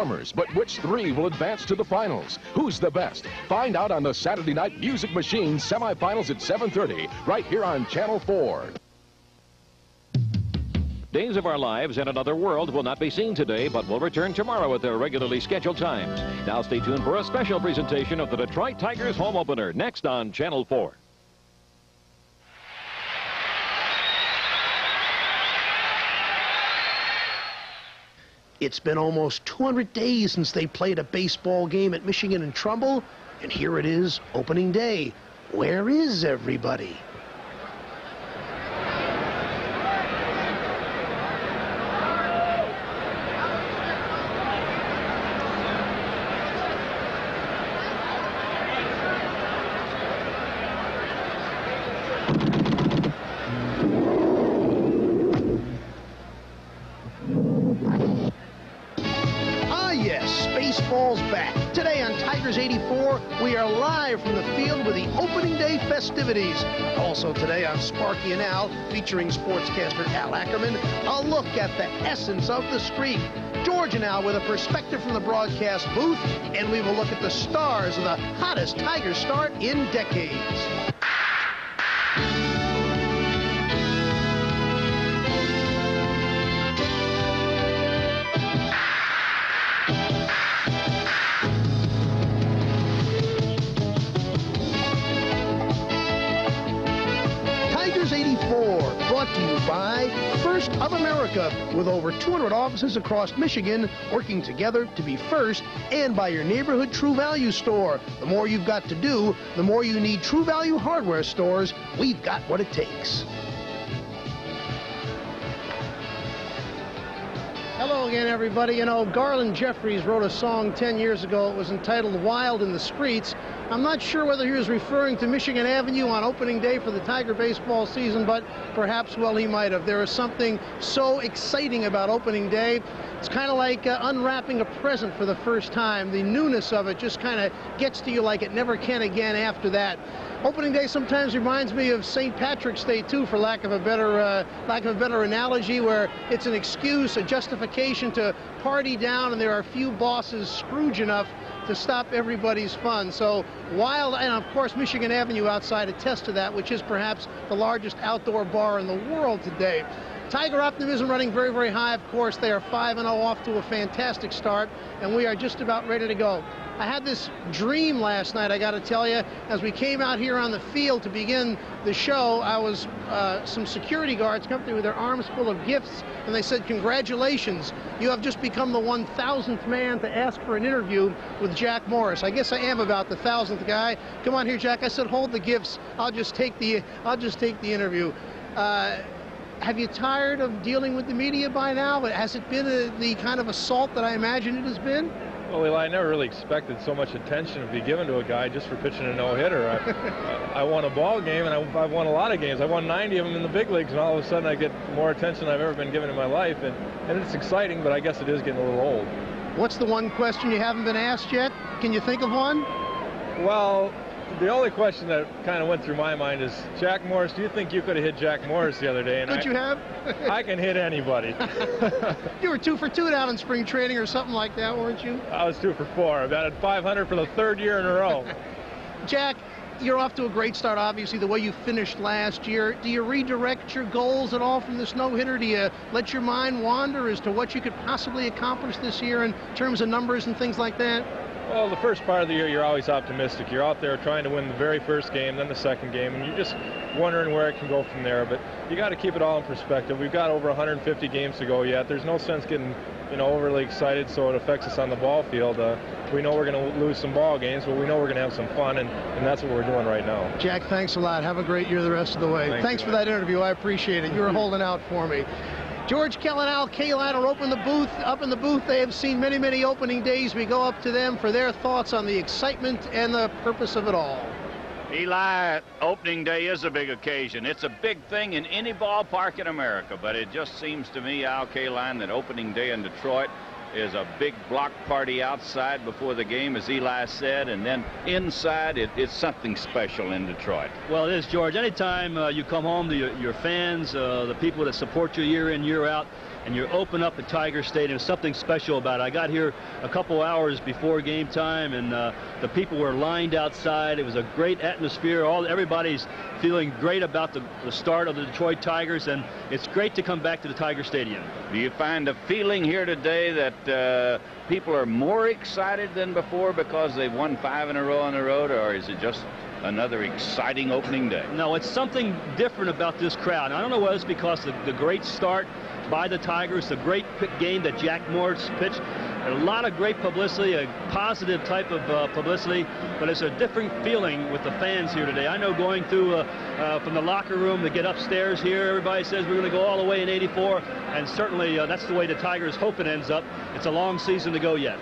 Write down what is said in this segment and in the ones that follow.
performers, but which three will advance to the finals? Who's the best? Find out on the Saturday Night Music Machine semifinals at 7.30, right here on Channel 4. Days of Our Lives and Another World will not be seen today, but will return tomorrow at their regularly scheduled times. Now stay tuned for a special presentation of the Detroit Tigers home opener next on Channel 4. It's been almost 200 days since they played a baseball game at Michigan and Trumbull, and here it is, opening day. Where is everybody? Essence of the streak. George and Al with a perspective from the broadcast booth, and we will look at the stars of the hottest Tiger start in decades. America, with over 200 offices across Michigan working together to be first, and by your neighborhood True Value store. The more you've got to do, the more you need True Value hardware stores. We've got what it takes. Again, everybody. You know, Garland Jeffreys wrote a song 10 years ago. It was entitled Wild in the Streets. I'm not sure whether he was referring to Michigan Avenue on opening day for the Tiger baseball season, but perhaps, well, he might have. There is something so exciting about opening day. It's kind of like uh, unwrapping a present for the first time. The newness of it just kind of gets to you like it never can again after that. Opening day sometimes reminds me of St. Patrick's Day too, for lack of a better uh, lack of a better analogy, where it's an excuse, a justification to party down, and there are few bosses Scrooge enough to stop everybody's fun. So wild, and of course Michigan Avenue outside attests to that, which is perhaps the largest outdoor bar in the world today. Tiger optimism running very, very high, of course. They are 5-0 off to a fantastic start, and we are just about ready to go. I had this dream last night, I got to tell you. As we came out here on the field to begin the show, I was, uh, some security guards come through with their arms full of gifts, and they said, congratulations, you have just become the 1,000th man to ask for an interview with Jack Morris. I guess I am about the 1,000th guy. Come on here, Jack. I said, hold the gifts. I'll just take the, I'll just take the interview. Uh, have you tired of dealing with the media by now? Has it been a, the kind of assault that I imagine it has been? Well, Eli, I never really expected so much attention to be given to a guy just for pitching a no-hitter. I, I won a ball game, and I, I've won a lot of games. I won 90 of them in the big leagues, and all of a sudden I get more attention than I've ever been given in my life, and, and it's exciting, but I guess it is getting a little old. What's the one question you haven't been asked yet? Can you think of one? Well, the only question that kind of went through my mind is, Jack Morris, do you think you could have hit Jack Morris the other day? And Could I, you have? I can hit anybody. you were two for two down in spring training or something like that, weren't you? I was two for four. I've batted 500 for the third year in a row. Jack, you're off to a great start, obviously, the way you finished last year. Do you redirect your goals at all from this no-hitter? Do you let your mind wander as to what you could possibly accomplish this year in terms of numbers and things like that? Well, the first part of the year, you're always optimistic. You're out there trying to win the very first game, then the second game, and you're just wondering where it can go from there. But you got to keep it all in perspective. We've got over 150 games to go yet. There's no sense getting, you know, overly excited so it affects us on the ball field. Uh, we know we're going to lose some ball games, but we know we're going to have some fun, and, and that's what we're doing right now. Jack, thanks a lot. Have a great year the rest of the way. Thank thanks you. for that interview. I appreciate it. You were holding out for me. George Kell and Al Kaline are open the booth. Up in the booth, they have seen many, many opening days. We go up to them for their thoughts on the excitement and the purpose of it all. Eli, opening day is a big occasion. It's a big thing in any ballpark in America, but it just seems to me, Al Kaline, that opening day in Detroit is a big block party outside before the game, as Eli said, and then inside, it, it's something special in Detroit. Well, it is, George. Anytime uh, you come home to your, your fans, uh, the people that support you year in, year out, and you open up at Tiger Stadium. Something special about it. I got here a couple hours before game time, and uh, the people were lined outside. It was a great atmosphere. All everybody's feeling great about the, the start of the Detroit Tigers, and it's great to come back to the Tiger Stadium. Do you find a feeling here today that uh, people are more excited than before because they've won five in a row on the road, or is it just another exciting opening day? No, it's something different about this crowd. I don't know whether it's because the, the great start by the Tigers, the great game that Jack Morris pitched, a lot of great publicity, a positive type of uh, publicity, but it's a different feeling with the fans here today. I know going through uh, uh, from the locker room to get upstairs here, everybody says we're going to go all the way in 84, and certainly uh, that's the way the Tigers hope it ends up. It's a long season to go yet.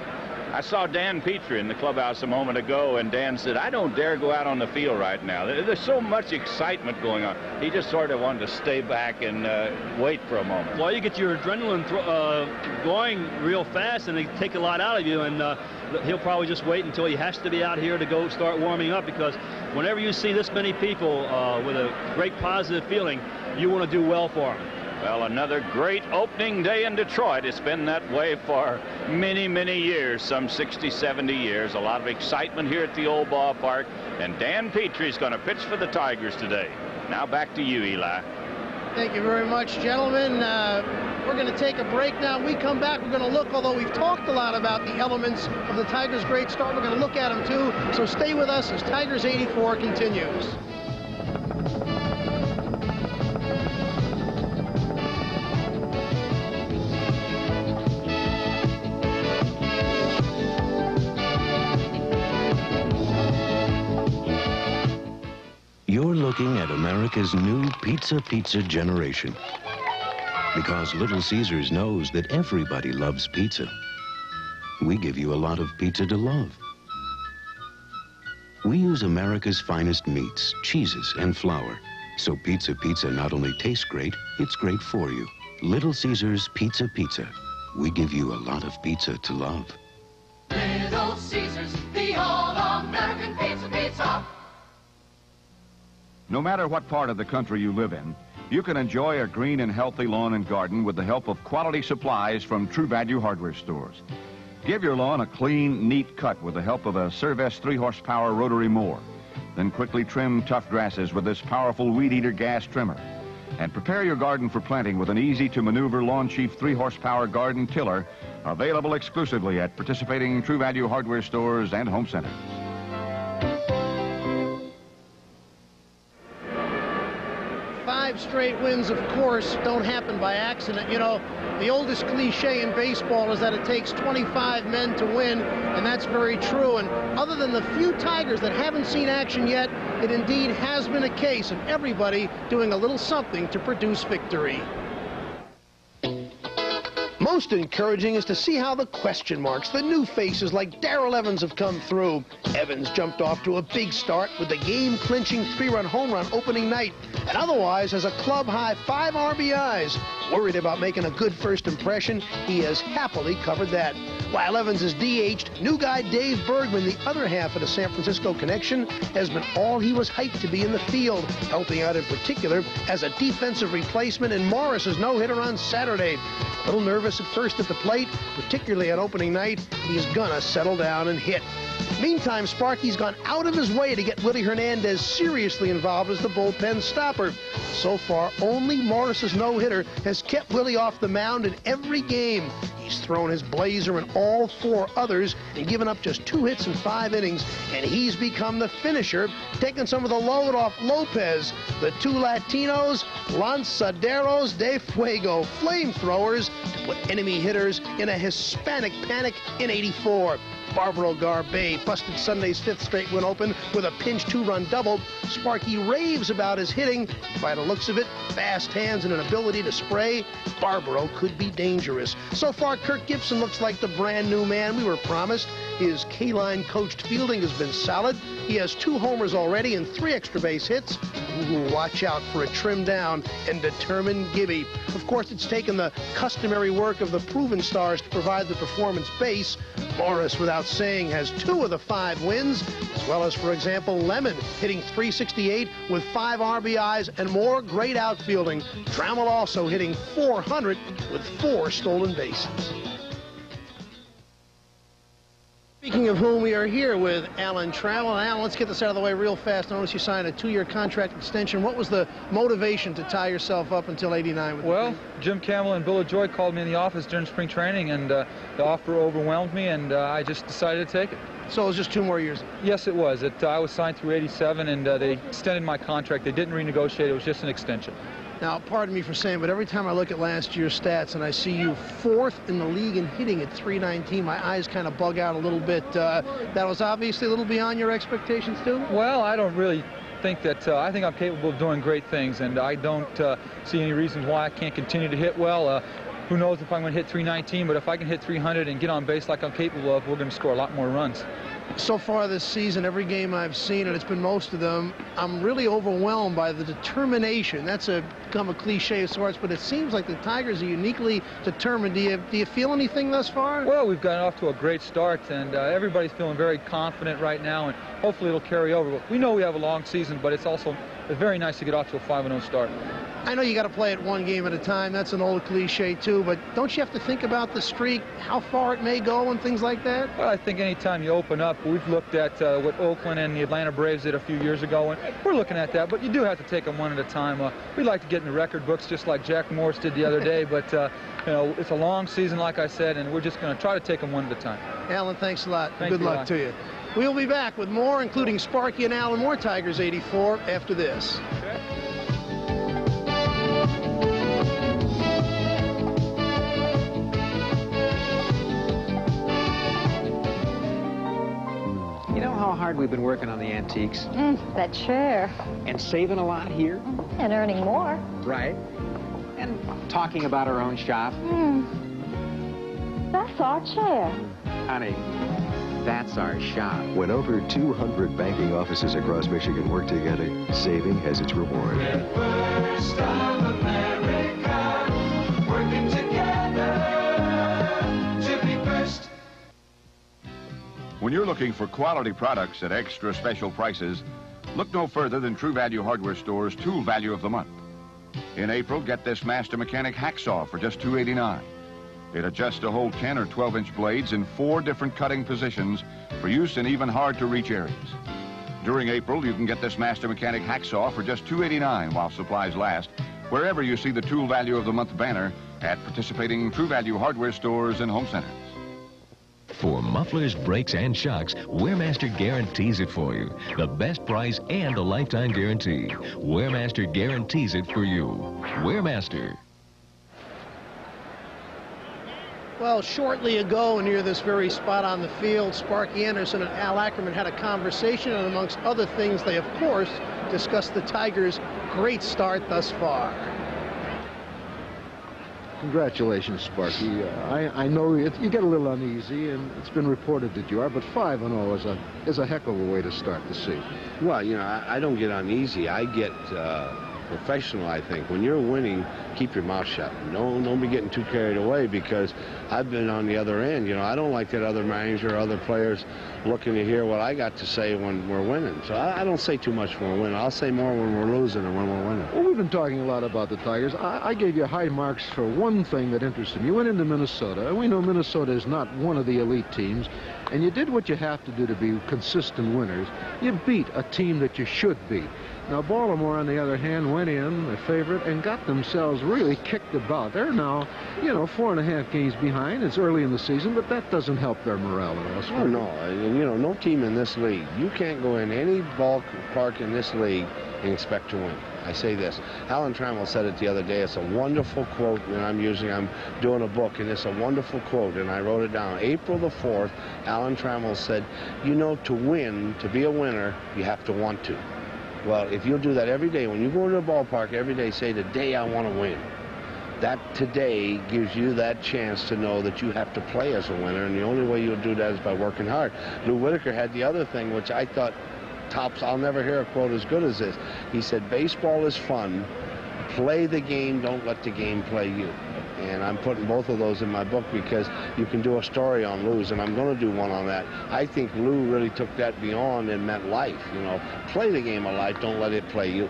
I saw Dan Petry in the clubhouse a moment ago, and Dan said, I don't dare go out on the field right now. There's so much excitement going on. He just sort of wanted to stay back and uh, wait for a moment. Well, you get your adrenaline uh, going real fast, and they take a lot out of you, and uh, he'll probably just wait until he has to be out here to go start warming up, because whenever you see this many people uh, with a great positive feeling, you want to do well for them. Well, another great opening day in Detroit. It's been that way for many, many years, some 60, 70 years. A lot of excitement here at the old ballpark. And Dan Petry's going to pitch for the Tigers today. Now back to you, Eli. Thank you very much, gentlemen. Uh, we're going to take a break now. we come back, we're going to look, although we've talked a lot about the elements of the Tigers' great start, we're going to look at them too. So stay with us as Tigers 84 continues. Looking at America's new Pizza Pizza generation. Because Little Caesars knows that everybody loves pizza. We give you a lot of pizza to love. We use America's finest meats, cheeses, and flour. So Pizza Pizza not only tastes great, it's great for you. Little Caesars Pizza Pizza. We give you a lot of pizza to love. No matter what part of the country you live in, you can enjoy a green and healthy lawn and garden with the help of quality supplies from True Value hardware stores. Give your lawn a clean, neat cut with the help of a Servest 3 horsepower rotary mower. Then quickly trim tough grasses with this powerful weed eater gas trimmer. And prepare your garden for planting with an easy to maneuver Lawn Chief 3 horsepower garden tiller available exclusively at participating True Value hardware stores and home centers. Five straight wins, of course, don't happen by accident. You know, the oldest cliche in baseball is that it takes 25 men to win, and that's very true. And other than the few Tigers that haven't seen action yet, it indeed has been a case of everybody doing a little something to produce victory. Most encouraging is to see how the question marks, the new faces like Darrell Evans have come through. Evans jumped off to a big start with the game-clinching three-run home run opening night, and otherwise has a club-high five RBIs. Worried about making a good first impression, he has happily covered that. While Evans is DH'd, new guy Dave Bergman, the other half of the San Francisco connection, has been all he was hyped to be in the field, helping out in particular as a defensive replacement in Morris's no-hitter on Saturday. A little nervous at first at the plate, particularly on opening night, he's gonna settle down and hit. Meantime, Sparky's gone out of his way to get Willie Hernandez seriously involved as the bullpen stopper. So far, only Morris's no-hitter has kept Willie off the mound in every game. He's thrown his blazer in all four others and given up just two hits in five innings, and he's become the finisher, taking some of the load off Lopez. The two Latinos, Lanzaderos de Fuego, flamethrowers, to put enemy hitters in a Hispanic panic in 84. Barbaro Garbey busted Sunday's fifth straight win open with a pinch two-run double. Sparky raves about his hitting. By the looks of it, fast hands and an ability to spray, Barbaro could be dangerous. So far, Kirk Gibson looks like the brand new man we were promised. His Kaline coached fielding has been solid. He has two homers already and three extra base hits. Watch out for a trim down and determined Gibby. Of course, it's taken the customary work of the proven stars to provide the performance base. Morris, without saying, has two of the five wins, as well as, for example, Lemon hitting 368 with five RBIs and more great outfielding. Trammell also hitting 400 with four stolen bases. Speaking of whom, we are here with Alan Trammell. Alan, let's get this out of the way real fast. Notice you signed a two-year contract extension. What was the motivation to tie yourself up until 89? well, Jim Campbell and Bill Lajoie called me in the office during spring training, and uh, the offer overwhelmed me, and uh, I just decided to take it. So it was just two more years? Yes, it was. It, uh, I was signed through 87, and uh, they extended my contract. They didn't renegotiate. It was just an extension. Now, pardon me for saying, but every time I look at last year's stats and I see you fourth in the league in hitting at 319, my eyes kind of bug out a little bit. Uh, that was obviously a little beyond your expectations, too? Well, I don't really think that uh, I think I'm capable of doing great things, and I don't uh, see any reasons why I can't continue to hit well. Uh, who knows if I'm going to hit 319, but if I can hit 300 and get on base like I'm capable of, we're going to score a lot more runs so far this season, every game I've seen, and it's been most of them, I'm really overwhelmed by the determination. That's a become a cliche of sorts, but it seems like the Tigers are uniquely determined. Do you, do you feel anything thus far? Well, we've gotten off to a great start, and uh, everybody's feeling very confident right now, and hopefully it'll carry over. We know we have a long season, but it's also it's very nice to get off to a 5-0 start. I know you got to play it one game at a time. That's an old cliche, too. But don't you have to think about the streak, how far it may go, and things like that? Well, I think anytime you open up, we've looked at uh, what Oakland and the Atlanta Braves did a few years ago, and we're looking at that. But you do have to take them one at a time. Uh, we like to get in the record books just like Jack Morris did the other day. But, uh, you know, it's a long season, like I said, and we're just going to try to take them one at a time. Alan, thanks a lot. Thank Good luck to you. We'll be back with more, including Sparky and Alan, more Tigers 84 after this. You know how hard we've been working on the antiques? Mm, that chair. And saving a lot here? And earning more. Right. And talking about our own shop? Mm. That's our chair. Honey, that's our shop. When over 200 banking offices across Michigan work together, saving has its reward. First of America, working together to be first. When you're looking for quality products at extra special prices, look no further than True Value Hardware Store's Tool Value of the Month. In April, get this Master Mechanic hacksaw for just $2.89. It adjusts to hold 10 or 12-inch blades in four different cutting positions for use in even hard-to-reach areas. During April, you can get this Master Mechanic hacksaw for just $2.89 while supplies last, wherever you see the Tool Value of the Month banner at participating True Value hardware stores and home centers. For mufflers, brakes, and shocks, Wearmaster guarantees it for you. The best price and a lifetime guarantee. Wearmaster guarantees it for you. Wearmaster. Well, shortly ago, near this very spot on the field, Sparky Anderson and Al Ackerman had a conversation, and amongst other things, they, of course, discussed the Tigers' great start thus far. Congratulations, Sparky. Uh, I, I know it, you get a little uneasy, and it's been reported that you are, but 5 and 0 is a is a heck of a way to start the season. Well, you know, I, I don't get uneasy. I get uh, professional, I think. When you're winning, keep your mouth shut. Don't, don't be getting too carried away because I've been on the other end. You know, I don't like that other manager or other players looking to hear what I got to say when we're winning. So I, I don't say too much when we're winning. I'll say more when we're losing than when we're winning. Well, we've been talking a lot about the Tigers. I, I gave you high marks for one thing that interested me. You went into Minnesota, and we know Minnesota is not one of the elite teams, and you did what you have to do to be consistent winners. You beat a team that you should beat. Now, Baltimore, on the other hand, went in, a favorite, and got themselves really kicked about. They're now, you know, four and a half games behind. It's early in the season, but that doesn't help their morale at all. Oh, no. You know, no team in this league. You can't go in any ballpark in this league and expect to win. I say this. Alan Trammell said it the other day. It's a wonderful quote, and I'm using, I'm doing a book, and it's a wonderful quote, and I wrote it down. April the 4th, Alan Trammell said, you know, to win, to be a winner, you have to want to. Well, if you'll do that every day, when you go to the ballpark every day, say, today I want to win. that today gives you that chance to know that you have to play as a winner, and the only way you'll do that is by working hard. Lou Whitaker had the other thing, which I thought tops, I'll never hear a quote as good as this. He said, baseball is fun. Play the game, don't let the game play you. And I'm putting both of those in my book because you can do a story on Lou's, and I'm going to do one on that. I think Lou really took that beyond and meant life. You know, play the game of life, don't let it play you.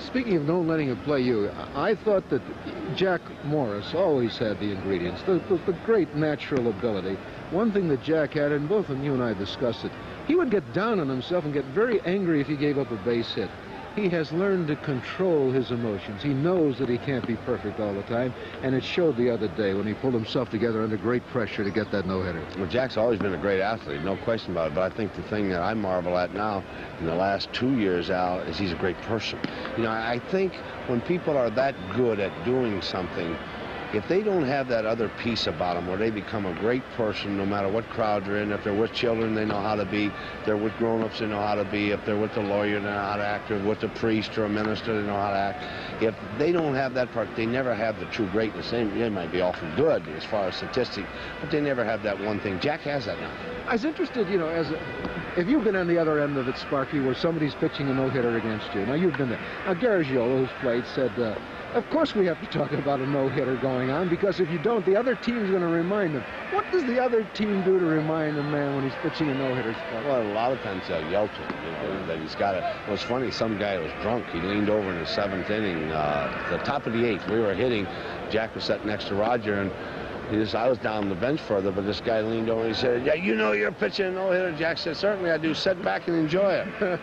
Speaking of don't letting it play you, I thought that Jack Morris always had the ingredients, the, the, the great natural ability. One thing that Jack had, and both of you and I discussed it, he would get down on himself and get very angry if he gave up a base hit. He has learned to control his emotions. He knows that he can't be perfect all the time, and it showed the other day when he pulled himself together under great pressure to get that no-hitter. Well, Jack's always been a great athlete, no question about it. But I think the thing that I marvel at now in the last two years, Al, is he's a great person. You know, I think when people are that good at doing something, if they don't have that other piece about them where they become a great person no matter what crowd they're in, if they're with children, they know how to be. If they're with grown-ups, they know how to be. If they're with a lawyer, they know how to act. If with a priest or a minister, they know how to act. If they don't have that part, they never have the true greatness. They, they might be awful good as far as statistics, but they never have that one thing. Jack has that now. I was interested, you know, as a, if you've been on the other end of it, Sparky, where somebody's pitching a no-hitter against you. Now, you've been there. Now, Garagiola, who's played, said, uh, of course we have to talk about a no-hitter going on, because if you don't, the other team's going to remind them. What does the other team do to remind a man when he's pitching a no-hitter? Well, a lot of times they'll yell to him, you know, that he's got to. Well, it's funny, some guy was drunk. He leaned over in the seventh inning, uh, the top of the eighth. We were hitting. Jack was sitting next to Roger, and he just, I was down the bench further, but this guy leaned over and he said, yeah, you know you're pitching a no-hitter. Jack said, certainly I do. Sit back and enjoy it.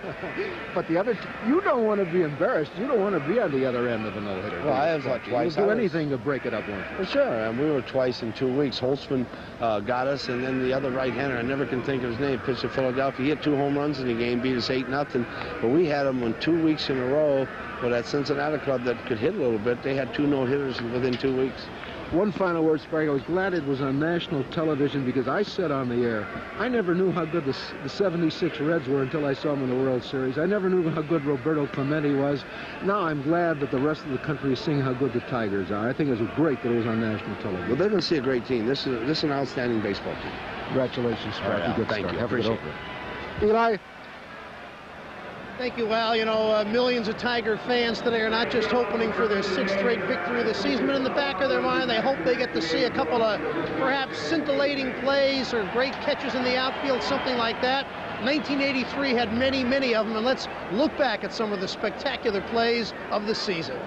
but the other, you don't want to be embarrassed. You don't want to be on the other end of a no-hitter. Well, I was like twice. You'll do was- anything to break it up once. Well, sure, and we were twice in two weeks. Holtzman uh, got us, and then the other right-hander, I never can think of his name, pitched to Philadelphia. He hit two home runs in the game, beat us 8 nothing. But we had him on two weeks in a row with that Cincinnati club that could hit a little bit. They had two no-hitters within two weeks. One final word, Sparky. I was glad it was on national television because I said on the air, I never knew how good the, the 76 Reds were until I saw them in the World Series. I never knew how good Roberto Clemente was. Now I'm glad that the rest of the country is seeing how good the Tigers are. I think it was great that it was on national television. Well, they're going to see a great team. This is this is an outstanding baseball team. Congratulations, All right, Good thank start. you. Have Appreciate opener. Eli, Thank you, Al. You know, uh, millions of Tiger fans today are not just hoping for their sixth straight victory of the season, but in the back of their mind, they hope they get to see a couple of perhaps scintillating plays or great catches in the outfield, something like that. 1983 had many, many of them, and let's look back at some of the spectacular plays of the season.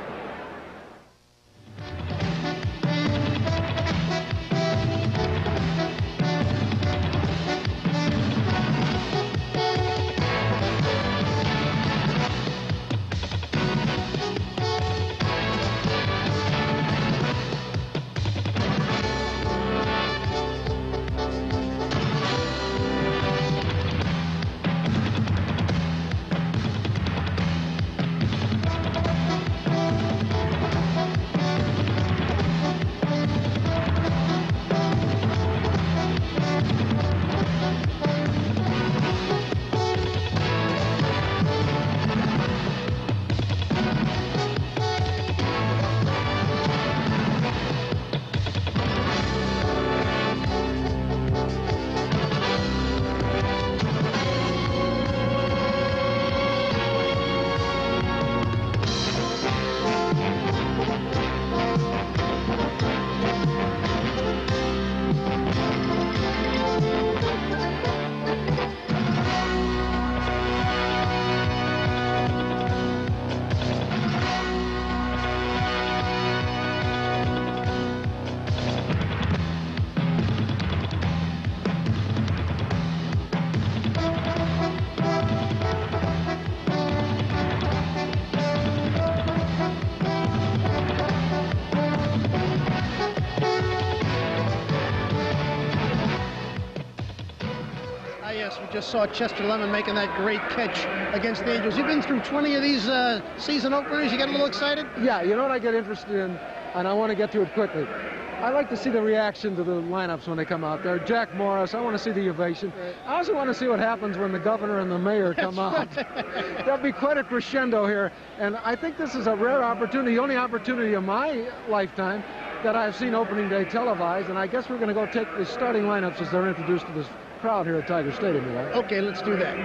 Just saw Chester Lemon making that great catch against the Angels. You've been through 20 of these uh, season openers. You get a little excited? Yeah, you know what I get interested in, and I want to get to it quickly. I like to see the reaction to the lineups when they come out there. Jack Morris, I want to see the ovation. I also want to see what happens when the governor and the mayor come out. There'll be quite a crescendo here, and I think this is a rare opportunity, the only opportunity of my lifetime that I've seen opening day televised, and I guess we're going to go take the starting lineups as they're introduced to this crowd here at Tiger Stadium. you know. Okay, let's do that.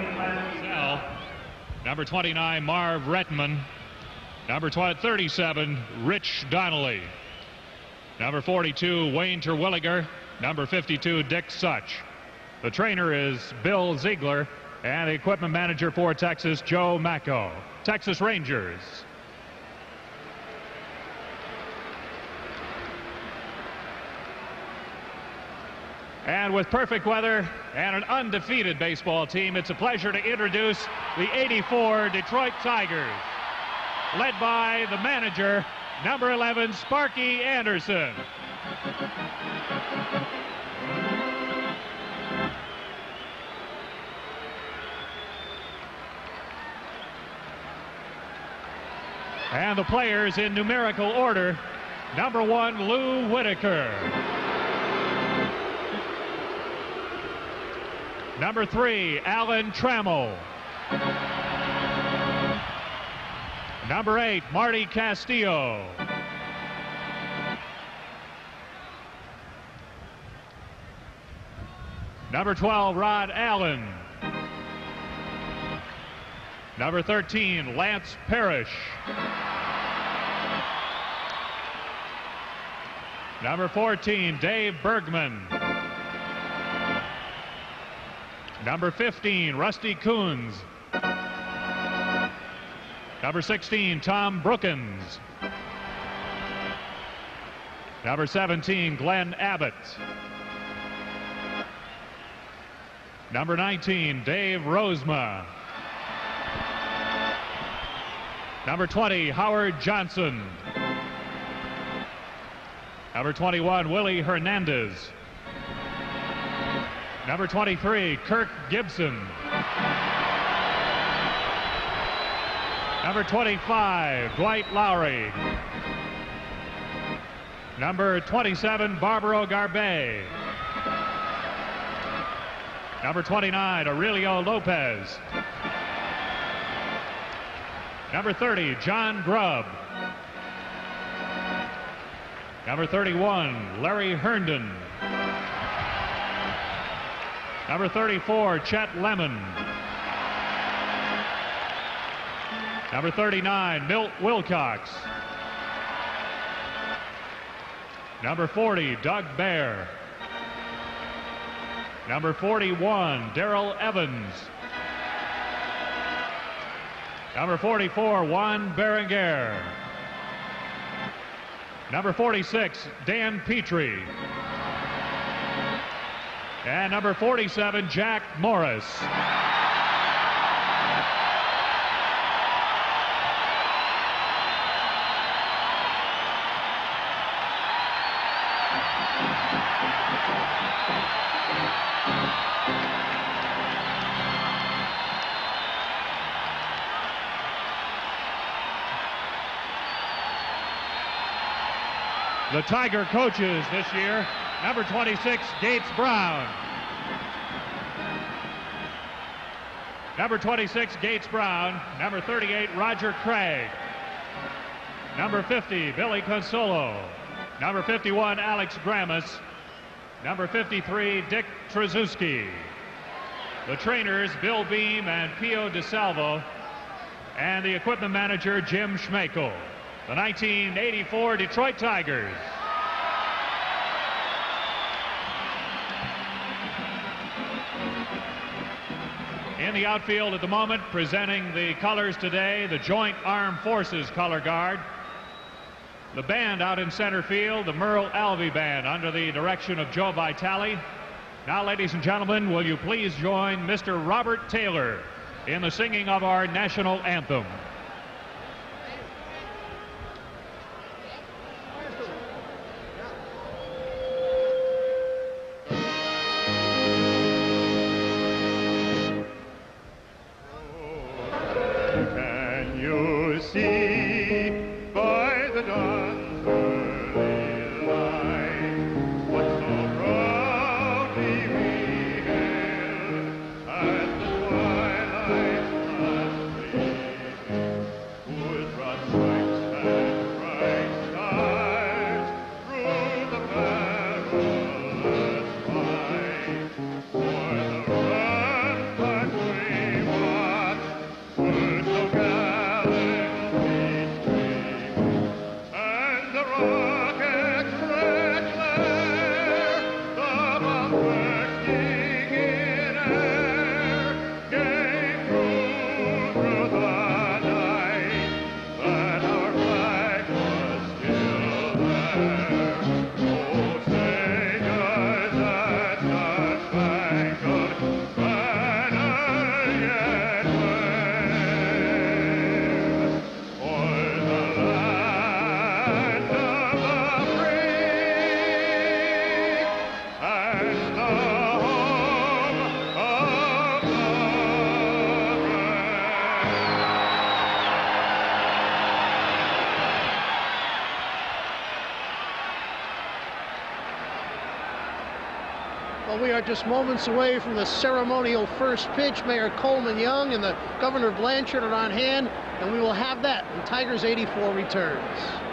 Sell. Number 29, Marv Retman. Number 37, Rich Donnelly. Number 42, Wayne Terwilliger. Number 52, Dick Such. The trainer is Bill Ziegler, and the equipment manager for Texas, Joe Macko. Texas Rangers. And with perfect weather and an undefeated baseball team, it's a pleasure to introduce the 84 Detroit Tigers, led by the manager, number 11, Sparky Anderson. And the players in numerical order. Number one, Lou Whitaker. Number three, Alan Trammell. Number eight, Marty Castillo. Number 12, Rod Allen. Number 13, Lance Parrish. Number 14, Dave Bergman. Number 15, Rusty Kuntz. Number 16, Tom Brookens. Number 17, Glenn Abbott. Number 19, Dave Rozema. Number 20, Howard Johnson. Number 21, Willie Hernandez. Number 23, Kirk Gibson. Number 25, Dwight Lowry. Number 27, Barbaro Garbey. Number 29, Aurelio Lopez. Number 30, John Grubb. Number 31, Larry Herndon. Number 34, Chet Lemon. Number 39, Milt Wilcox. Number 40, Doug Bair. Number 41, Darrell Evans. Number 44, Juan Berenguer. Number 46, Dan Petry. And number 47, Jack Morris. The Tiger coaches this year, number 26, Gates Brown. Number 26, Gates Brown. Number 38, Roger Craig. Number 50, Billy Consolo. Number 51, Alex Grammas. Number 53, Dick Tracewski. The trainers, Bill Behm and Pio DiSalvo. And the equipment manager, Jim Schmakel. The 1984 Detroit Tigers. In the outfield at the moment, presenting the colors today, the Joint Armed Forces Color Guard. The band out in center field, the Merle Alvey Band, under the direction of Joe Vitale. Now, ladies and gentlemen, will you please join Mr. Robert Taylor in the singing of our national anthem? Just moments away from the ceremonial first pitch. Mayor Coleman Young and the Governor Blanchard are on hand, and we will have that when Tigers 84 returns.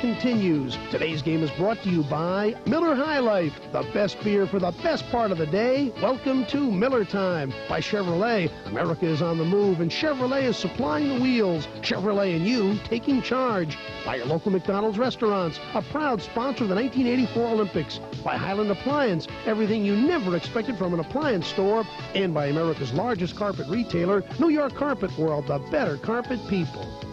Continues. Today's game is brought to you by Miller High Life, the best beer for the best part of the day. Welcome to Miller Time. By Chevrolet, America is on the move and Chevrolet is supplying the wheels. Chevrolet and you taking charge. By your local McDonald's restaurants, a proud sponsor of the 1984 Olympics. By Highland Appliance, everything you never expected from an appliance store. And by America's largest carpet retailer, New York Carpet World, the better carpet people.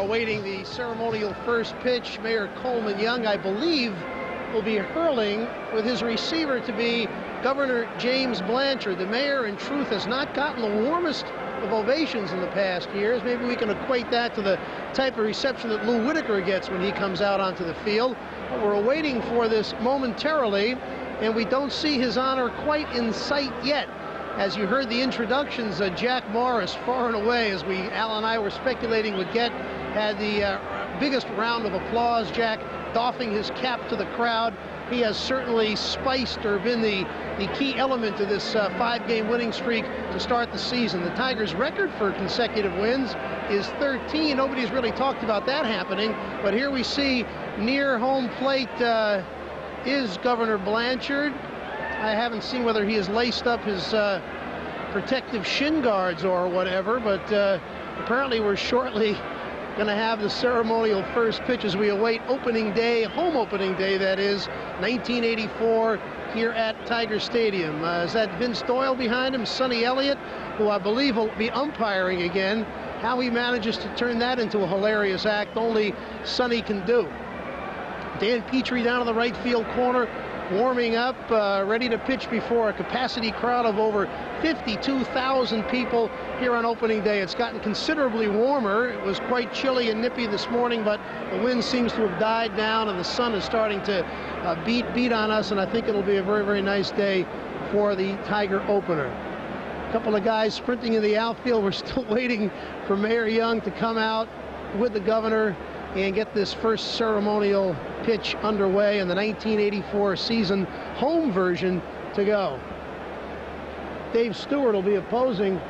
Awaiting the ceremonial first pitch. Mayor Coleman Young, I believe, will be hurling with his receiver to be Governor James Blanchard. The mayor, in truth, has not gotten the warmest of ovations in the past years. Maybe we can equate that to the type of reception that Lou Whitaker gets when he comes out onto the field. But we're waiting for this momentarily, and we don't see his honor quite in sight yet. As you heard the introductions, uh, Jack Morris, far and away, as we Al and I were speculating would get, had the uh, biggest round of applause. Jack doffing his cap to the crowd. He has certainly spiced or been the, the key element to this uh, five-game winning streak to start the season. The Tigers' record for consecutive wins is 13. Nobody's really talked about that happening, but here we see near home plate uh, is Governor Blanchard. I haven't seen whether he has laced up his uh, protective shin guards or whatever, but uh, apparently we're shortly going to have the ceremonial first pitch as we await opening day, home opening day, that is, 1984 here at Tiger Stadium. Uh, is that Vince Doyle behind him, Sonny Elliott, who I believe will be umpiring again. How he manages to turn that into a hilarious act, only Sonny can do. Dan Petry down in the right field corner, warming up, uh, ready to pitch before a capacity crowd of over 52,000 people here on opening day. It's gotten considerably warmer. It was quite chilly and nippy this morning, but the wind seems to have died down and the sun is starting to uh, beat beat on us, and I think it'll be a very, very nice day for the Tiger opener. A couple of guys sprinting in the outfield. We're still waiting for Mayor Young to come out with the governor and get this first ceremonial pitch underway in the 1984 season home version to go. Dave Stewart will be opposing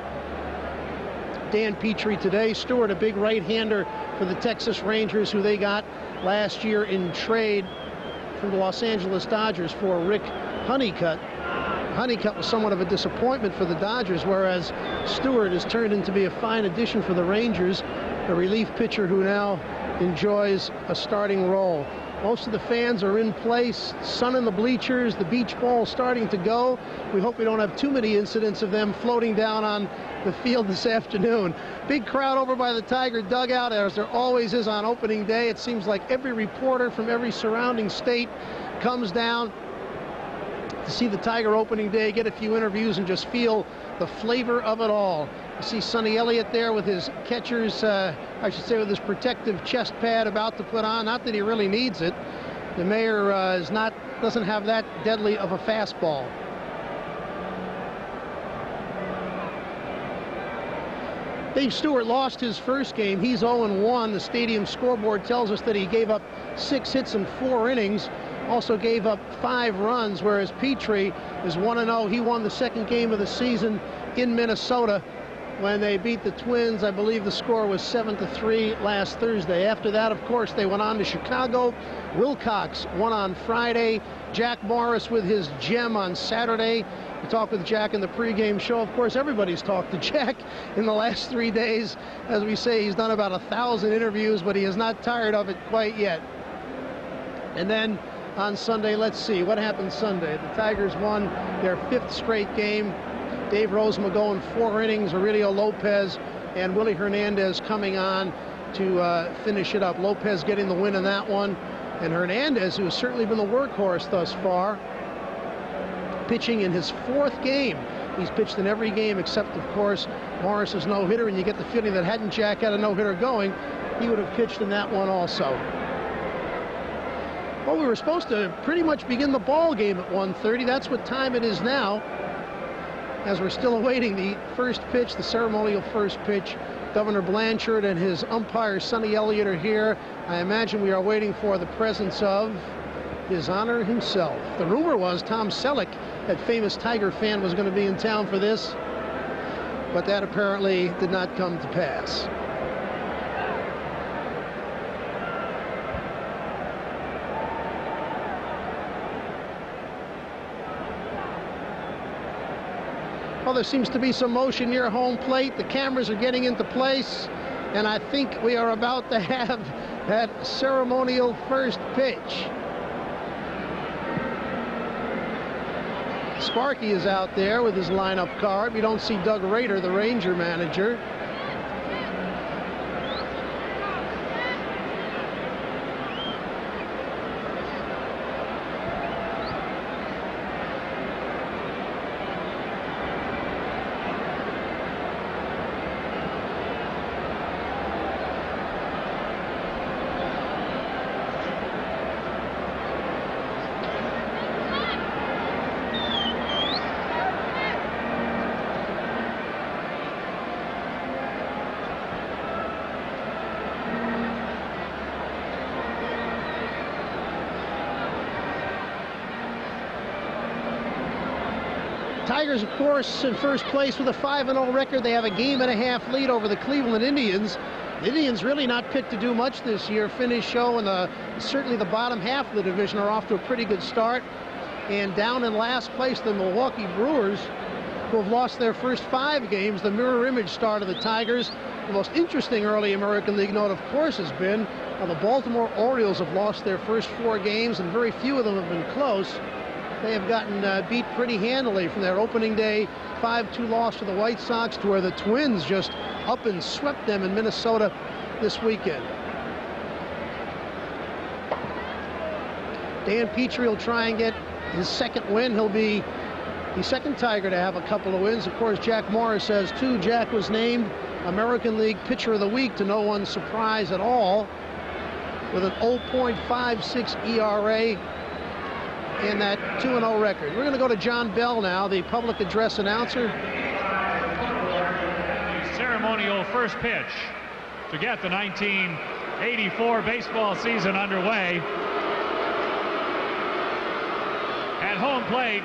Dan Petry today. Stewart, a big right-hander for the Texas Rangers, who they got last year in trade from the Los Angeles Dodgers for Rick Honeycutt. Honeycutt was somewhat of a disappointment for the Dodgers, whereas Stewart has turned into be a fine addition for the Rangers, a relief pitcher who now enjoys a starting role. Most of the fans are in place, sun in the bleachers, the beach ball starting to go. We hope we don't have too many incidents of them floating down on the field this afternoon. Big crowd over by the Tiger dugout, as there always is on opening day. It seems like every reporter from every surrounding state comes down to see the Tiger opening day, get a few interviews, and just feel the flavor of it all. You see Sonny Elliott there with his catcher's, uh, I should say, with his protective chest pad about to put on. Not that he really needs it. The mayor uh, is not, doesn't have that deadly of a fastball. Dave Stewart lost his first game. He's 0-1. The stadium scoreboard tells us that he gave up six hits in four innings. Also gave up five runs, whereas Petry is 1-0. He won the second game of the season in Minnesota when they beat the Twins. I believe the score was 7 to 3 last Thursday. After that, of course, they went on to Chicago. Wilcox won on Friday. Jack Morris with his gem on Saturday. We talked with Jack in the pregame show. Of course, everybody's talked to Jack in the last three days. As we say, he's done about a thousand interviews, but he is not tired of it quite yet. And then on Sunday, let's see what happened Sunday. The Tigers won their fifth straight game. Dave Rozema going four innings, Aurelio Lopez and Willie Hernandez coming on to uh, finish it up. Lopez getting the win in that one. And Hernandez, who has certainly been the workhorse thus far, pitching in his fourth game. He's pitched in every game except, of course, Morris's no-hitter, and you get the feeling that hadn't Jack had a no-hitter going, he would have pitched in that one also. Well, we were supposed to pretty much begin the ball game at 1.30. That's what time it is now. As we're still awaiting the first pitch, the ceremonial first pitch. Governor Blanchard and his umpire, Sonny Elliott, are here. I imagine we are waiting for the presence of his honor himself. The rumor was Tom Selleck, that famous Tiger fan, was going to be in town for this, but that apparently did not come to pass. Well, there seems to be some motion near home plate. The cameras are getting into place, and I think we are about to have that ceremonial first pitch. Sparky is out there with his lineup card. We don't see Doug Rader, the Ranger manager. Course, in first place with a 5-0 record. They have a game and a half lead over the Cleveland Indians. The Indians really not picked to do much this year. Finish show and the, certainly the bottom half of the division are off to a pretty good start. And down in last place, the Milwaukee Brewers, who have lost their first five games, the mirror image start of the Tigers. The most interesting early American League note, of course, has been the Baltimore Orioles have lost their first four games, and very few of them have been close. They have gotten uh, beat pretty handily from their opening day 5-2 loss to the White Sox to where the Twins just up and swept them in Minnesota this weekend. Dan Petry will try and get his second win. He'll be the second Tiger to have a couple of wins. Of course, Jack Morris has two. Jack was named American League Pitcher of the Week to no one's surprise at all with an 0.56 ERA in that 2-0 record. We're going to go to John Bell now, the public address announcer. Ceremonial first pitch to get the 1984 baseball season underway. At home plate,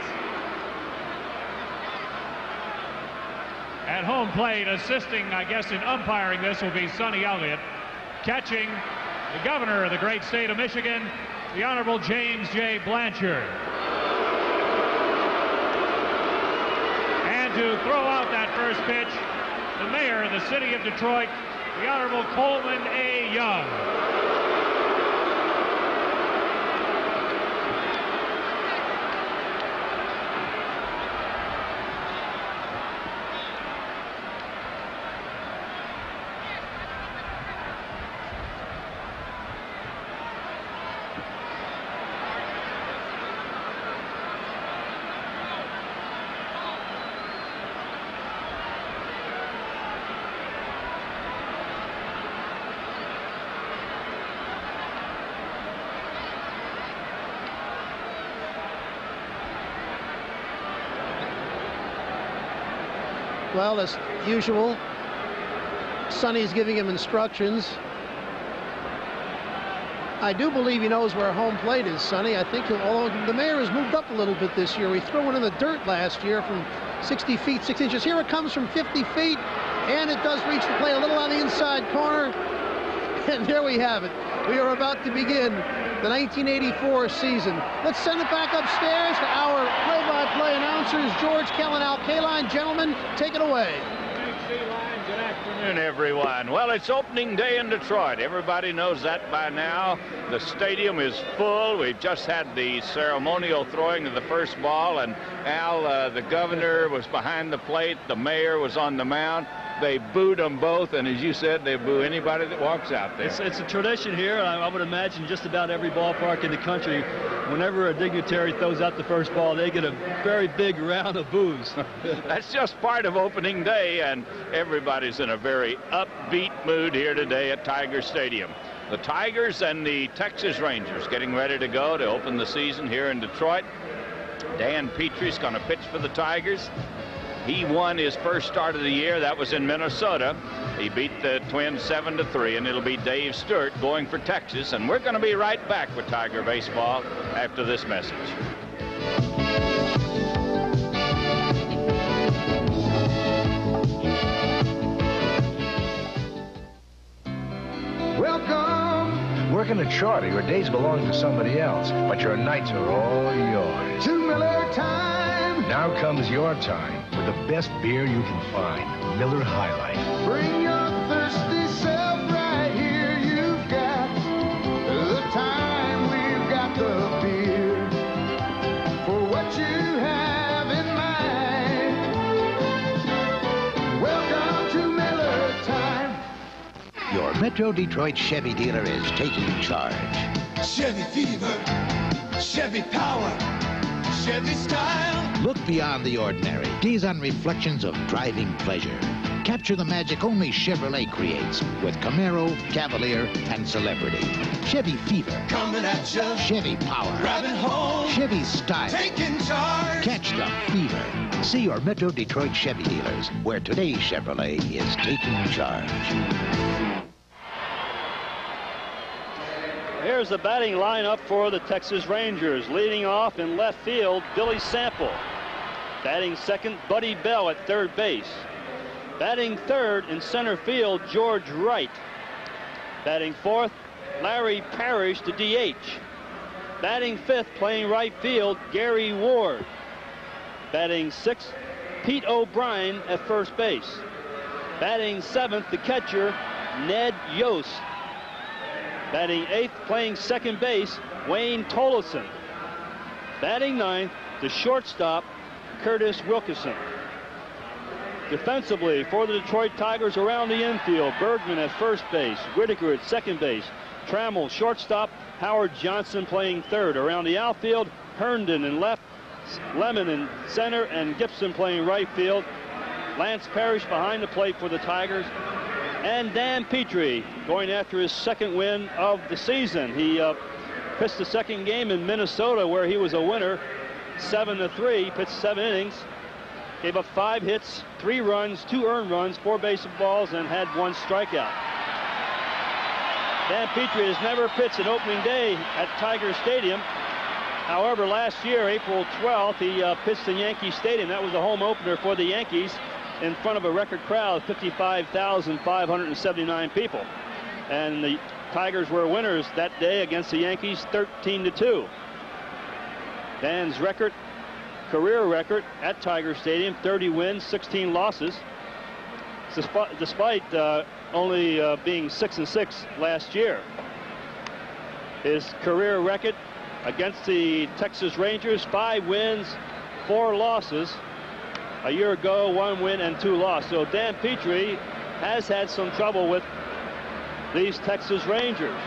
at home plate, assisting, I guess, in umpiring this will be Sonny Elliott. Catching the governor of the great state of Michigan, the Honorable James J. Blanchard. And to throw out that first pitch, the mayor of the city of Detroit, the Honorable Coleman A. Young. Well, as usual, Sonny's giving him instructions. I do believe he knows where home plate is, Sonny. I think although the mayor has moved up a little bit this year. We threw one in the dirt last year from 60 feet, 6 inches. Here it comes from 50 feet, and it does reach the plate a little on the inside corner. And there we have it. We are about to begin the 1984 season. Let's send it back upstairs to our play-by-play -play announcers, George Kell and Al Kaline. Gentlemen, take it away. Good afternoon, everyone. Well, it's opening day in Detroit. Everybody knows that by now. The stadium is full. We've just had the ceremonial throwing of the first ball, and Al, uh, the governor, was behind the plate. The mayor was on the mound. They booed them both, and as you said, they boo anybody that walks out there. It's, it's a tradition here. I, I would imagine just about every ballpark in the country, whenever a dignitary throws out the first ball, they get a very big round of boos. That's just part of opening day, and everybody's in a very upbeat mood here today at Tiger Stadium. The Tigers and the Texas Rangers getting ready to go to open the season here in Detroit. Dan Petry's going to pitch for the Tigers. He won his first start of the year. That was in Minnesota. He beat the Twins 7 to 3, and it'll be Dave Stewart going for Texas. And we're going to be right back with Tiger Baseball after this message. Welcome! Working a Charter, your days belong to somebody else, but your nights are all yours. To Miller time! Now comes your time with the best beer you can find, Miller High Life. Bring your thirsty self right here. You've got the time, we've got the beer. For what you have in mind. Welcome to Miller time. Your Metro Detroit Chevy dealer is taking charge. Chevy fever, Chevy power, Chevy style. Look beyond the ordinary. Gaze on reflections of driving pleasure. Capture the magic only Chevrolet creates with Camaro, Cavalier, and Celebrity. Chevy Fever. Coming at you. Chevy Power. Grabbing hold. Chevy Style. Taking charge. Catch the fever. See your Metro Detroit Chevy dealers, where today's Chevrolet is taking charge. Here's the batting lineup for the Texas Rangers. Leading off in left field, Billy Sample. Batting second, Buddy Bell at third base. Batting third in center field, George Wright. Batting fourth, Larry Parrish, the DH. Batting fifth, playing right field, Gary Ward. Batting sixth, Pete O'Brien at first base. Batting seventh, the catcher, Ned Yost. Batting eighth, playing second base, Wayne Tolleson. Batting ninth, the shortstop, Curtis Wilkerson. Defensively for the Detroit Tigers around the infield, Bergman at first base, Whitaker at second base, Trammell shortstop, Howard Johnson playing third. Around the outfield, Herndon in left, Lemon in center, and Gibson playing right field. Lance Parrish behind the plate for the Tigers. And Dan Petry going after his second win of the season. He uh, pitched the second game in Minnesota where he was a winner, 7 to 3, pitched seven innings, gave up five hits, three runs, two earned runs, four baseballs, and had one strikeout. Dan Petry has never pitched an opening day at Tiger Stadium. However, last year, April 12th, he uh, pitched in Yankee Stadium. That was the home opener for the Yankees in front of a record crowd, 55,579 people. And the Tigers were winners that day against the Yankees, 13 to 2. Dan's record, career record at Tiger Stadium, 30 wins, 16 losses. Despite, uh, only uh, being six and six last year, his career record against the Texas Rangers, five wins, four losses. A year ago, one win and two losses. So Dan Petry has had some trouble with these Texas Rangers.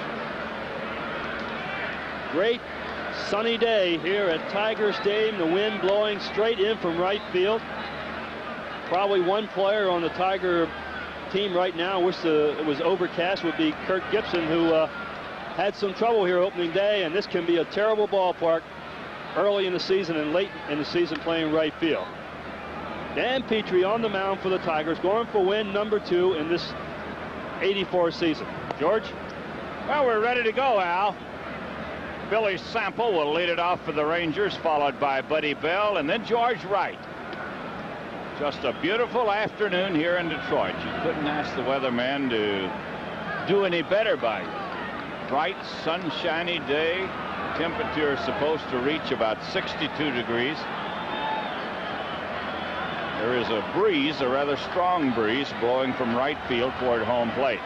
Great sunny day here at Tiger Stadium. The wind blowing straight in from right field. Probably one player on the Tiger team right now, wish the, it was overcast, would be Kirk Gibson, who uh, had some trouble here opening day, and this can be a terrible ballpark early in the season and late in the season playing right field. Dan Petry on the mound for the Tigers, going for win number two in this 84 season. George? Well, we're ready to go, Al. Billy Sample will lead it off for the Rangers, followed by Buddy Bell, and then George Wright. Just a beautiful afternoon here in Detroit. You couldn't ask the weatherman to do any better by. Bright, sunshiny day. Temperature is supposed to reach about 62 degrees. There is a breeze, a rather strong breeze, blowing from right field toward home plate.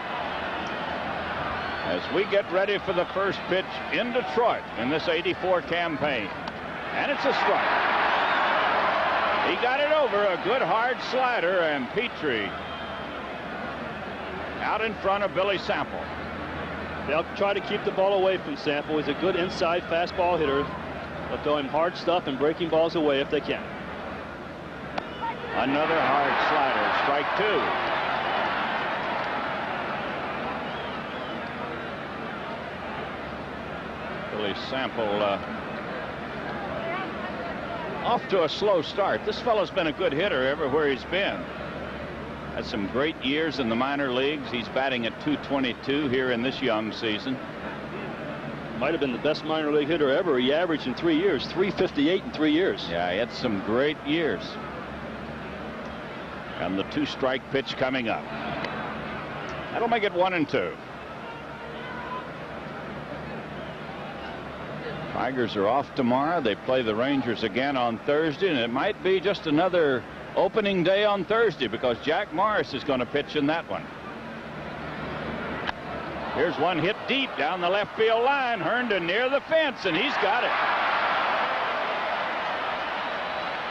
As we get ready for the first pitch in Detroit in this 84 campaign. And it's a strike. He got it over a good hard slider, and Petry out in front of Billy Sample. They'll try to keep the ball away from Sample. He's a good inside fastball hitter. They'll throw him hard stuff and breaking balls away if they can. Another hard slider, strike two. Billy Sample uh, off to a slow start. This fellow's been a good hitter everywhere he's been. Had some great years in the minor leagues. He's batting at 222 here in this young season. Might have been the best minor league hitter ever. He averaged in three years, 358 in three years. Yeah, he had some great years. And the two strike pitch coming up. That'll make it one and two. Tigers are off tomorrow. They play the Rangers again on Thursday, and it might be just another opening day on Thursday because Jack Morris is going to pitch in that one. Here's one hit deep down the left field line. Herndon near the fence, and he's got it.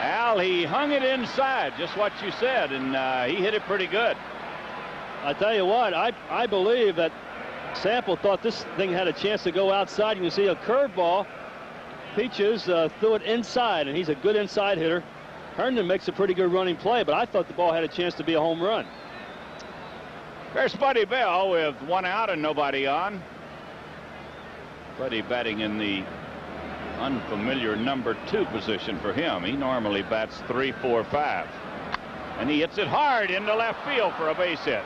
Al, he hung it inside, just what you said, and uh, he hit it pretty good. I tell you what, I, I believe that Sample thought this thing had a chance to go outside. You can see a curveball. Peaches uh, threw it inside, and he's a good inside hitter. Herndon makes a pretty good running play, but I thought the ball had a chance to be a home run. There's Buddy Bell with one out and nobody on. Buddy batting in the unfamiliar number two position for him. He normally bats three, four, five. And he hits it hard into left field for a base hit.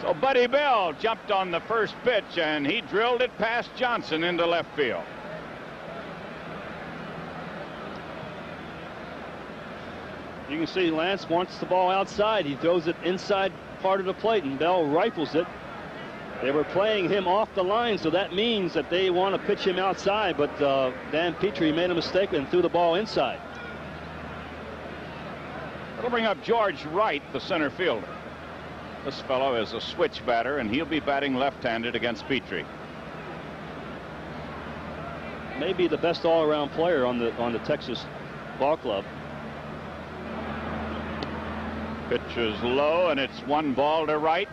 So Buddy Bell jumped on the first pitch and he drilled it past Johnson into left field. You can see Lance wants the ball outside. He throws it inside part of the plate, and Bell rifles it. They were playing him off the line, so that means that they want to pitch him outside, but uh, Dan Petry made a mistake and threw the ball inside. That'll bring up George Wright, the center fielder. This fellow is a switch batter, and he'll be batting left-handed against Petry. Maybe the best all-around player on the on the Texas ball club. Pitch is low, and it's one ball to right.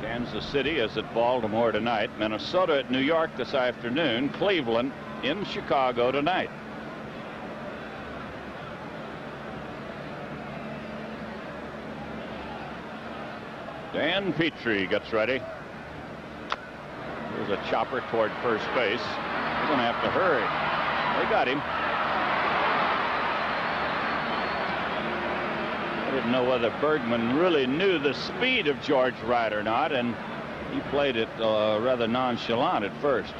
Kansas City is at Baltimore tonight. Minnesota at New York this afternoon. Cleveland in Chicago tonight. Dan Petry gets ready. There's a chopper toward first base. They're going to have to hurry. They got him. Didn't know whether Bergman really knew the speed of George Wright or not, and he played it uh, rather nonchalant at first.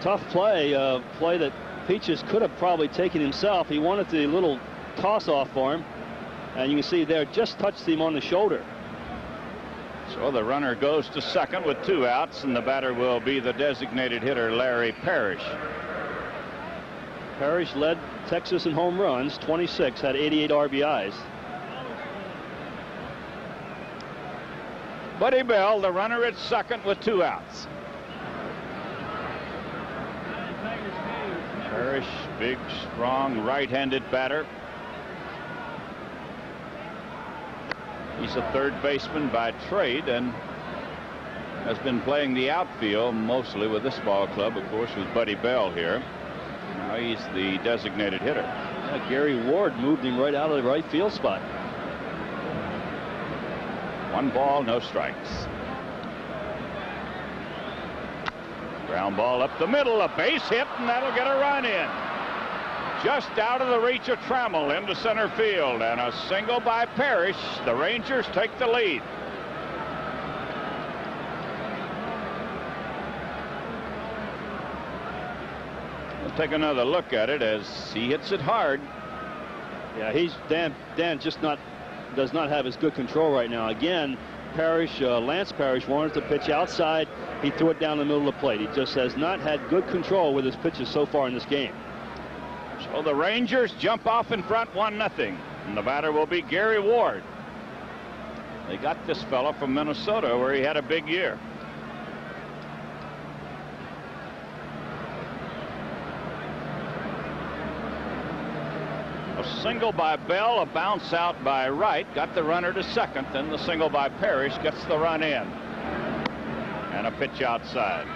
Tough play, uh, play that Peaches could have probably taken himself. He wanted the little toss-off for him, and you can see there just touched him on the shoulder. So the runner goes to second with two outs, and the batter will be the designated hitter, Larry Parrish. Parrish led Texas in home runs, 26, had 88 RBIs. Buddy Bell, the runner at second with two outs. Parrish, big, strong, right-handed batter. He's a third baseman by trade and has been playing the outfield mostly with this ball club, of course, with Buddy Bell here. Now he's the designated hitter. Yeah, Gary Ward moved him right out of the right field spot. One ball, no strikes. Ground ball up the middle, a base hit, and that'll get a run in. Just out of the reach of Trammell into center field, and a single by Parrish. The Rangers take the lead. We'll take another look at it as he hits it hard. Yeah, he's Dan. Dan just not does not have his good control right now. Again, Parrish, uh, Lance Parrish wanted to pitch outside. He threw it down the middle of the plate. He just has not had good control with his pitches so far in this game. So the Rangers jump off in front one nothing, and the batter will be Gary Ward. They got this fellow from Minnesota where he had a big year. Single by Bell, a bounce out by Wright, got the runner to second. Then the single by Parrish gets the run in. And a pitch outside.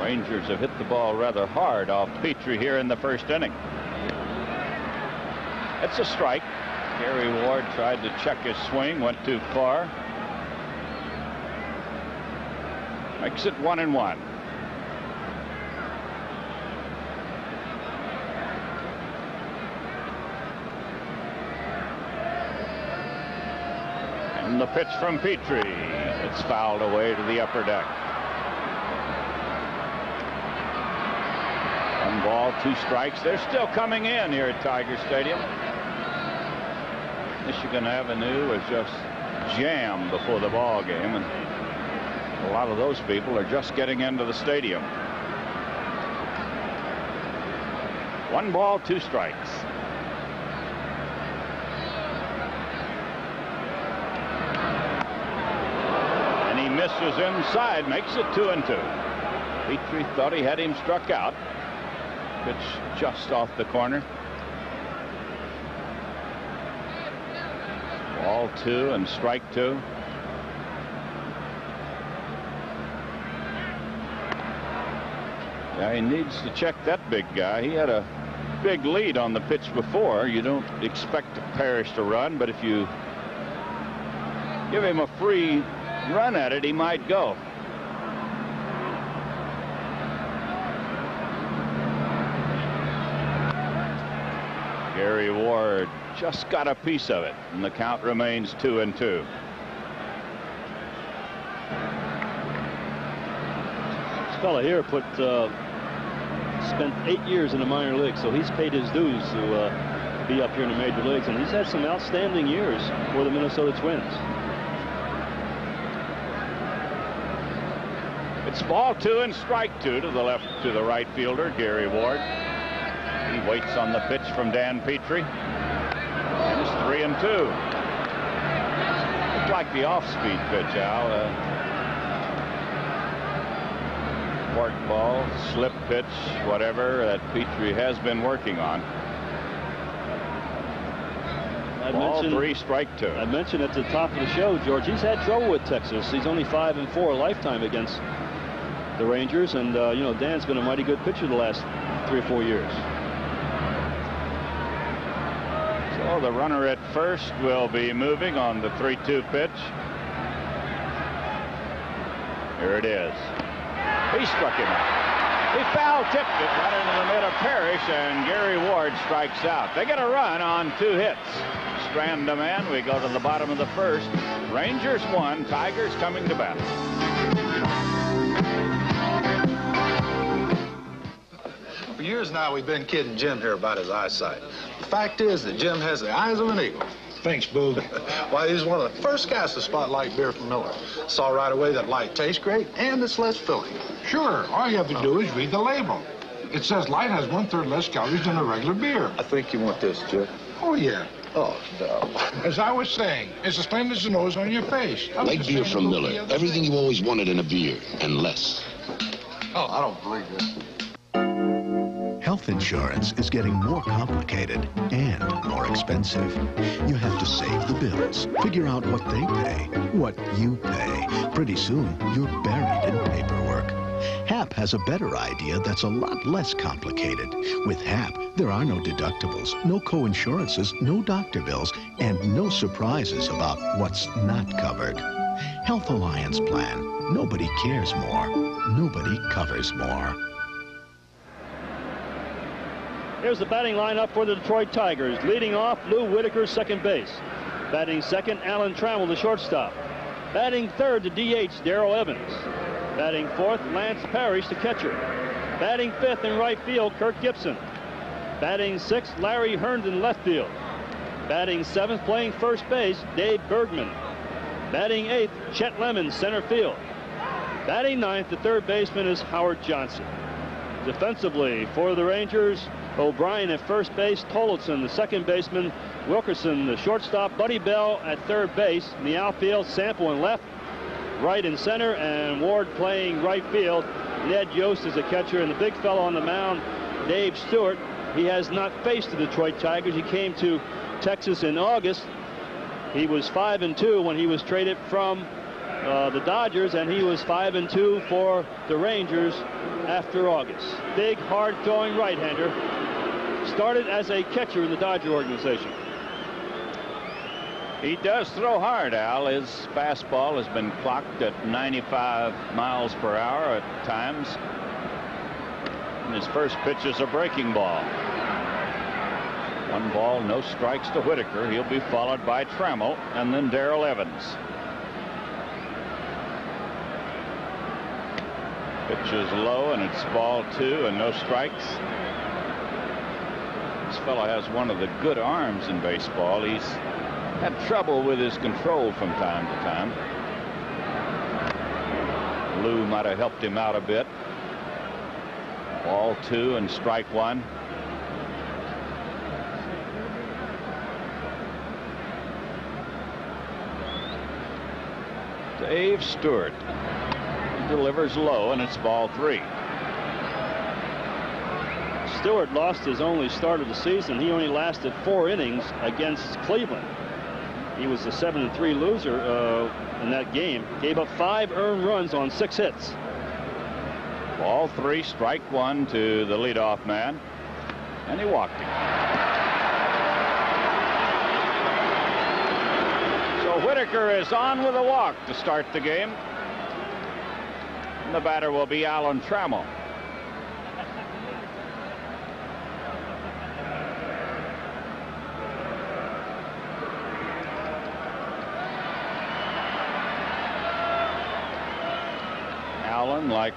Rangers have hit the ball rather hard off Petry here in the first inning. It's a strike. Gary Ward tried to check his swing, went too far. Makes it one and one. And the pitch from Petry. It's fouled away to the upper deck. One ball, two strikes. They're still coming in here at Tiger Stadium. Michigan Avenue was just jammed before the ball game, and a lot of those people are just getting into the stadium. One ball, two strikes. And he misses inside, makes it two and two. Petry thought he had him struck out. Pitch just off the corner. Ball two and strike two. Yeah, he needs to check that big guy. He had a big lead on the pitch before. You don't expect Parrish to run, but if you give him a free run at it, he might go. Gary Ward just got a piece of it, and the count remains two and two. This fella here put uh, spent eight years in the minor leagues, so he's paid his dues to uh, be up here in the major leagues, and he's had some outstanding years for the Minnesota Twins. It's ball two and strike two to the left to the right fielder, Gary Ward. He waits on the pitch from Dan Petry. Three and two. It's like the off-speed pitch, Al. Uh, fork ball, slip pitch, whatever that Petry has been working on. I Ball mentioned- three, strike two. I mentioned at the top of the show, George, he's had trouble with Texas. He's only five and four lifetime against the Rangers, and uh, you know Dan's been a mighty good pitcher the last three or four years. So the runner at first will be moving on the 3-2 pitch. Here it is. He struck him out. He foul tipped it right into the mid of Parrish, and Gary Ward strikes out. They get a run on two hits. Strand a man. We go to the bottom of the first. Rangers one. Tigers coming to battle. For years now, we've been kidding Jim here about his eyesight. The fact is that Jim has the eyes of an eagle. Thanks, Boog. Why, he's one of the first guys to spot light beer from Miller. Saw right away that light tastes great and it's less filling. Sure, all you have to do is read the label. It says light has one-third less calories than a regular beer. I think you want this, Jim. Oh, yeah. Oh, no. As I was saying, it's as plain as the nose on your face. Light beer from Miller. other Everything you always wanted in a beer, and less. Oh, I don't believe this. Health insurance is getting more complicated and more expensive. You have to save the bills, figure out what they pay, what you pay. Pretty soon, you're buried in paperwork. HAP has a better idea that's a lot less complicated. With HAP, there are no deductibles, no co-insurances, no doctor bills, and no surprises about what's not covered. Health Alliance Plan. Nobody cares more. Nobody covers more. Here's the batting lineup for the Detroit Tigers. Leading off, Lou Whitaker, second base. Batting second, Alan Trammell, the shortstop. Batting third, the DH, Darrell Evans. Batting fourth, Lance Parrish, the catcher. Batting fifth in right field, Kirk Gibson. Batting sixth, Larry Herndon, left field. Batting seventh, playing first base, Dave Bergman. Batting eighth, Chet Lemon, center field. Batting ninth, the third baseman is Howard Johnson. Defensively for the Rangers, O'Brien at first base, Tolleson, the second baseman, Wilkerson, the shortstop, Buddy Bell at third base. In the outfield, Sample in left, Wright and center, and Ward playing right field. Ned Yost is a catcher, and the big fellow on the mound, Dave Stewart. He has not faced the Detroit Tigers. He came to Texas in August. He was 5 and 2 when he was traded from uh, the Dodgers, and he was 5 and 2 for the Rangers after August. Big, hard throwing right hander. Started as a catcher in the Dodger organization. He does throw hard, Al. His fastball has been clocked at 95 miles per hour at times. And his first pitch is a breaking ball. One ball, no strikes to Whitaker. He'll be followed by Trammell and then Darrell Evans. Pitch is low and it's ball two and no strikes. Fellow has one of the good arms in baseball. He's had trouble with his control from time to time. Lou might have helped him out a bit. Ball two and strike one. Dave Stewart delivers low and it's ball three. Stewart lost his only start of the season. He only lasted four innings against Cleveland. He was a 7-3 loser uh, in that game. Gave up five earned runs on six hits. Ball three, strike one to the leadoff man. And he walked him. So Whitaker is on with a walk to start the game. And the batter will be Alan Trammell. Alan, like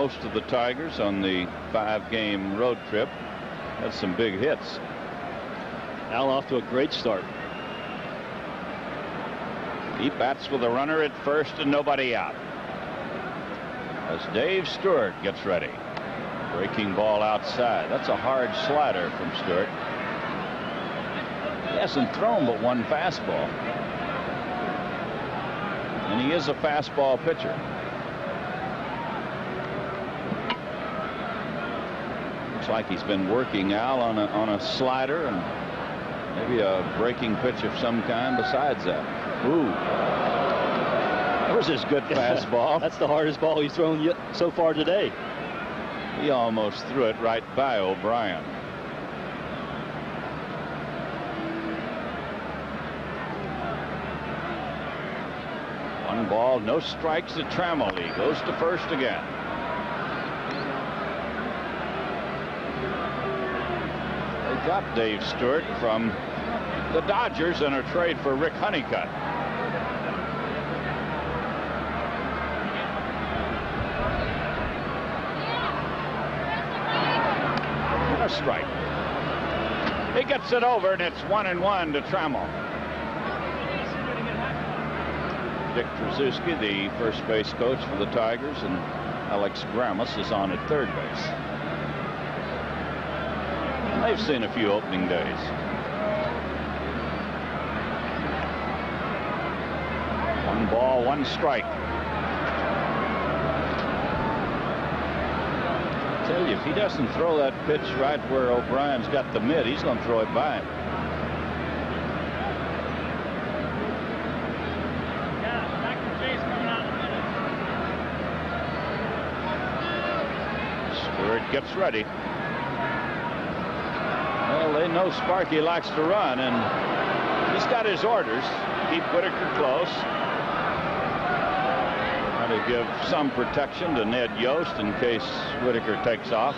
most of the Tigers on the five-game road trip, had some big hits. Al off to a great start. He bats with a runner at first and nobody out. As Dave Stewart gets ready. Breaking ball outside. That's a hard slider from Stewart. He hasn't thrown but one fastball. And he is a fastball pitcher. Like he's been working Al on a, on a slider and maybe a breaking pitch of some kind besides that. Ooh. Was his good fastball. That's the hardest ball he's thrown yet so far today. He almost threw it right by O'Brien. One ball, no strikes to Trammell. He goes to first again. They got Dave Stewart from the Dodgers in a trade for Rick Honeycutt. A strike. He gets it over, and it's one and one to Trammell. Dick Tracewski, the first base coach for the Tigers, and Alex Grammas is on at third base. They've seen a few opening days. One ball, one strike. I tell you, if he doesn't throw that pitch right where O'Brien's got the mid, he's going to throw it by him. Gets ready. They know Sparky likes to run, and he's got his orders. Keep Whitaker close. Try to give some protection to Ned Yost in case Whitaker takes off.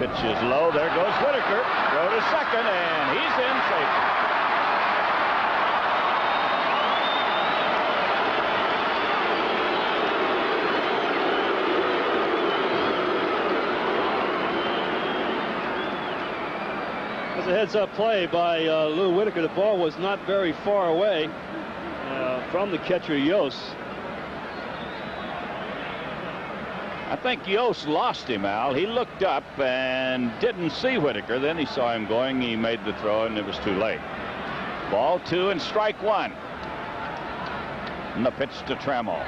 Pitch is low. There goes Whitaker. Go to second, and he's in safely. As a heads-up play by uh, Lou Whitaker, the ball was not very far away uh, from the catcher Yost. I think Yost lost him, Al. He looked up and didn't see Whitaker. Then he saw him going. He made the throw, and it was too late. Ball two and strike one. And the pitch to Trammell.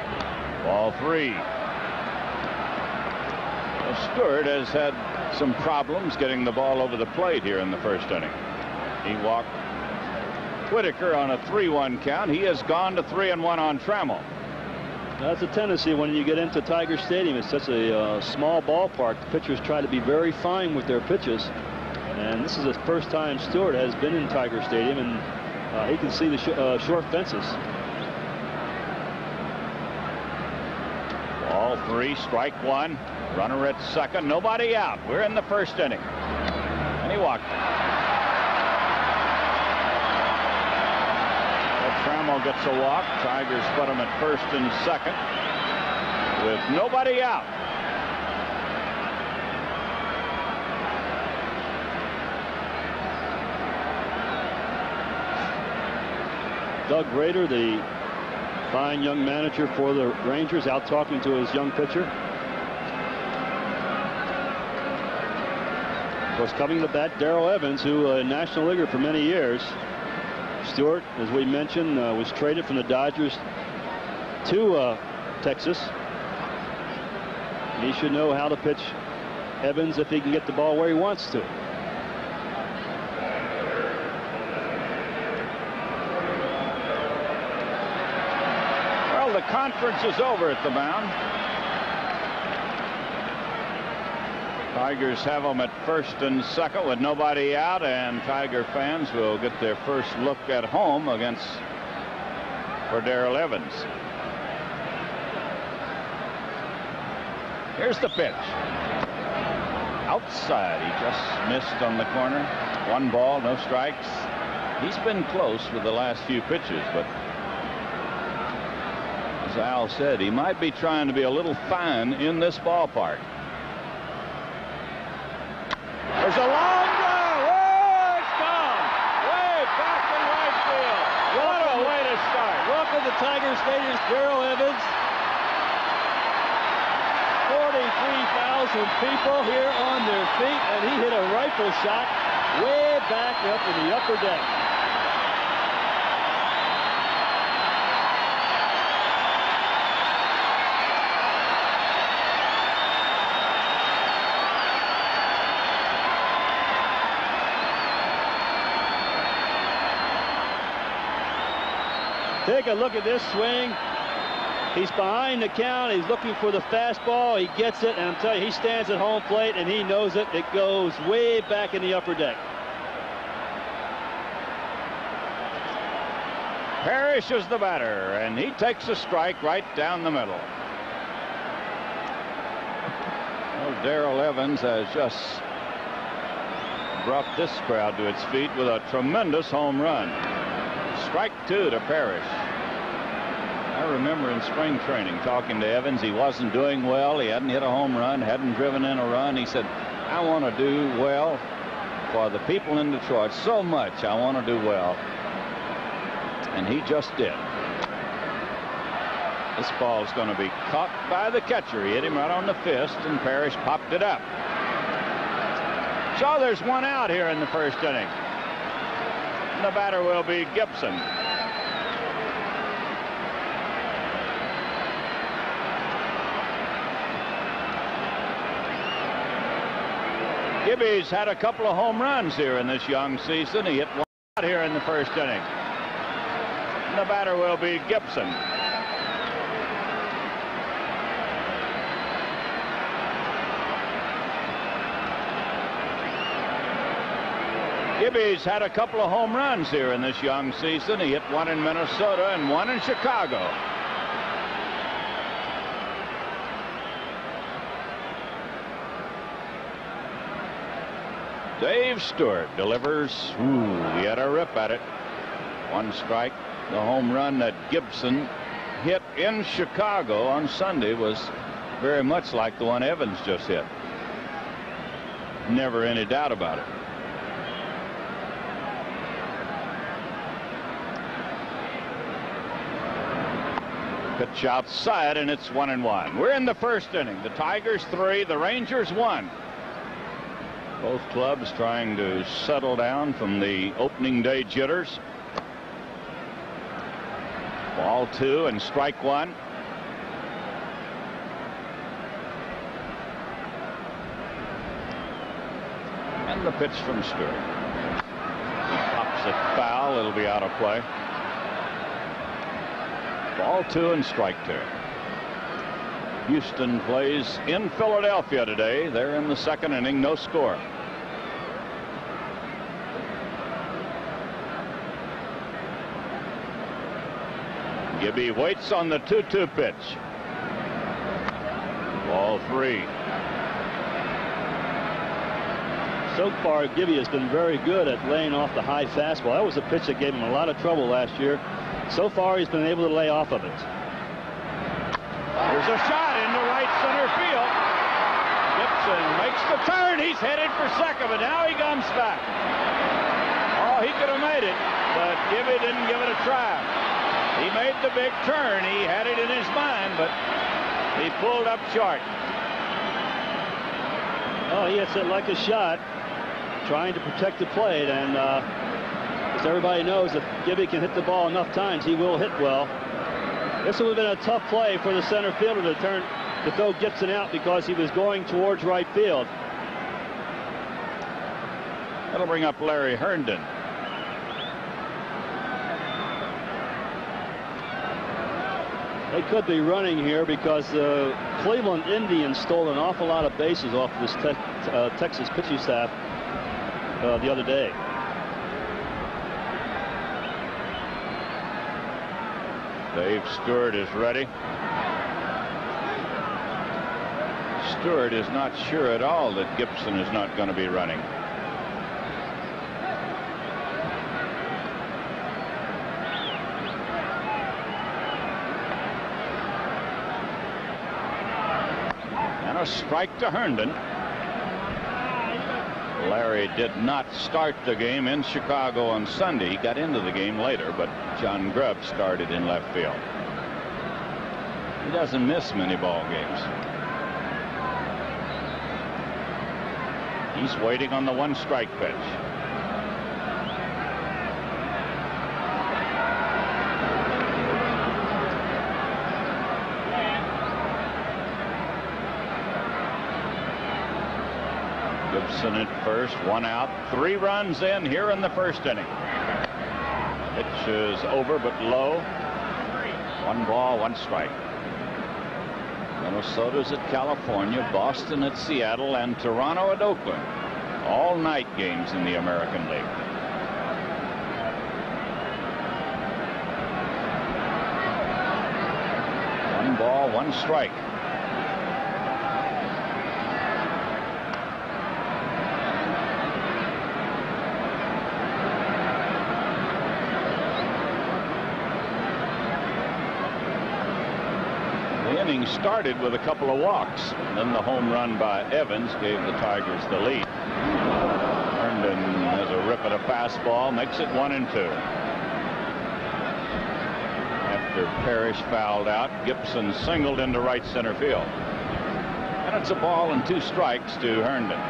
Ball three. Stewart has had some problems getting the ball over the plate here in the first inning. He walked Whitaker on a 3-1 count. He has gone to 3 and 1 on Trammell. That's a tendency when you get into Tiger Stadium. It's such a uh, small ballpark. The pitchers try to be very fine with their pitches. And this is the first time Stewart has been in Tiger Stadium, and uh, he can see the sh uh, short fences. Ball three, strike one. Runner at second, nobody out. We're in the first inning. And he walked. Trammell gets a walk. Tigers put him at first and second with nobody out. Doug Rader, the fine young manager for the Rangers, out talking to his young pitcher. Of course, coming to bat, Darrell Evans, who a uh, National Leaguer for many years. Stewart, as we mentioned, uh, was traded from the Dodgers to uh, Texas. He should know how to pitch Evans if he can get the ball where he wants to. Well, the conference is over at the mound. Tigers have them at first and second with nobody out, and Tiger fans will get their first look at home against for Darrell Evans. Here's the pitch. Outside, he just missed on the corner. One ball, no strikes. He's been close with the last few pitches, but as Al said, he might be trying to be a little fine in this ballpark. There's a long drive. Oh, it's gone. Way back in right field. What a way to start. Welcome to Tiger Stadium's Darrell Evans. 43,000 people here on their feet, and he hit a rifle shot way back up in the upper deck. Take a look at this swing. He's behind the count. He's looking for the fastball. He gets it, and I'm telling you, he stands at home plate, and he knows it. It goes way back in the upper deck. Parrish is the batter, and he takes a strike right down the middle. Well, Darrell Evans has just brought this crowd to its feet with a tremendous home run. Strike two to Parrish. I remember in spring training talking to Evans. He wasn't doing well. He hadn't hit a home run, hadn't driven in a run. He said, I want to do well for the people in Detroit so much. I want to do well. And he just did. This ball is going to be caught by the catcher. He hit him right on the fist, and Parrish popped it up. So there's one out here in the first inning the batter will be Gibson. Gibby's had a couple of home runs here in this young season. He hit one out here in the first inning. the batter will be Gibson. Gibby's had a couple of home runs here in this young season. He hit one in Minnesota and one in Chicago. Dave Stewart delivers. Ooh, he had a rip at it. One strike. The home run that Gibson hit in Chicago on Sunday was very much like the one Evans just hit. Never any doubt about it. Pitch outside, and it's one and one. We're in the first inning. The Tigers three, the Rangers one. Both clubs trying to settle down from the opening day jitters. Ball two and strike one. And the pitch from Stewart. Pops it foul. It'll be out of play. Ball two and strike two. Houston plays in Philadelphia today. They're in the second inning, no score. Gibby waits on the 2-2 pitch. Ball three. So far, Gibby has been very good at laying off the high fastball. That was a pitch that gave him a lot of trouble last year. So far, he's been able to lay off of it. There's a shot into right center field. Gibson makes the turn. He's headed for second, but now he comes back. Oh, he could have made it, but Gibby didn't give it a try. He made the big turn. He had it in his mind, but he pulled up short. Oh, he hits it like a shot, trying to protect the plate, and uh, as everybody knows, if Gibby can hit the ball enough times, he will hit well. This would have been a tough play for the center fielder to turn to throw Gibson out because he was going towards right field. That'll bring up Larry Herndon. They could be running here because the uh, Cleveland Indians stole an awful lot of bases off this te uh, Texas pitching staff uh, the other day. Dave Stewart is ready. Stewart is not sure at all that Gibson is not going to be running. And a strike to Herndon. Larry did not start the game in Chicago on Sunday. He got into the game later, but John Grubb started in left field. He doesn't miss many ball games. He's waiting on the one strike pitch. Gibson at first, one out, three runs in here in the first inning. Pitch is over but low. One ball, one strike. Minnesota's at California, Boston at Seattle, and Toronto at Oakland. All night games in the American League. One ball, one strike. The inning started with a couple of walks. Then the home run by Evans gave the Tigers the lead. Herndon has a rip at a fastball, makes it one and two. After Parrish fouled out, Gibson singled into right center field. And it's a ball and two strikes to Herndon.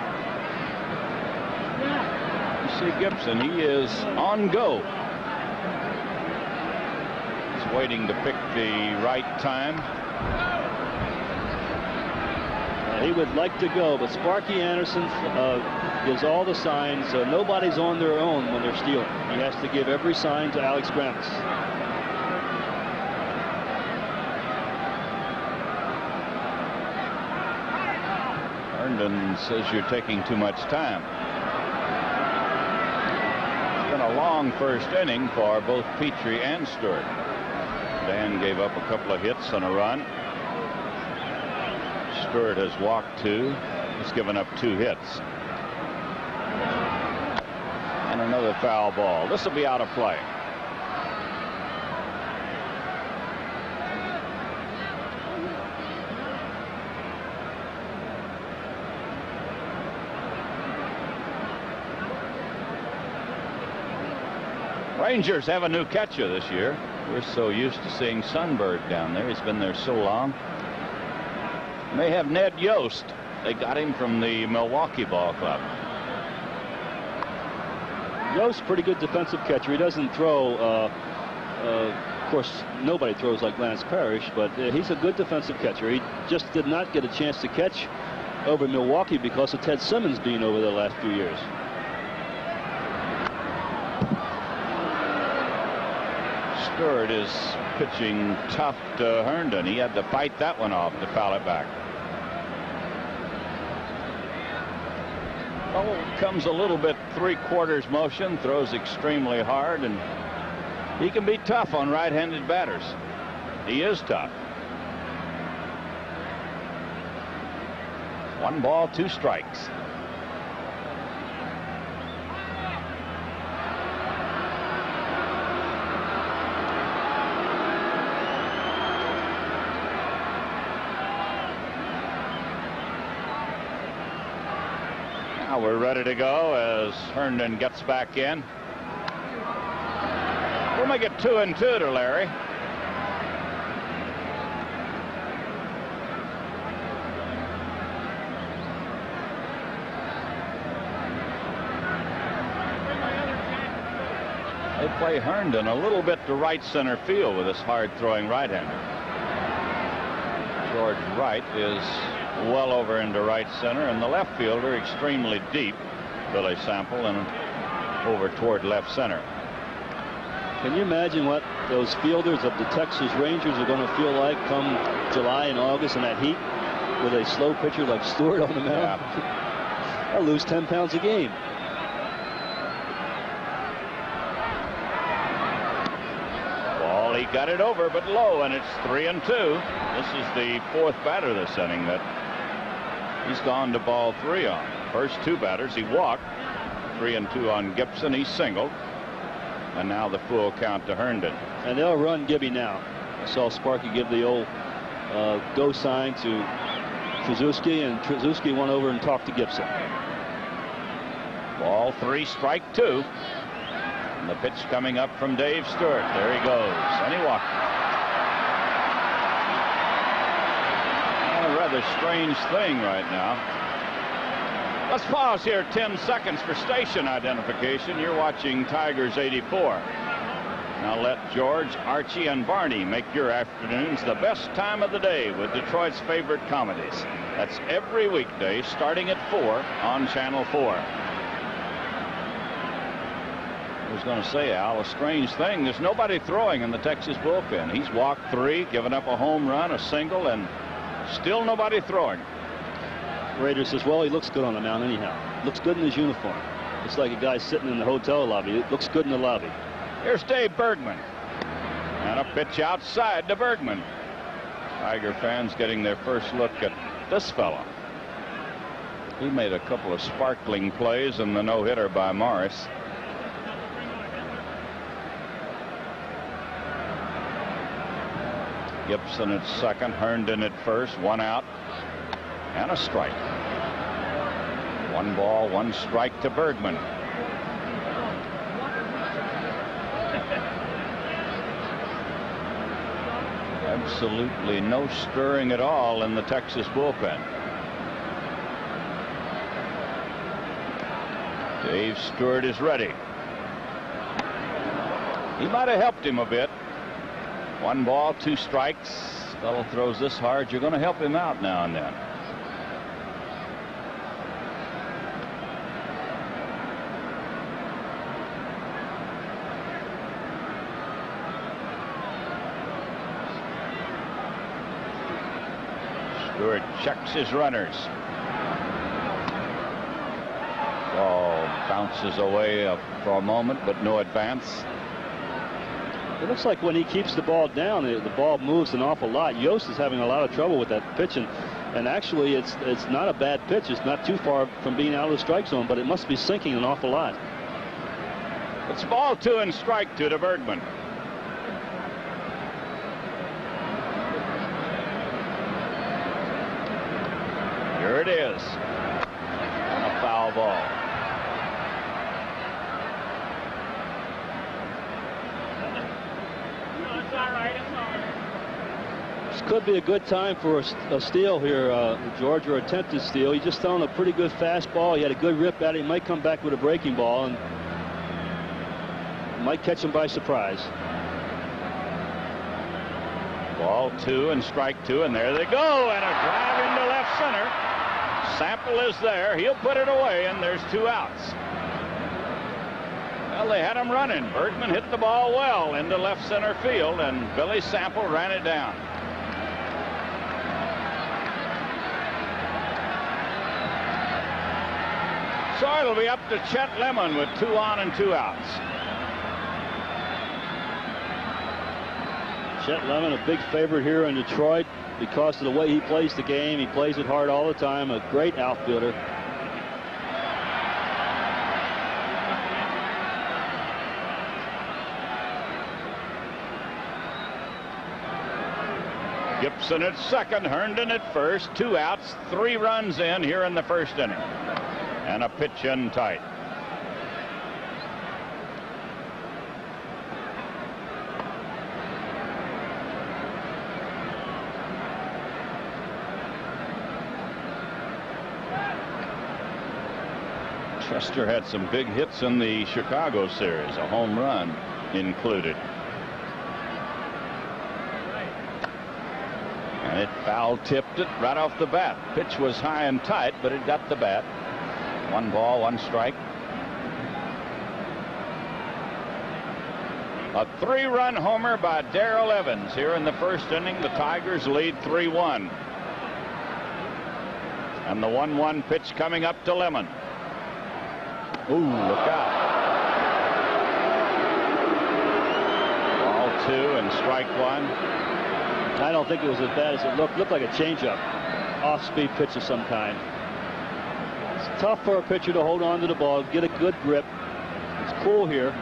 You see Gibson, he is on go. He's waiting to pick the right time. He would like to go, but Sparky Anderson uh, gives all the signs. Uh, nobody's on their own when they're stealing. He has to give every sign to Alex Grammas. Herndon says you're taking too much time. It's been a long first inning for both Petry and Stewart. Dan gave up a couple of hits and a run. Stewart has walked two. He's given up two hits. And another foul ball. This will be out of play. Rangers have a new catcher this year. We're so used to seeing Sundberg down there. He's been there so long. They have Ned Yost. They got him from the Milwaukee Ball Club. Yost, pretty good defensive catcher. He doesn't throw. Uh, uh, of course, nobody throws like Lance Parrish, but uh, he's a good defensive catcher. He just did not get a chance to catch over Milwaukee because of Ted Simmons being over the last few years. Stewart is pitching tough to Herndon. He had to fight that one off to foul it back. Oh, comes a little bit three quarters motion, throws extremely hard, and he can be tough on right-handed batters. He is tough. One ball, two strikes. Now we're ready to go as Herndon gets back in. We'll make it two and two to Larry. They play Herndon a little bit to right center field with this hard-throwing right-hander. George Wright is well over into right center, and the left fielder extremely deep, Billy Sample, and over toward left center. Can you imagine what those fielders of the Texas Rangers are going to feel like come July and August in that heat with a slow pitcher like Stewart on the mound? I'll lose 10 pounds a game. Ball, he got it over, but low, and it's three and two. This is the fourth batter this inning that he's gone to ball three on. First two batters, he walked. Three and two on Gibson. He singled. And now the full count to Herndon. And they'll run Gibby now. I saw Sparky give the old uh, go sign to Tracewski, and Tracewski went over and talked to Gibson. Ball three, strike two. And the pitch coming up from Dave Stewart. There he goes. And he walked. A rather strange thing right now. Let's pause here 10 seconds for station identification. You're watching Tigers 84. Now let George, Archie, and Barney make your afternoons the best time of the day with Detroit's favorite comedies. That's every weekday starting at 4 on Channel 4. I was going to say, Al, a strange thing. There's nobody throwing in the Texas bullpen. He's walked three, given up a home run, a single, and still nobody throwing. Rader says, well, he looks good on the mound anyhow. Looks good in his uniform. Looks like a guy sitting in the hotel lobby. It looks good in the lobby. Here's Dave Bergman. And a pitch outside to Bergman. Tiger fans getting their first look at this fellow. He made a couple of sparkling plays in the no-hitter by Morris. Gibson at second, Herndon at first, one out and a strike. One ball, one strike to Bergman. Absolutely no stirring at all in the Texas bullpen. Dave Stewart is ready. He might have helped him a bit. One ball, two strikes. Fellow throws this hard, you're going to help him out now and then. Stewart checks his runners. Ball bounces away uh, for a moment, but no advance. It looks like when he keeps the ball down, the, ball moves an awful lot. Yost is having a lot of trouble with that pitch, and, and actually it's it's not a bad pitch. It's not too far from being out of the strike zone, but it must be sinking an awful lot. It's ball two and strike two to Bergman. Here it is. And a foul ball. Could be a good time for a, a steal here, uh, George, or attempted steal. He's just throwing a pretty good fastball. He had a good rip at it. He might come back with a breaking ball and might catch him by surprise. Ball two and strike two, and there they go, and a drive into left center. Sample is there. He'll put it away, and there's two outs. Well, they had him running. Bergman hit the ball well into left center field, and Billy Sample ran it down. It'll be up to Chet Lemon with two on and two outs. Chet Lemon, a big favorite here in Detroit because of the way he plays the game. He plays it hard all the time. A great outfielder. Gibson at second, Herndon at first, two outs, three runs in here in the first inning. And a pitch in tight. Chester had some big hits in the Chicago series, a home run included. And it foul tipped it right off the bat. Pitch was high and tight, but it got the bat. One ball, one strike. A three-run homer by Darrell Evans here in the first inning. The Tigers lead 3-1. And the 1-1 pitch coming up to Lemon. Ooh, look out. Ball two and strike one. I don't think it was as bad as it looked. Looked like a changeup. Off-speed pitch of some kind. Tough for a pitcher to hold on to the ball, get a good grip. It's cool here.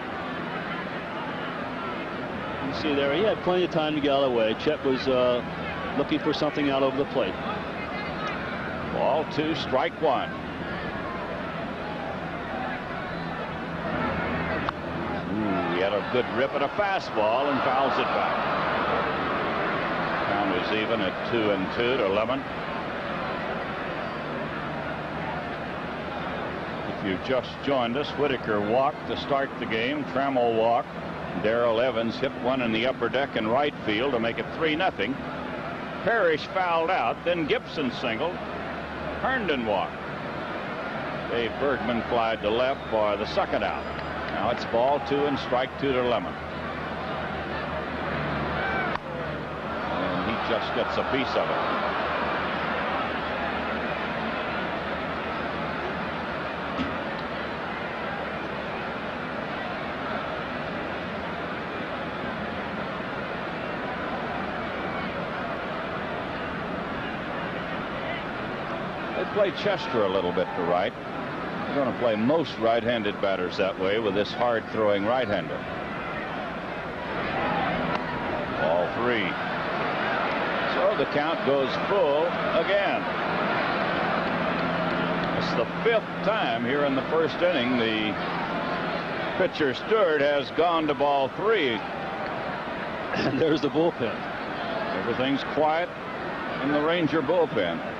You see there, he had plenty of time to get out of the way. Chet was uh, looking for something out over the plate. Ball two, strike one. Ooh, he had a good rip at a fastball and fouls it back. Count is even at two and two to Lemon. If you've just joined us, Whitaker walked to start the game. Trammell walked. Darrell Evans hit one in the upper deck in right field to make it 3 nothing. Parrish fouled out. Then Gibson singled. Herndon walked. Dave Bergman flied to left for the second out. Now it's ball two and strike two to Lemon. And he just gets a piece of it. Play Chester a little bit to right. They're going to play most right-handed batters that way with this hard-throwing right-hander. Ball three. So the count goes full again. It's the fifth time here in the first inning the pitcher Stewart has gone to ball three. And there's the bullpen. Everything's quiet in the Ranger bullpen.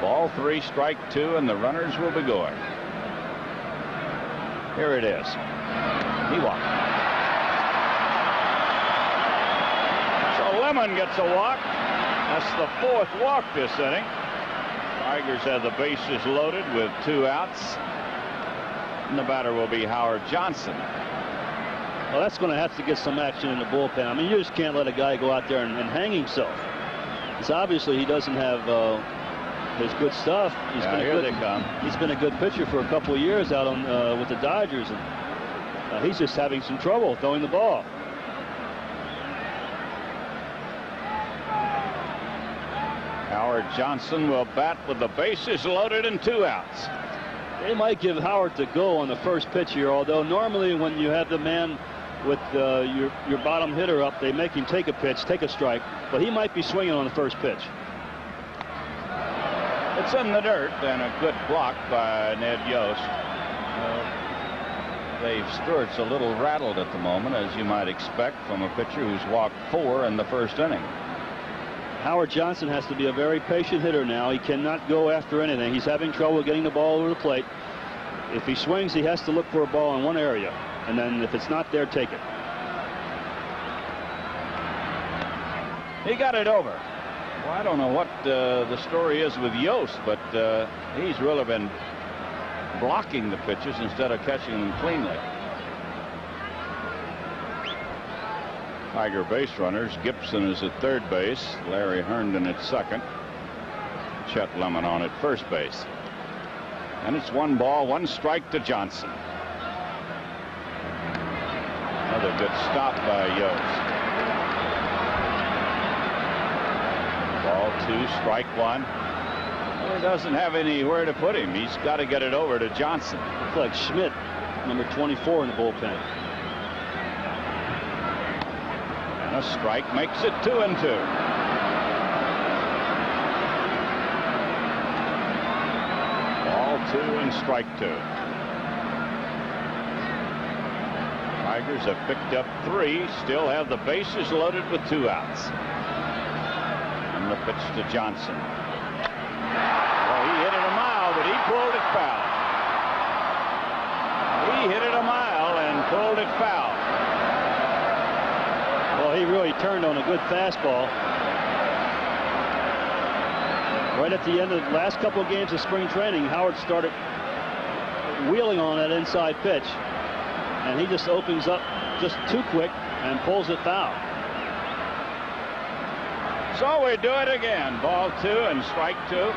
Ball three, strike two, and the runners will be going. Here it is. He walked. So Lemon gets a walk. That's the fourth walk this inning. Tigers have the bases loaded with two outs. And the batter will be Howard Johnson. Well, that's going to have to get some action in the bullpen. I mean, you just can't let a guy go out there and, and hang himself. It's obviously he doesn't have uh, his good stuff. He's Yeah, been a good. He's been a good pitcher for a couple of years out on uh, with the Dodgers, and uh, he's just having some trouble throwing the ball. Howard Johnson will bat with the bases loaded and two outs. They might give Howard the go on the first pitch here, although normally when you have the man with uh, your your bottom hitter up, they make him take a pitch, take a strike, but he might be swinging on the first pitch. It's in the dirt and a good block by Ned Yost. Uh, Dave Stewart's a little rattled at the moment, as you might expect from a pitcher who's walked four in the first inning. Howard Johnson has to be a very patient hitter now. He cannot go after anything. He's having trouble getting the ball over the plate. If he swings, he has to look for a ball in one area. And then if it's not there, take it. He got it over. Well, I don't know what uh, the story is with Yost, but uh, he's really been blocking the pitches instead of catching them cleanly. Tiger base runners. Gibson is at third base. Larry Herndon at second. Chet Lemon on at first base. And it's one ball, one strike to Johnson. Another good stop by Yost. Ball two, strike one. He doesn't have anywhere to put him. He's got to get it over to Johnson. Looks like Schmidt, number 24 in the bullpen. And a strike makes it two and two. Ball two and strike two. Tigers have picked up three, still have the bases loaded with two outs. The pitch to Johnson. Well, he hit it a mile, but he pulled it foul. He hit it a mile and pulled it foul. Well, he really turned on a good fastball. Right at the end of the last couple of games of spring training, Howard started wheeling on that inside pitch. And he just opens up just too quick and pulls it foul. So we do it again. Ball two and strike two.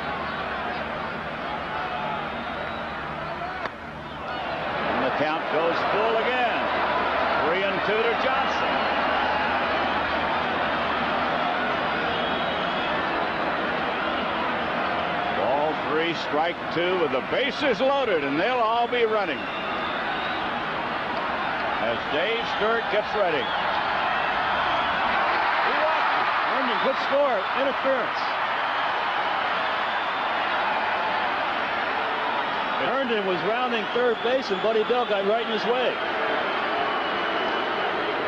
And the count goes full again. Three and two to Johnson. Ball three, strike two with the bases loaded, and they'll all be running. As Dave Stewart gets ready. Good score. Interference. Herndon was rounding third base, and Buddy Bell got right in his way.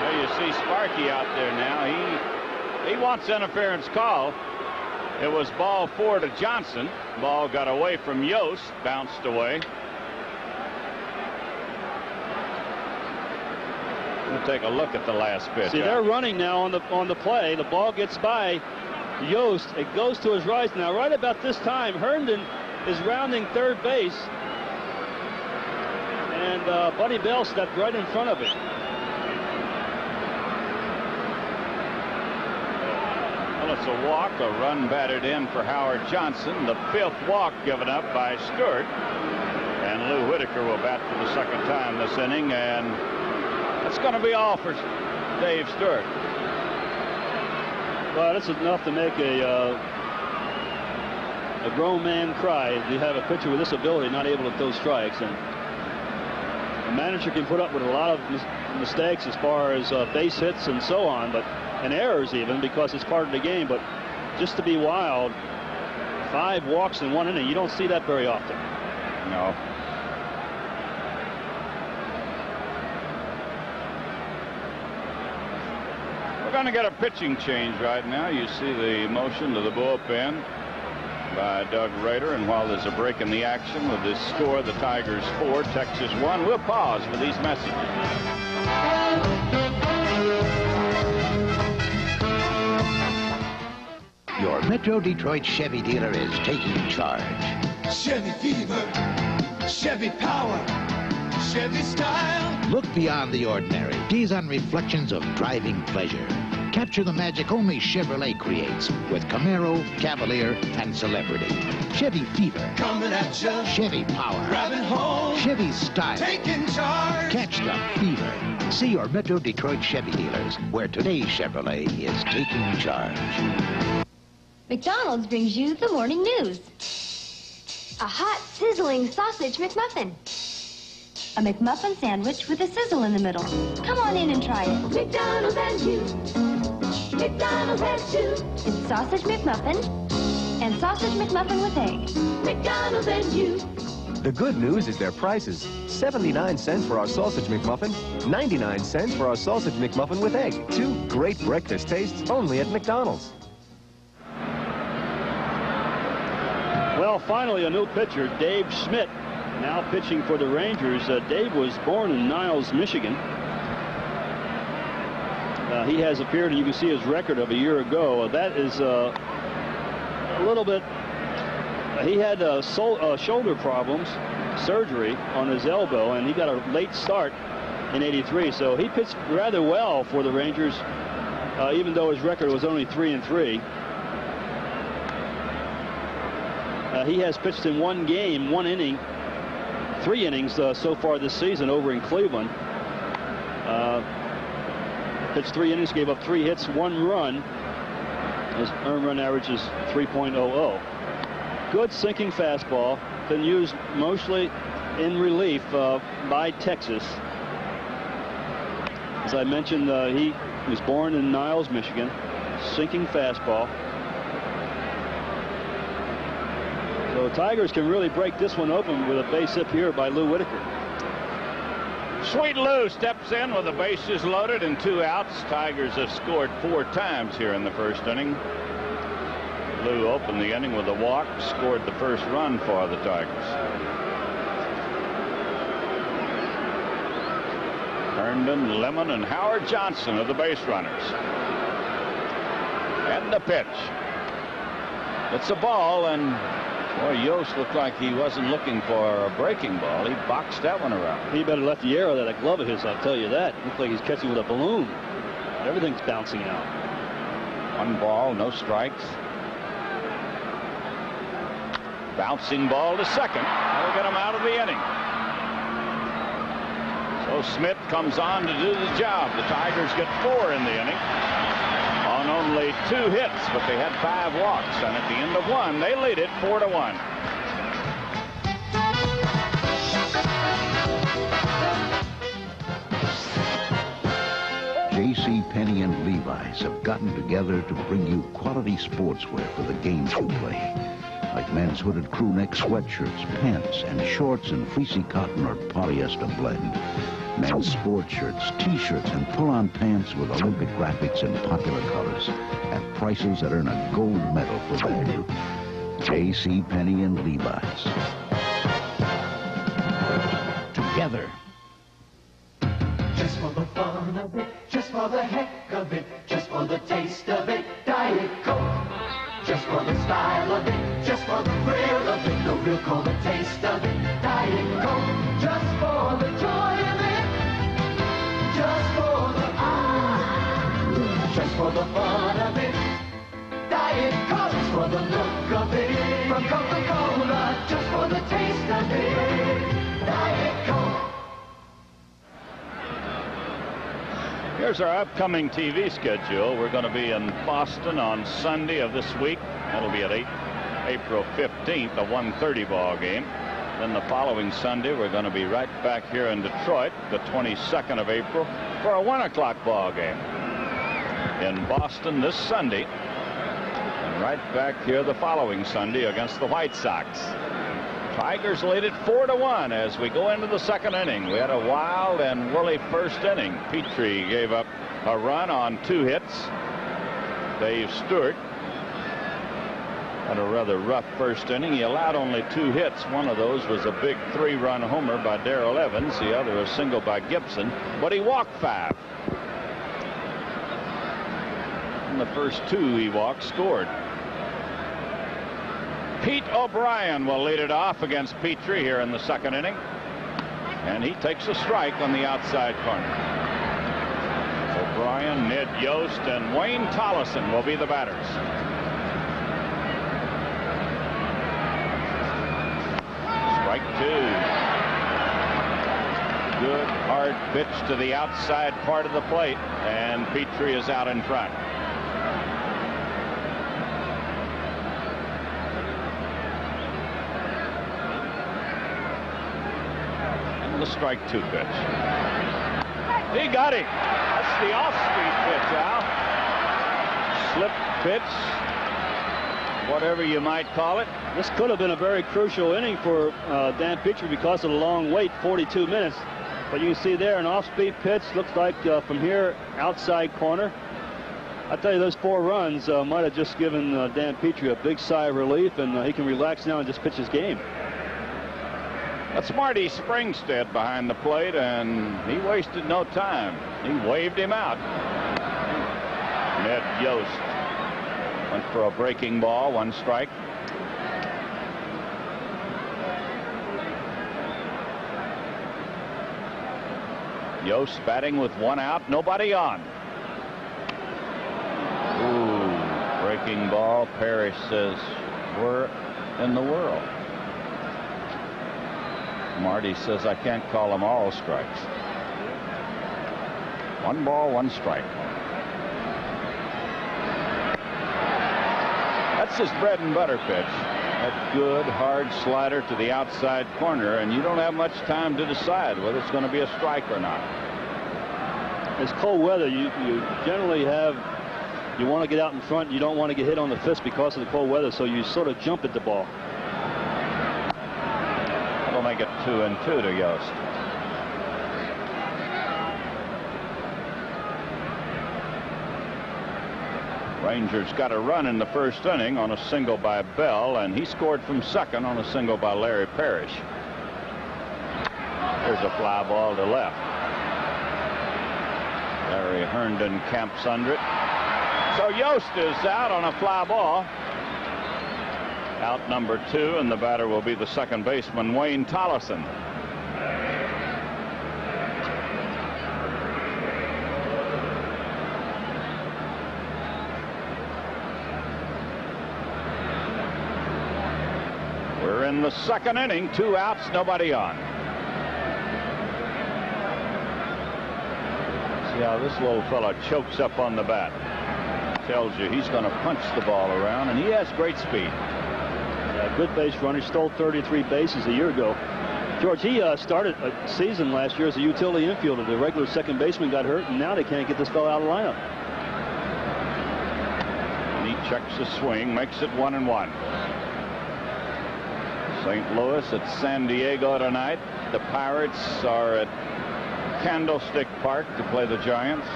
Well, you see Sparky out there now. He he wants interference call. It was ball four to Johnson. Ball got away from Yost, bounced away. We'll take a look at the last pitch. See, they're running now on the on the play. The ball gets by Yost. It goes to his right. Now, right about this time, Herndon is rounding third base. And uh, Buddy Bell stepped right in front of it. Well, it's a walk, a run batted in for Howard Johnson. The fifth walk given up by Stewart. And Lou Whitaker will bat for the second time this inning. And that's going to be all for Dave Stewart. Well, that's enough to make a uh, a grown man cry. You have a pitcher with this ability not able to throw strikes, and a manager can put up with a lot of mis mistakes as far as uh, base hits and so on, but and errors even because it's part of the game. But just to be wild, five walks in one inning, you don't see that very often. No. We're going to get a pitching change right now. You see the motion to the bullpen by Doug Rader. And while there's a break in the action with this score, the Tigers four, Texas one, we'll pause for these messages. Your Metro Detroit Chevy dealer is taking charge. Chevy fever, Chevy power, Chevy style. Look beyond the ordinary. Gaze on reflections of driving pleasure. Capture the magic only Chevrolet creates with Camaro, Cavalier, and Celebrity. Chevy Fever. Coming at you. Chevy Power. Grabbing home. Chevy Style. Taking charge. Catch the fever. See your Metro Detroit Chevy dealers, where today's Chevrolet is taking charge. McDonald's brings you the morning news. A hot, sizzling sausage McMuffin. A McMuffin sandwich with a sizzle in the middle. Come on in and try it. McDonald's and you. McDonald's has you. It's sausage McMuffin and sausage McMuffin with egg. McDonald's and you. The good news is their prices. 79 cents for our sausage McMuffin, 99 cents for our sausage McMuffin with egg. Two great breakfast tastes only at McDonald's. Well, finally, a new pitcher, Dave Schmidt, now pitching for the Rangers. Uh, Dave was born in Niles, Michigan. Uh, he has appeared, and you can see his record of a year ago. Uh, that is uh, a little bit. Uh, he had uh, uh, shoulder problems, surgery on his elbow, and he got a late start in 83. So he pitched rather well for the Rangers, even though his record was only three and three. he has pitched in one game, one inning, three innings so far this season over in Cleveland. Pitched three innings, gave up three hits, one run. His earned run average is 3.00. Good sinking fastball. Been used mostly in relief uh, by Texas. As I mentioned, uh, he was born in Niles, Michigan. Sinking fastball. So Tigers can really break this one open with a base hit here by Lou Whitaker. Sweet Lou steps in with the bases loaded and two outs. Tigers have scored four times here in the first inning. Lou opened the inning with a walk, scored the first run for the Tigers. Herndon, Lemon, and Howard Johnson are the base runners. And the pitch. It's a ball, and Boy, Yost looked like he wasn't looking for a breaking ball. He boxed that one around. He better let the arrow that glove of his, I'll tell you that. Looks like he's catching with a balloon. Everything's bouncing out. One ball, no strikes. Bouncing ball to second. That'll get him out of the inning. So Schmidt comes on to do the job. The Tigers get four in the inning on only two hits, but they had five walks. And at the end of one, they lead it four to one. J.C. Penney and Levi's have gotten together to bring you quality sportswear for the games you play. Like men's hooded crew neck sweatshirts, pants, and shorts in fleecy cotton or polyester blend men's sports shirts, t-shirts, and pull-on pants with Olympic graphics in popular colors at prices that earn a gold medal for value. J.C. Penney and Levi's. Together. Just for the fun of it, just for the heck of it, just for the taste of it, Diet Coke. Just for the style of it, just for the thrill of it, the real cold taste of it, Diet Coke. Just for the joy for the fun of it. Diet Coke for the look of it. From Coca-Cola, just for the taste of it. Diet Coke. Here's our upcoming TV schedule. We're going to be in Boston on Sunday of this week. That'll be at 8, April 15th, a 1.30 ball game. Then the following Sunday, we're going to be right back here in Detroit, the 22nd of April, for a 1 o'clock ball game in Boston this Sunday. And right back here the following Sunday against the White Sox. Tigers lead it four to one as we go into the second inning. We had a wild and woolly first inning. Petry gave up a run on two hits. Dave Stewart had a rather rough first inning. He allowed only two hits. One of those was a big three-run homer by Darrell Evans. The other a single by Gibson. But he walked five the first two he walked scored. Pete O'Brien will lead it off against Petry here in the second inning. And he takes a strike on the outside corner. O'Brien, Ned Yost, and Wayne Tolleson will be the batters. Strike two. Good hard pitch to the outside part of the plate, and Petry is out in front. The strike two pitch. He got him. That's the off-speed pitch, Al. Slip pitch, whatever you might call it. This could have been a very crucial inning for uh, Dan Petry because of the long wait, 42 minutes. But you can see there an off-speed pitch. Looks like uh, from here, outside corner. I tell you, those four runs uh, might have just given uh, Dan Petry a big sigh of relief, and uh, he can relax now and just pitch his game. That's Marty Springstead behind the plate, and he wasted no time. He waved him out. Ned Yost went for a breaking ball, one strike. Yost batting with one out, nobody on. Ooh, breaking ball. Parrish says, we're in the world. Marty says, I can't call them all strikes. One ball, one strike. That's his bread and butter pitch. That good, hard slider to the outside corner, and you don't have much time to decide whether it's going to be a strike or not. It's cold weather. You, you generally have, you want to get out in front. You don't want to get hit on the fist because of the cold weather, so you sort of jump at the ball. That'll make it two and two to Yost. Rangers got a run in the first inning on a single by Bell, and he scored from second on a single by Larry Parrish. There's a fly ball to left. Larry Herndon camps under it. So Yost is out on a fly ball. Out number two, and the batter will be the second baseman, Wayne Tolleson. We're in the second inning, two outs, nobody on. See how this little fella chokes up on the bat. Tells you he's going to punch the ball around, and he has great speed. Yeah, good base runner. Stole 33 bases a year ago. George, he uh, started a season last year as a utility infielder. The regular second baseman got hurt, and now they can't get this fellow out of the lineup. And he checks the swing, makes it one and one. St. Louis at San Diego tonight. The Pirates are at Candlestick Park to play the Giants.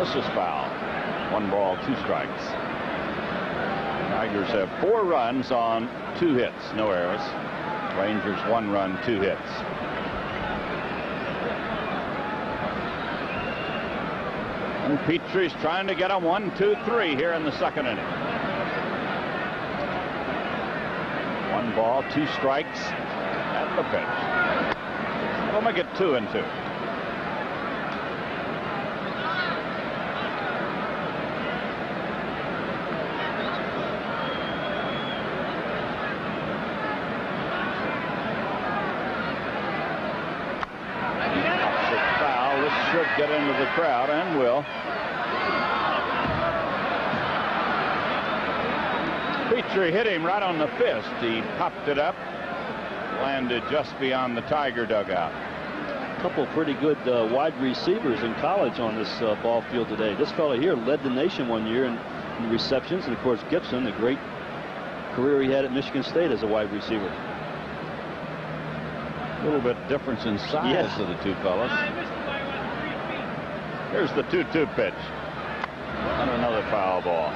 This is foul. One ball, two strikes. Tigers have four runs on two hits, no errors. Rangers one run, two hits. And Petry's trying to get a one, two, three here in the second inning. One ball, two strikes at the pitch. That'll make two and two. Opposite foul. This should get into the crowd and will. Petry hit him right on the fist. He popped it up, landed just beyond the Tiger dugout. A couple pretty good uh, wide receivers in college on this uh, ball field today. This fellow here led the nation one year in, in receptions, and of course Gibson, the great career he had at Michigan State as a wide receiver. A little bit difference in size Yeah. of the two fellas. Here's the 2-2 pitch. And another foul ball.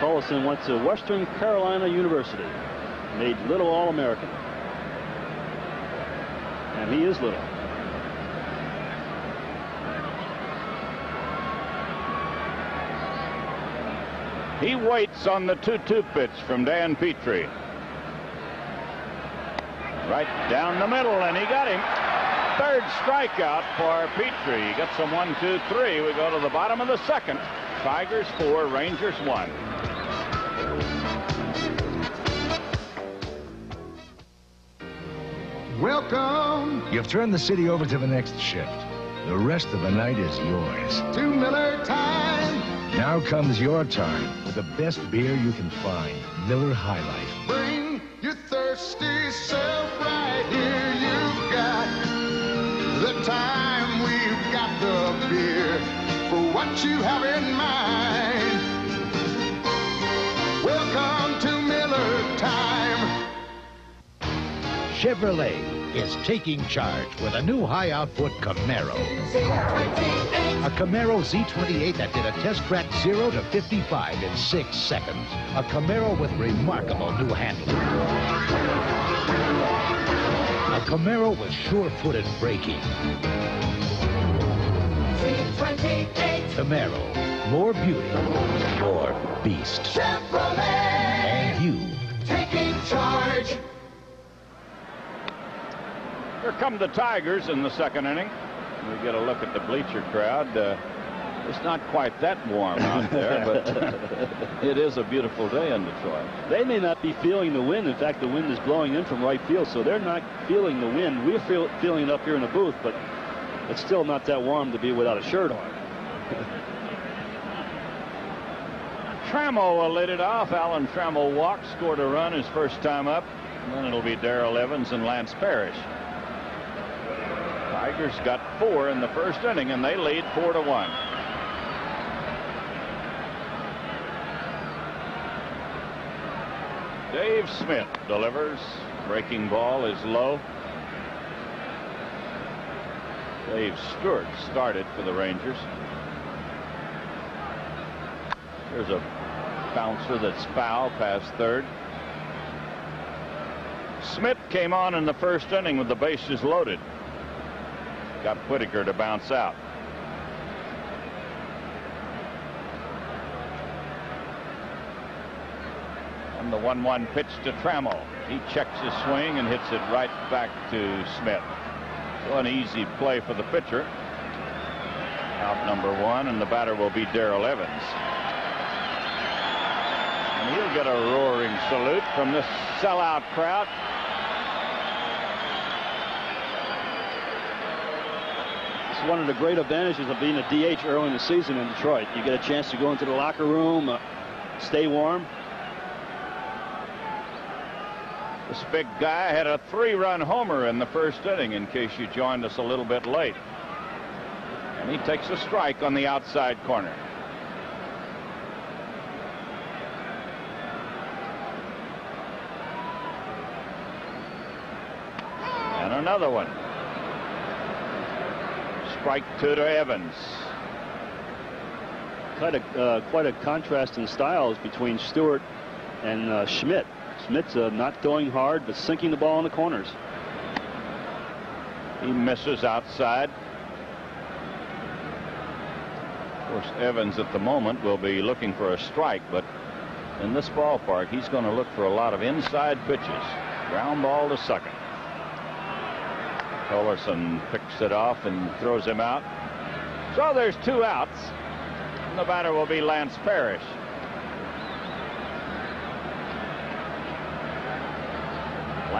Tolleson went to Western Carolina University, made little All-American. And he is little. He waits on the 2-2 pitch from Dan Petry. Right down the middle, and he got him. Third strikeout for Petry. He gets him one, two, three. We go to the bottom of the second. Tigers four, Rangers one. Welcome You've turned the city over to the next shift. The rest of the night is yours. to Miller Time. Now comes your time with the best beer you can find, Miller High Life. Bring your thirsty self what you have in mind. Welcome to Miller Time. Chevrolet, is taking charge with a new high-output Camaro. A Camaro Z28 that did a test track 0 to 55 in 6 seconds. A Camaro with remarkable new handling. A Camaro with sure-footed braking. Camaro, more beauty, more beast. Chevrolet. And you Taking charge. Here come the Tigers in the second inning. We get a look at the bleacher crowd. Uh, it's not quite that warm out there, but it is a beautiful day in Detroit. They may not be feeling the wind. In fact, the wind is blowing in from right field, so they're not feeling the wind. We're feel, feeling it up here in the booth, but it's still not that warm to be without a shirt on. Trammell will lit it off. Alan Trammell walked, scored a run his first time up. And then it'll be Darrell Evans and Lance Parrish. Tigers got four in the first inning, and they lead four to one. Dave Smith delivers. Breaking ball is low. Dave Stewart started for the Rangers. There's a bouncer that's foul past third. Smith came on in the first inning with the bases loaded. Got Whitaker to bounce out. And the 1-1 pitch to Trammell. He checks his swing and hits it right back to Smith. So an easy play for the pitcher. Out number one, and the batter will be Darrell Evans. And he'll get a roaring salute from this sellout crowd. It's one of the great advantages of being a DH early in the season in Detroit. You get a chance to go into the locker room, uh, stay warm. This big guy had a three-run homer in the first inning, in case you joined us a little bit late. And he takes a strike on the outside corner. And another one. Strike two to Evans. Quite a, uh, quite a contrast in styles between Stewart and uh, Schmidt. Schmidt's uh, not throwing hard, but sinking the ball in the corners. He misses outside. Of course, Evans at the moment will be looking for a strike, but in this ballpark, he's going to look for a lot of inside pitches. Ground ball to second. Wilkerson picks it off and throws him out. So there's two outs. And the batter will be Lance Parrish.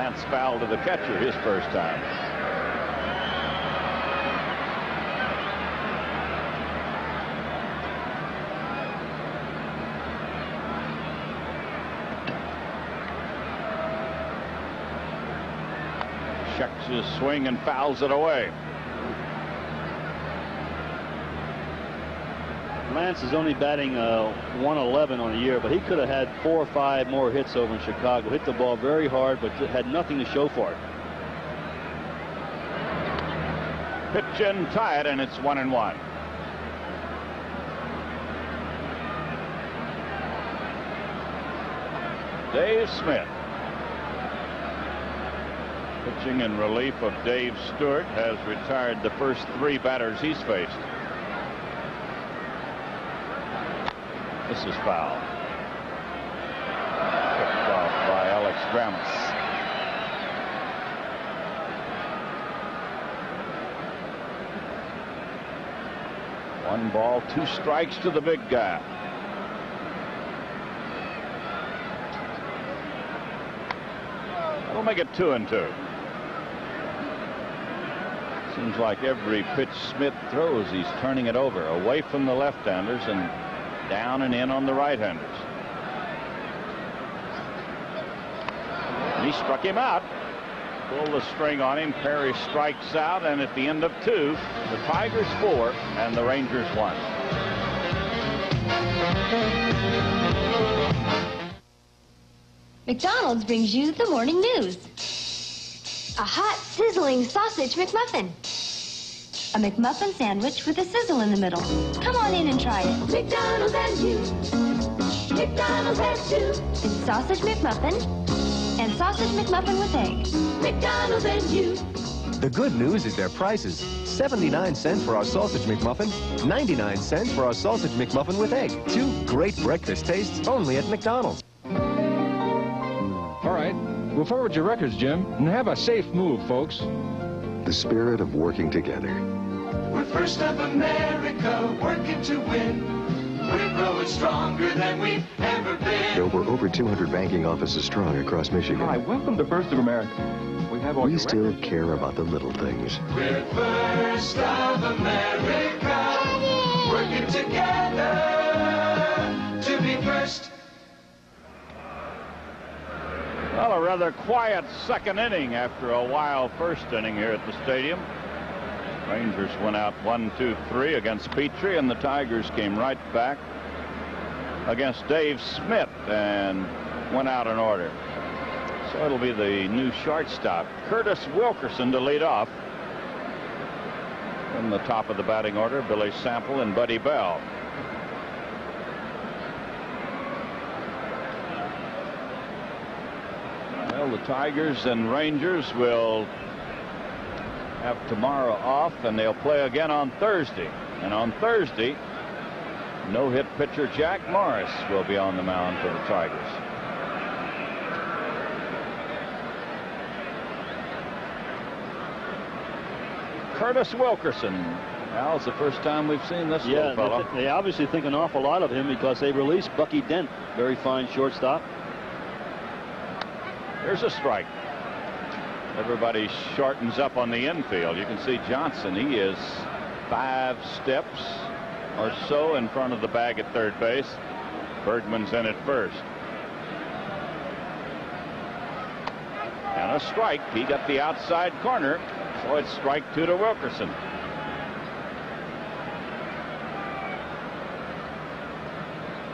Lance foul to the catcher his first time. Checks his swing and fouls it away. Lance is only batting uh, 111 on the year, but he could have had four or five more hits over in Chicago. Hit the ball very hard, but had nothing to show for it. Pitch and tie it, and it's one and one. Dave Smith. Pitching in relief of Dave Stewart has retired the first three batters he's faced. This is foul. Picked off by Alex Grammas. One ball, two strikes to the big guy. That'll make it two and two. Seems like every pitch Smith throws, he's turning it over away from the left-handers and down and in on the right-handers. And he struck him out. Pulled the string on him. Parrish strikes out, and at the end of two, the Tigers four and the Rangers one. McDonald's brings you the morning news. A hot, sizzling sausage McMuffin. A McMuffin sandwich with a sizzle in the middle. Come on in and try it. McDonald's and you. McDonald's has two. It's sausage McMuffin and sausage McMuffin with egg. McDonald's and you. The good news is their prices. 79 cents for our sausage McMuffin, 99 cents for our sausage McMuffin with egg. Two great breakfast tastes only at McDonald's. All right, we'll forward your records, Jim, and have a safe move, folks. The spirit of working together. We're first of America, working to win. We're growing stronger than we've ever been. Though we're over 200 banking offices strong across Michigan, Hi, welcome to First of America. We have all we still records. care about the little things. We're first of America, working together to be first. Well, a rather quiet second inning after a wild first inning here at the stadium. Rangers went out one, two, three against Petry, and the Tigers came right back against Dave Smith and went out in order. So it'll be the new shortstop, Curtis Wilkerson, to lead off. In the top of the batting order, Billy Sample and Buddy Bell. Well, the Tigers and Rangers will have tomorrow off, and they'll play again on Thursday. And on Thursday, no-hit pitcher Jack Morris will be on the mound for the Tigers. Curtis Wilkerson. Now it's the first time we've seen this Yeah, fellow. they, they obviously think an awful lot of him because they released Bucky Dent, very fine shortstop. There's a strike. Everybody shortens up on the infield. You can see Johnson. He is five steps or so in front of the bag at third base. Bergman's in at first. And a strike. He got the outside corner. So it's strike two to Wilkerson.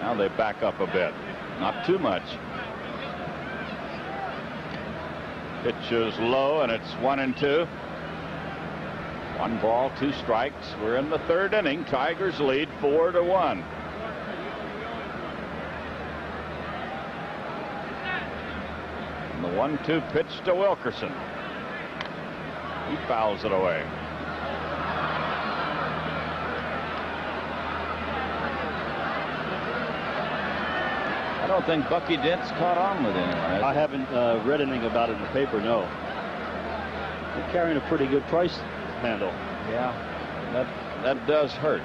Now they back up a bit. Not too much. Pitch is low, and it's one and two. One ball, two strikes. We're in the third inning. Tigers lead four to one. And the one-two pitch to Wilkerson. He fouls it away. I don't think Bucky Dent's caught on with anyone. I haven't uh, read anything about it in the paper, no. They're carrying a pretty good price handle. Yeah, that that does hurt.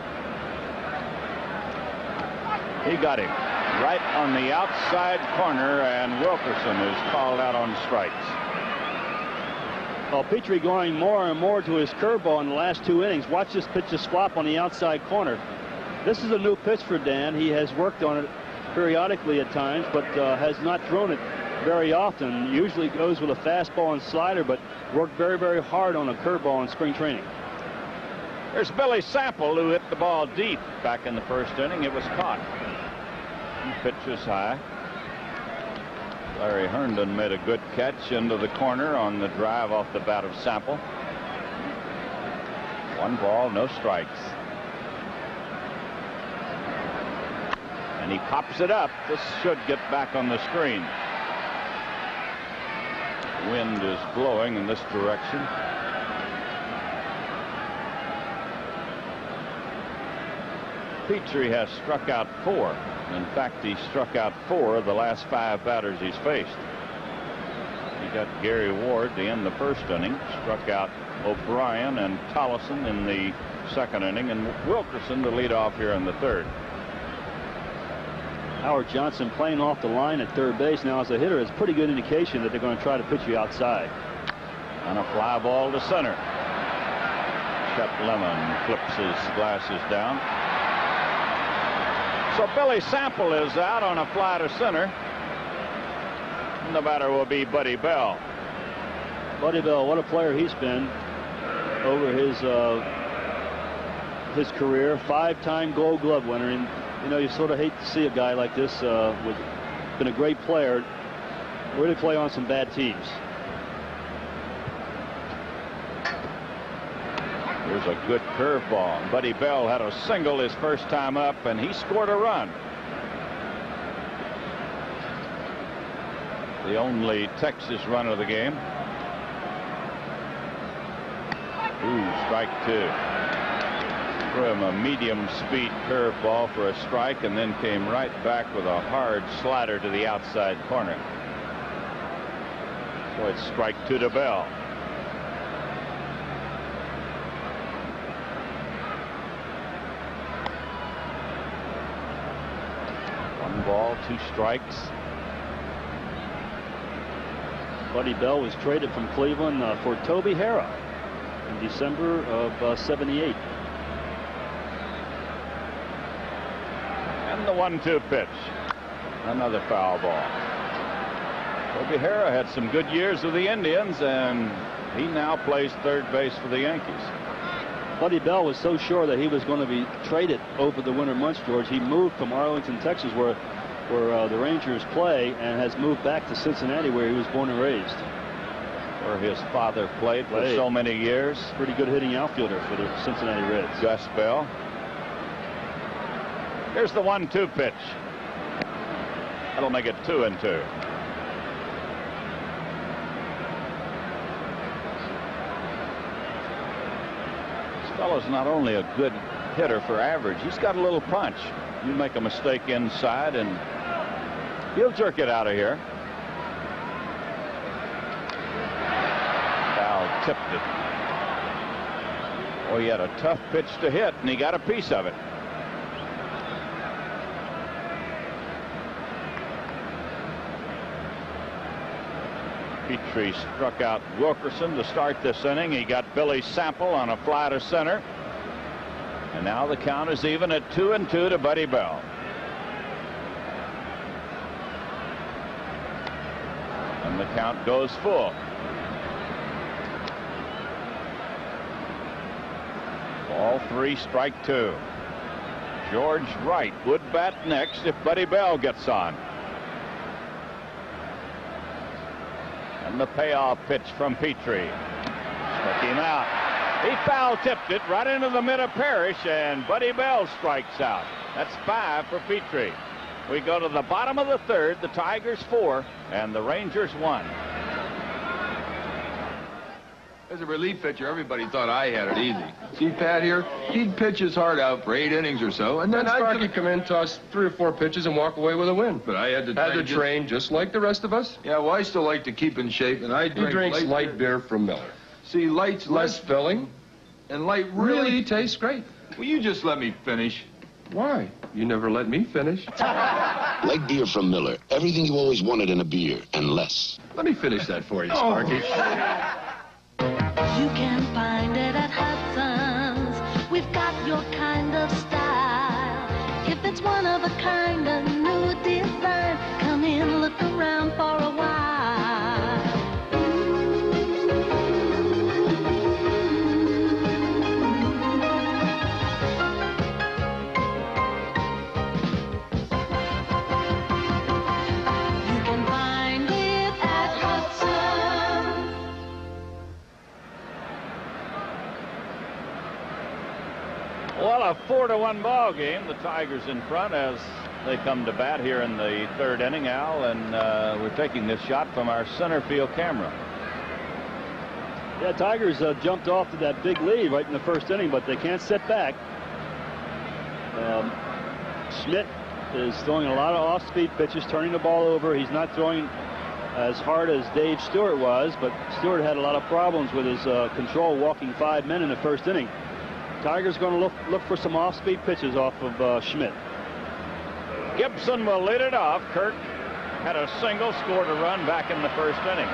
He got him right on the outside corner, and Wilkerson is called out on strikes. Well, Petry going more and more to his curveball in the last two innings. Watch this pitch just flop on the outside corner. This is a new pitch for Dan. He has worked on it periodically at times, but uh, has not thrown it very often. Usually goes with a fastball and slider, but worked very, very hard on a curveball in spring training. There's Billy Sample who hit the ball deep back in the first inning. It was caught. He pitches high. Larry Herndon made a good catch into the corner on the drive off the bat of Sample. One ball, no strikes. He pops it up. This should get back on the screen. Wind is blowing in this direction. Petry has struck out four. In fact, he struck out four of the last five batters he's faced. He got Gary Ward to end the first inning, struck out O'Brien and Tolleson in the second inning, and Wilkerson to lead off here in the third. Howard Johnson playing off the line at third base now as a hitter is pretty good indication that they're going to try to pitch you outside. On a fly ball to center. Chet Lemon flips his glasses down. So Billy Sample is out on a fly to center. And the batter will be Buddy Bell. Buddy Bell, what a player he's been over his uh, his career. Five-time Gold Glove winner, you know, you sort of hate to see a guy like this uh, with been a great player really play on some bad teams. Here's a good curveball. Buddy Bell had a single his first time up, and he scored a run. The only Texas run of the game. Ooh, strike two. Threw him a medium speed curveball for a strike and then came right back with a hard slider to the outside corner. So it's strike two to the Bell. One ball, two strikes. Buddy Bell was traded from Cleveland uh, for Toby Harrah in December of uh, 78. The one-two pitch. Another foul ball. Toby Harrah had some good years with the Indians, and he now plays third base for the Yankees. Buddy Bell was so sure that he was going to be traded over the winter months, George. He moved from Arlington, Texas, where where uh, the Rangers play, and has moved back to Cincinnati, where he was born and raised. Where his father played, played. for so many years. Pretty good hitting outfielder for the Cincinnati Reds. Gus Bell. Here's the one-two pitch. That'll make it two and two. This fellow's not only a good hitter for average, he's got a little punch. You make a mistake inside and he'll jerk it out of here. Foul tipped it. Oh, he had a tough pitch to hit and he got a piece of it. Petry struck out Wilkerson to start this inning. He got Billy Sample on a fly to center. And now the count is even at two and two to Buddy Bell. And the count goes full. All three strike two. George Wright would bat next if Buddy Bell gets on. And the payoff pitch from Petry. Struck him out. He foul tipped it right into the mid of Parrish, and Buddy Bell strikes out. That's five for Petry. We go to the bottom of the third. The Tigers four, and the Rangers one. As a relief pitcher, everybody thought I had it easy. See Pat here? He'd pitch his heart out for eight innings or so, and then I'd gonna... come in, toss three or four pitches, and walk away with a win. But I had to had train to train just... just like the rest of us. Yeah, well, I still like to keep in shape, and I drink he drinks light, light beer from Miller. See, light's less filling. And light really, really tastes great. Will you just let me finish? Why? You never let me finish. Light beer from Miller. Everything you always wanted in a beer, and less. Let me finish that for you, Sparky. Oh. You can find it at Hudson's. We've got your kind of style. If it's one of a kind, A four to one ball game. The Tigers in front as they come to bat here in the third inning, Al, and uh, we're taking this shot from our center field camera. Yeah, Tigers uh, jumped off to that big lead right in the first inning, but they can't sit back. Um, Schmidt is throwing a lot of off-speed pitches, turning the ball over. He's not throwing as hard as Dave Stewart was, but Stewart had a lot of problems with his uh, control walking five men in the first inning. Tigers going to look look for some off-speed pitches off of uh, Schmidt. Gibson will lead it off. Kirk had a single, scored a run back in the first inning.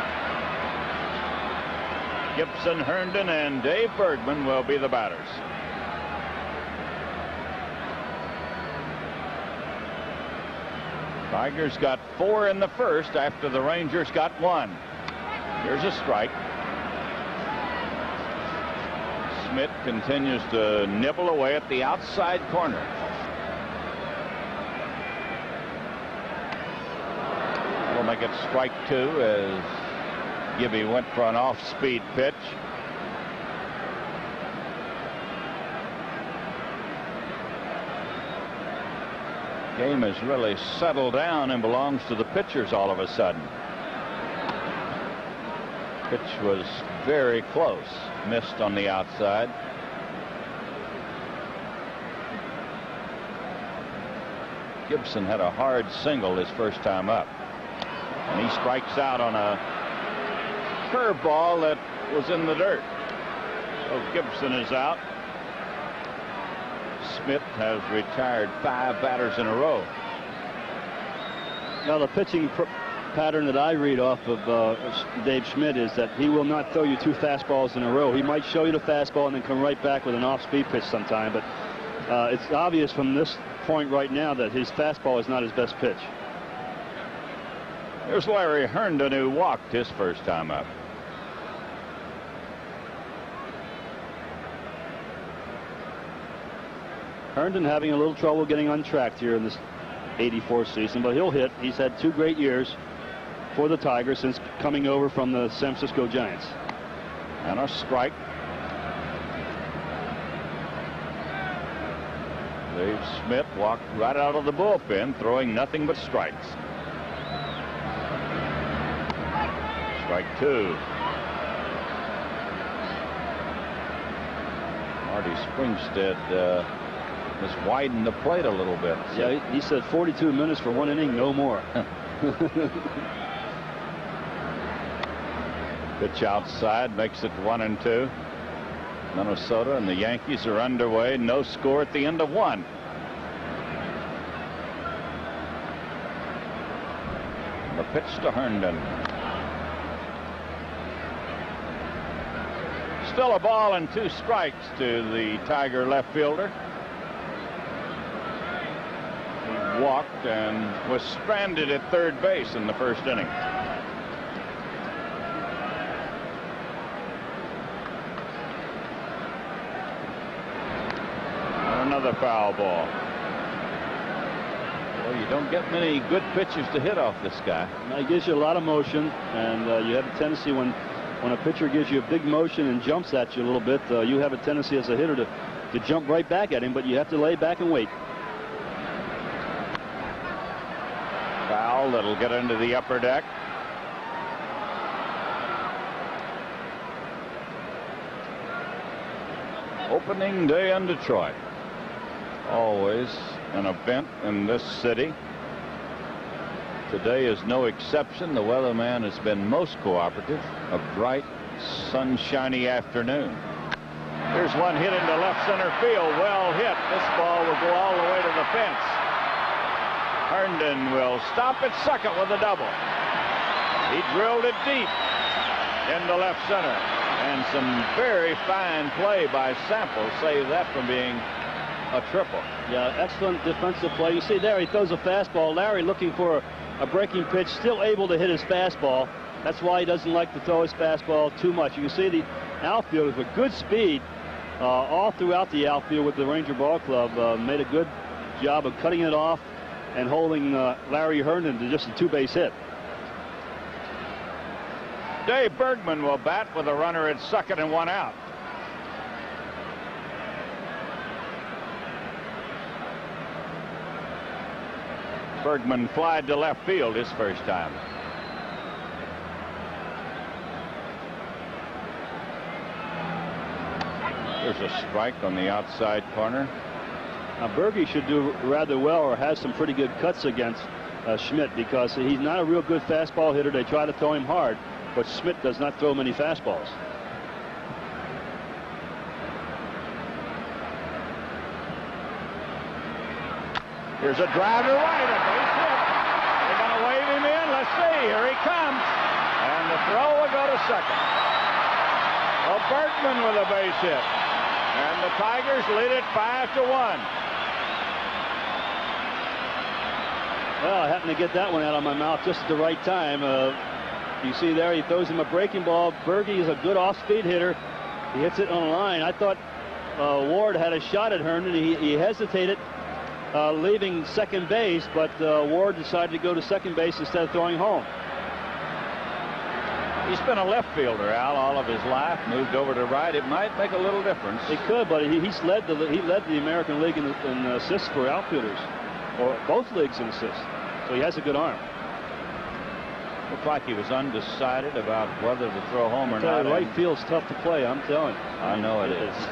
Gibson, Herndon, and Dave Bergman will be the batters. Tigers got four in the first after the Rangers got one. Here's a strike. Smith continues to nibble away at the outside corner. Will make it strike two as Gibby went for an off-speed pitch. Game has really settled down and belongs to the pitchers all of a sudden. Pitch was very close. Missed on the outside. Gibson had a hard single his first time up. And he strikes out on a curveball that was in the dirt. So Gibson is out. Smith has retired five batters in a row. Now the pitching pattern that I read off of uh, Dave Schmidt is that he will not throw you two fastballs in a row. He might show you the fastball and then come right back with an off-speed pitch sometime, but uh, it's obvious from this point right now that his fastball is not his best pitch. There's Larry Herndon who walked his first time up. Herndon having a little trouble getting on track here in this 84 season, but he'll hit. He's had two great years for the Tigers since coming over from the San Francisco Giants. And a strike. Dave Smith walked right out of the bullpen, throwing nothing but strikes. Strike two. Marty Springstead uh, has widened the plate a little bit. So. Yeah, he said 42 minutes for one inning, no more. Pitch outside makes it one and two. Minnesota and the Yankees are underway. No score at the end of one. The pitch to Herndon. Still a ball and two strikes to the Tiger left fielder. He walked and was stranded at third base in the first inning. Another foul ball. Well, you don't get many good pitches to hit off this guy. It gives you a lot of motion, and uh, you have a tendency when when a pitcher gives you a big motion and jumps at you a little bit, uh, you have a tendency as a hitter to, to jump right back at him, but you have to lay back and wait. Foul that'll get into the upper deck. Opening day in Detroit. Always an event in this city. Today is no exception. The weatherman has been most cooperative. A bright, sunshiny afternoon. Here's one hit into left center field. Well hit. This ball will go all the way to the fence. Herndon will stop at second with a double. He drilled it deep into left center. And some very fine play by Sample saved that from being a triple. Yeah, excellent defensive play. You see there, he throws a fastball. Larry looking for a breaking pitch, still able to hit his fastball. That's why he doesn't like to throw his fastball too much. You can see the outfield with good speed uh, all throughout the outfield with the Ranger Ball Club. Uh, made a good job of cutting it off and holding uh, Larry Herndon to just a two-base hit. Dave Bergman will bat with a runner at second and one out. Bergman flied to left field his first time. There's a strike on the outside corner. Now Berge should do rather well or has some pretty good cuts against uh, Schmidt because he's not a real good fastball hitter. They try to throw him hard, but Schmidt does not throw many fastballs. Here's a drive to right, a base hit. They're going to wave him in. Let's see. Here he comes. And the throw will go to second. Well, Bergman with a base hit. And the Tigers lead it 5 to 1. Well, I happened to get that one out of my mouth just at the right time. Uh, you see there, he throws him a breaking ball. Berge is a good off-speed hitter. He hits it on the line. I thought uh, Ward had a shot at Herndon. He, he hesitated, uh, leaving second base, but uh, Ward decided to go to second base instead of throwing home. He's been a left fielder, Al, all of his life. Moved over to right. It might make a little difference. It could, but he, he's led the he led the American League in, in assists for outfielders. or both legs in assists. So he has a good arm. Looked like he was undecided about whether to throw home or not. right field's tough to play, I'm telling you. I know it is.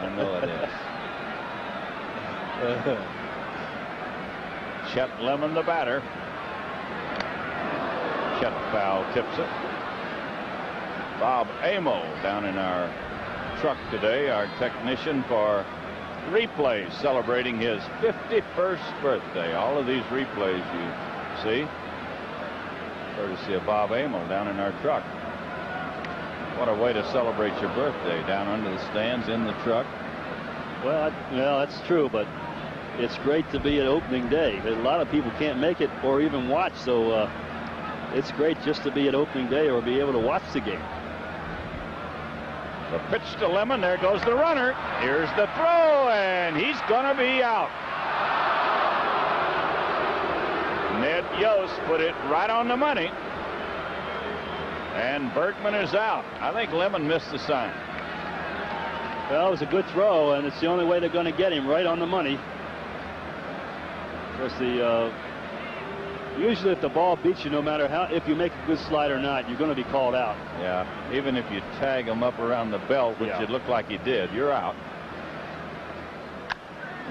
I know it is. Chet Lemon, the batter. Chet foul tips it. Bob Amo down in our truck today, our technician for replays, celebrating his 51st birthday. All of these replays you see, courtesy of Bob Amo down in our truck. What a way to celebrate your birthday, down under the stands, in the truck. Well, I, well, that's true, but it's great to be at opening day. A lot of people can't make it or even watch, so uh, it's great just to be at opening day or be able to watch the game. The pitch to Lemon. There goes the runner. Here's the throw, and he's going to be out. Ned Yost put it right on the money. And Bergman is out. I think Lemon missed the sign. Well, it was a good throw, and it's the only way they're going to get him right on the money. Course, the uh, usually if the ball beats you, no matter how if you make a good slide or not, you're going to be called out. Yeah, even if you tag him up around the belt, which Yeah. it looked like he did, you're out.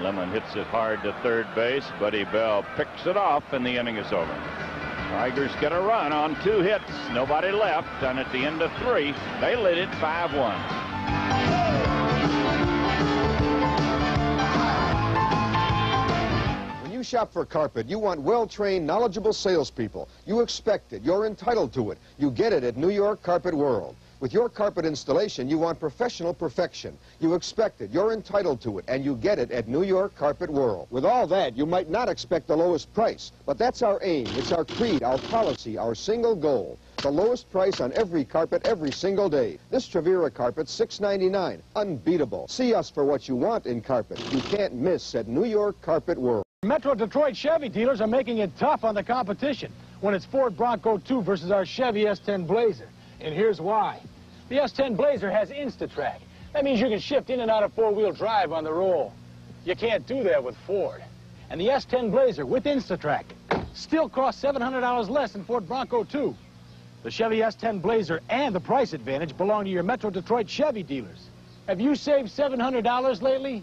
Lemon hits it hard to third base. Buddy Bell picks it off, and the inning is over. Tigers get a run on two hits. Nobody left, and at the end of three, they lead it 5-1. You shop for carpet, you want well-trained, knowledgeable salespeople. You expect it. You're entitled to it. You get it at New York Carpet World. With your carpet installation, you want professional perfection. You expect it. You're entitled to it, and you get it at New York Carpet World. With all that, you might not expect the lowest price, but that's our aim. It's our creed, our policy, our single goal. The lowest price on every carpet every single day. This Travera carpet, $6.99. Unbeatable. See us for what you want in carpet. You can't miss at New York Carpet World. Metro Detroit Chevy dealers are making it tough on the competition when it's Ford Bronco 2 versus our Chevy S10 Blazer. And here's why. The S10 Blazer has InstaTrack. That means you can shift in and out of four-wheel drive on the roll. You can't do that with Ford. And the S10 Blazer with InstaTrack still costs $700 less than Ford Bronco 2. The Chevy S10 Blazer and the price advantage belong to your Metro Detroit Chevy dealers. Have you saved $700 lately?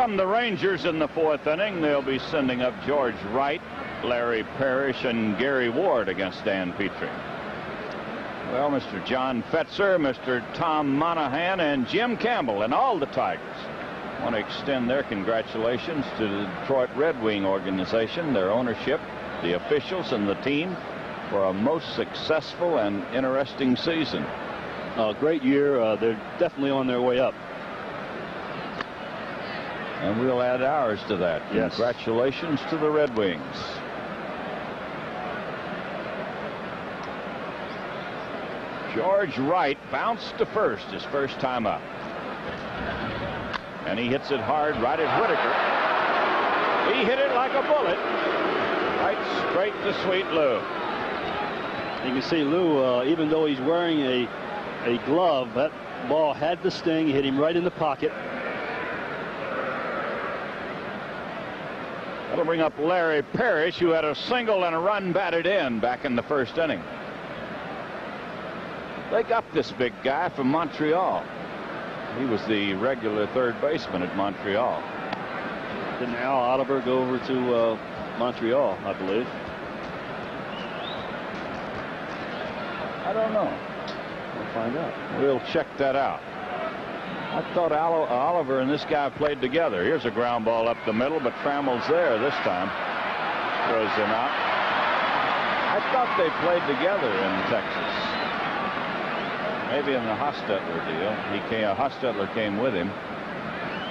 Come the Rangers in the fourth inning. They'll be sending up George Wright, Larry Parrish, and Gary Ward against Dan Petry. Well, Mr. John Fetzer, Mr. Tom Monaghan, and Jim Campbell, and all the Tigers want to extend their congratulations to the Detroit Red Wing organization, their ownership, the officials, and the team for a most successful and interesting season. A great year. Uh, they're definitely on their way up. And we'll add ours to that. Yes. Congratulations to the Red Wings. George Wright bounced to first his first time up. And he hits it hard right at Whitaker. He hit it like a bullet. Right straight to Sweet Lou. You can see Lou, uh, even though he's wearing a, a glove, that ball had the sting, hit him right in the pocket. That'll bring up Larry Parrish, who had a single and a run batted in back in the first inning. They got this big guy from Montreal. He was the regular third baseman at Montreal. Didn't Al Oliver go over to uh, Montreal, I believe? I don't know. We'll find out. We'll check that out. I thought Oliver and this guy played together. Here's a ground ball up the middle, but Trammell's there this time. Throws him out. I thought they played together in Texas. Maybe in the Hostetler deal. He came, uh, Hostetler came with him.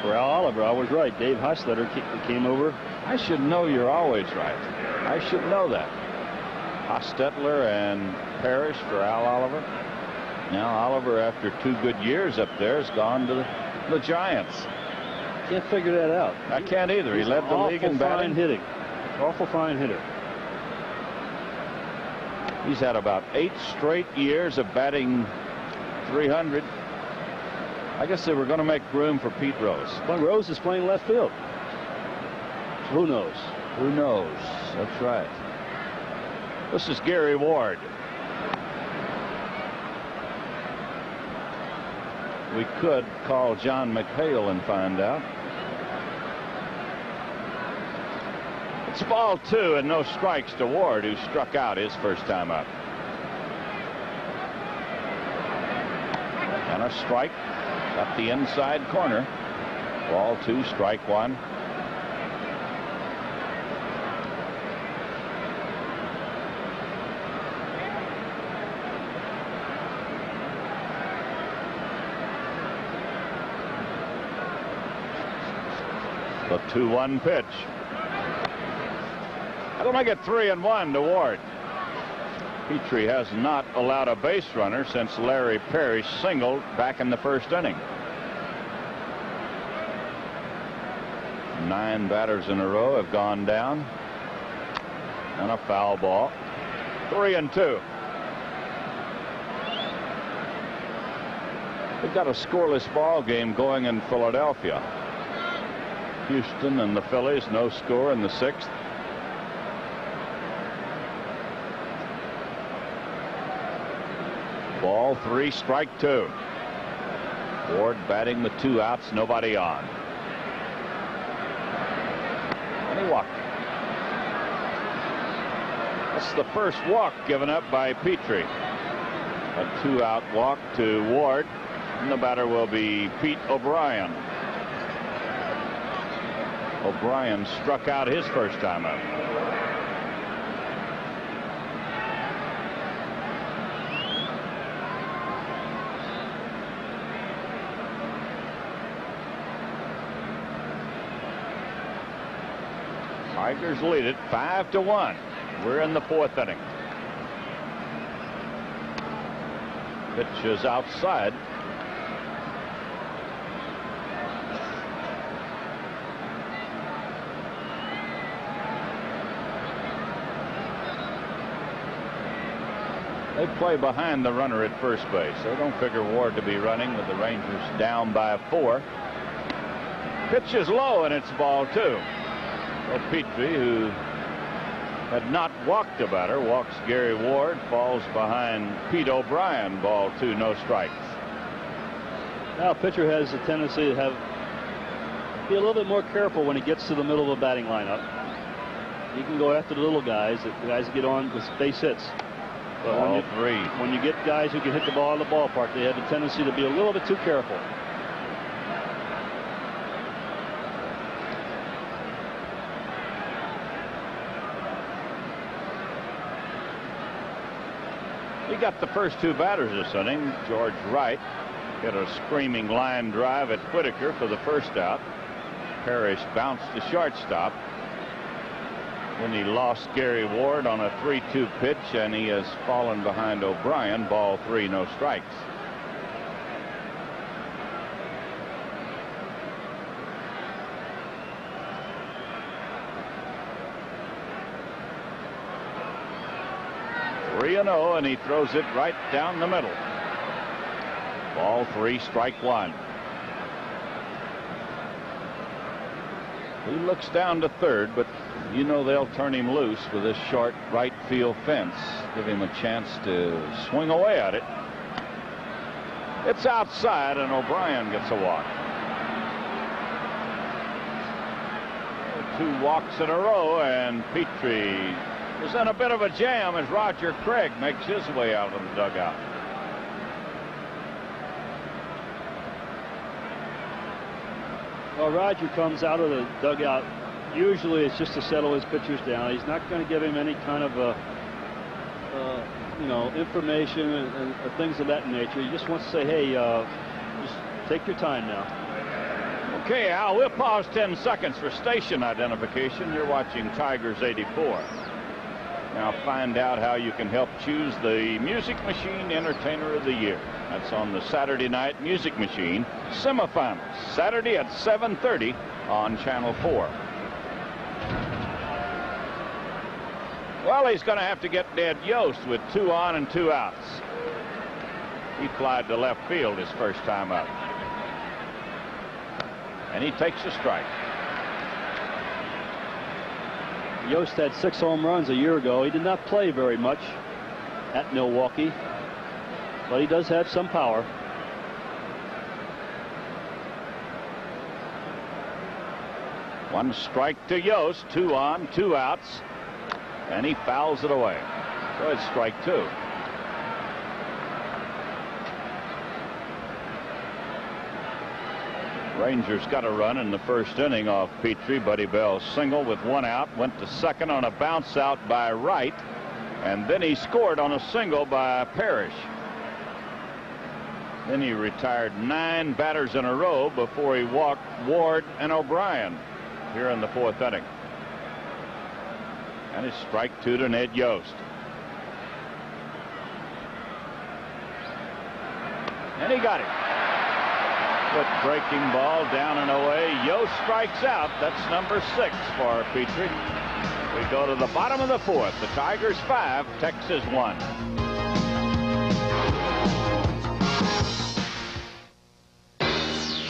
For Al Oliver, I was right. Dave Hostetler came over. I should know you're always right. I should know that. Hostetler and Parrish for Al Oliver. Now Oliver, after two good years up there, has gone to the Giants. Can't figure that out. I can't either. He led the league in awful fine batting. hitting. Awful fine hitter. He's had about eight straight years of batting 300. I guess they were going to make room for Pete Rose. But Rose is playing left field. Who knows? Who knows? That's right. This is Gary Ward. We could call John McHale and find out. It's ball two and no strikes to Ward, who struck out his first time up. And a strike up the inside corner. Ball two, strike one. The 2-1 pitch. That'll make it 3 and 1 to Ward. Petry has not allowed a base runner since Larry Parrish singled back in the first inning. Nine batters in a row have gone down. And a foul ball. Three and two. They've got a scoreless ball game going in Philadelphia. Houston and the Phillies, no score in the sixth. Ball three, strike two. Ward batting with two outs, nobody on. And he walked. That's the first walk given up by Petry. A two-out walk to Ward. And the batter will be Pete O'Brien. O'Brien struck out his first time up. Tigers lead it five to one. We're in the fourth inning. Pitch is outside. They play behind the runner at first base. They don't figure Ward to be running with the Rangers down by four. Pitch is low and it's ball two. Well, Petry, who had not walked a batter, walks Gary Ward, falls behind Pete O'Brien, ball two, no strikes. Now, pitcher has a tendency to have be a little bit more careful when he gets to the middle of the batting lineup. He can go after the little guys, the guys get on with base hits. But when you, three. when you get guys who can hit the ball in the ballpark, they have a tendency to be a little bit too careful. He got the first two batters this inning. George Wright hit a screaming line drive at Whitaker for the first out. Parrish bounced to shortstop. Then he lost Gary Ward on a 3-2 pitch, and he has fallen behind O'Brien. Ball three, no strikes. Three and zero, and he throws it right down the middle. Ball three, strike one. He looks down to third, but you know they'll turn him loose with this short right field fence. Give him a chance to swing away at it. It's outside, and O'Brien gets a walk. Two walks in a row, and Petry is in a bit of a jam as Roger Craig makes his way out of the dugout. Well, Roger comes out of the dugout. Usually it's just to settle his pitchers down. He's not going to give him any kind of, uh, uh, you know, information and, and, and things of that nature. He just wants to say, hey, uh, just take your time now. Okay, Al, we'll pause 10 seconds for station identification. You're watching Tigers 84. Now find out how you can help choose the Music Machine Entertainer of the Year. That's on the Saturday Night Music Machine semifinals, Saturday at 7.30 on Channel 4. Well, he's going to have to get Ned Yost with two on and two outs. He flied to left field his first time up. And he takes a strike. Yost had six home runs a year ago. He did not play very much at Milwaukee, but he does have some power. One strike to Yost, two on, two outs, and he fouls it away. So it's strike two. Rangers got a run in the first inning off Petry. Buddy Bell single with one out. Went to second on a bounce out by Wright. And then he scored on a single by Parrish. Then he retired nine batters in a row before he walked Ward and O'Brien here in the fourth inning. And it's strike two to Ned Yost. And he got it. Foot breaking ball down and away. Yost strikes out. That's number six for Petry. We go to the bottom of the fourth. The Tigers five, Texas one.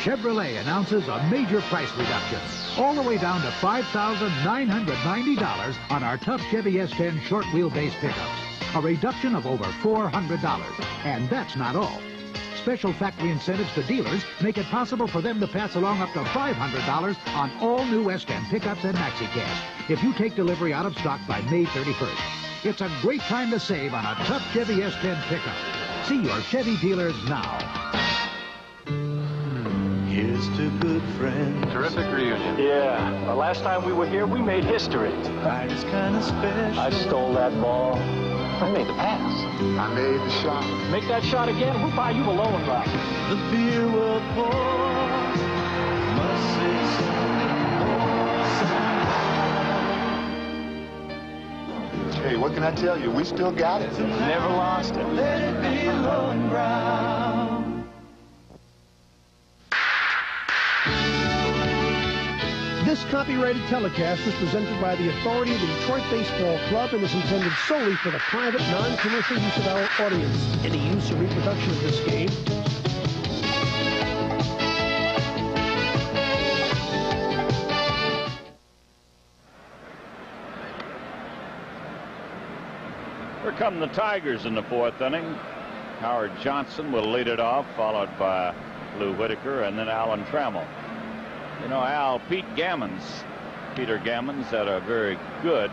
Chevrolet announces a major price reduction, all the way down to $5,990 on our tough Chevy S10 short wheelbase pickups. A reduction of over $400. And that's not all. Special factory incentives to dealers make it possible for them to pass along up to $500 on all new S10 pickups and Maxi-Cab if you take delivery out of stock by May 31st. It's a great time to save on a tough Chevy S10 pickup. See your Chevy dealers now. Here's to good friends. Terrific reunion. Yeah, the last time we were here, we made history. Life's kind of special. I stole that ball. I made the pass. I made the shot. Make that shot again, we'll buy you a loan rock. The beer will pour. Must say Hey, what can I tell you? We still got it. Never lost it. Let it be Löwenbräu. This copyrighted telecast is presented by the authority of the Detroit Baseball Club and is intended solely for the private, non-commercial use of our audience. Any use or reproduction of this game Here come the Tigers in the fourth inning. Howard Johnson will lead it off, followed by Lou Whitaker and then Alan Trammell. You know, Al, Pete Gammons, Peter Gammons had a very good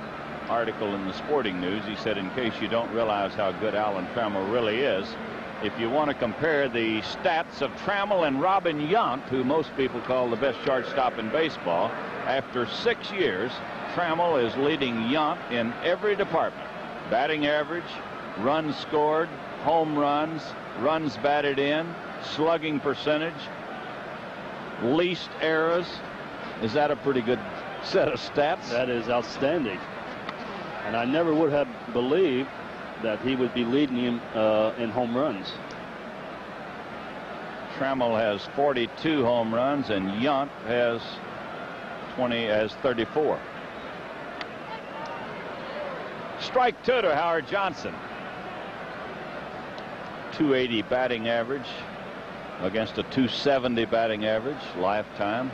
article in the Sporting News. He said, in case you don't realize how good Alan Trammell really is, if you want to compare the stats of Trammell and Robin Yount, who most people call the best shortstop in baseball, after six years, Trammell is leading Yount in every department. Batting average, runs scored, home runs, runs batted in, slugging percentage, least errors. Is that a pretty good set of stats? That is outstanding. And I never would have believed that he would be leading him uh, in home runs. Trammell has 42 home runs and Yount has 20 as 34. Strike two to Howard Johnson. 280 batting average against a 270 batting average lifetime.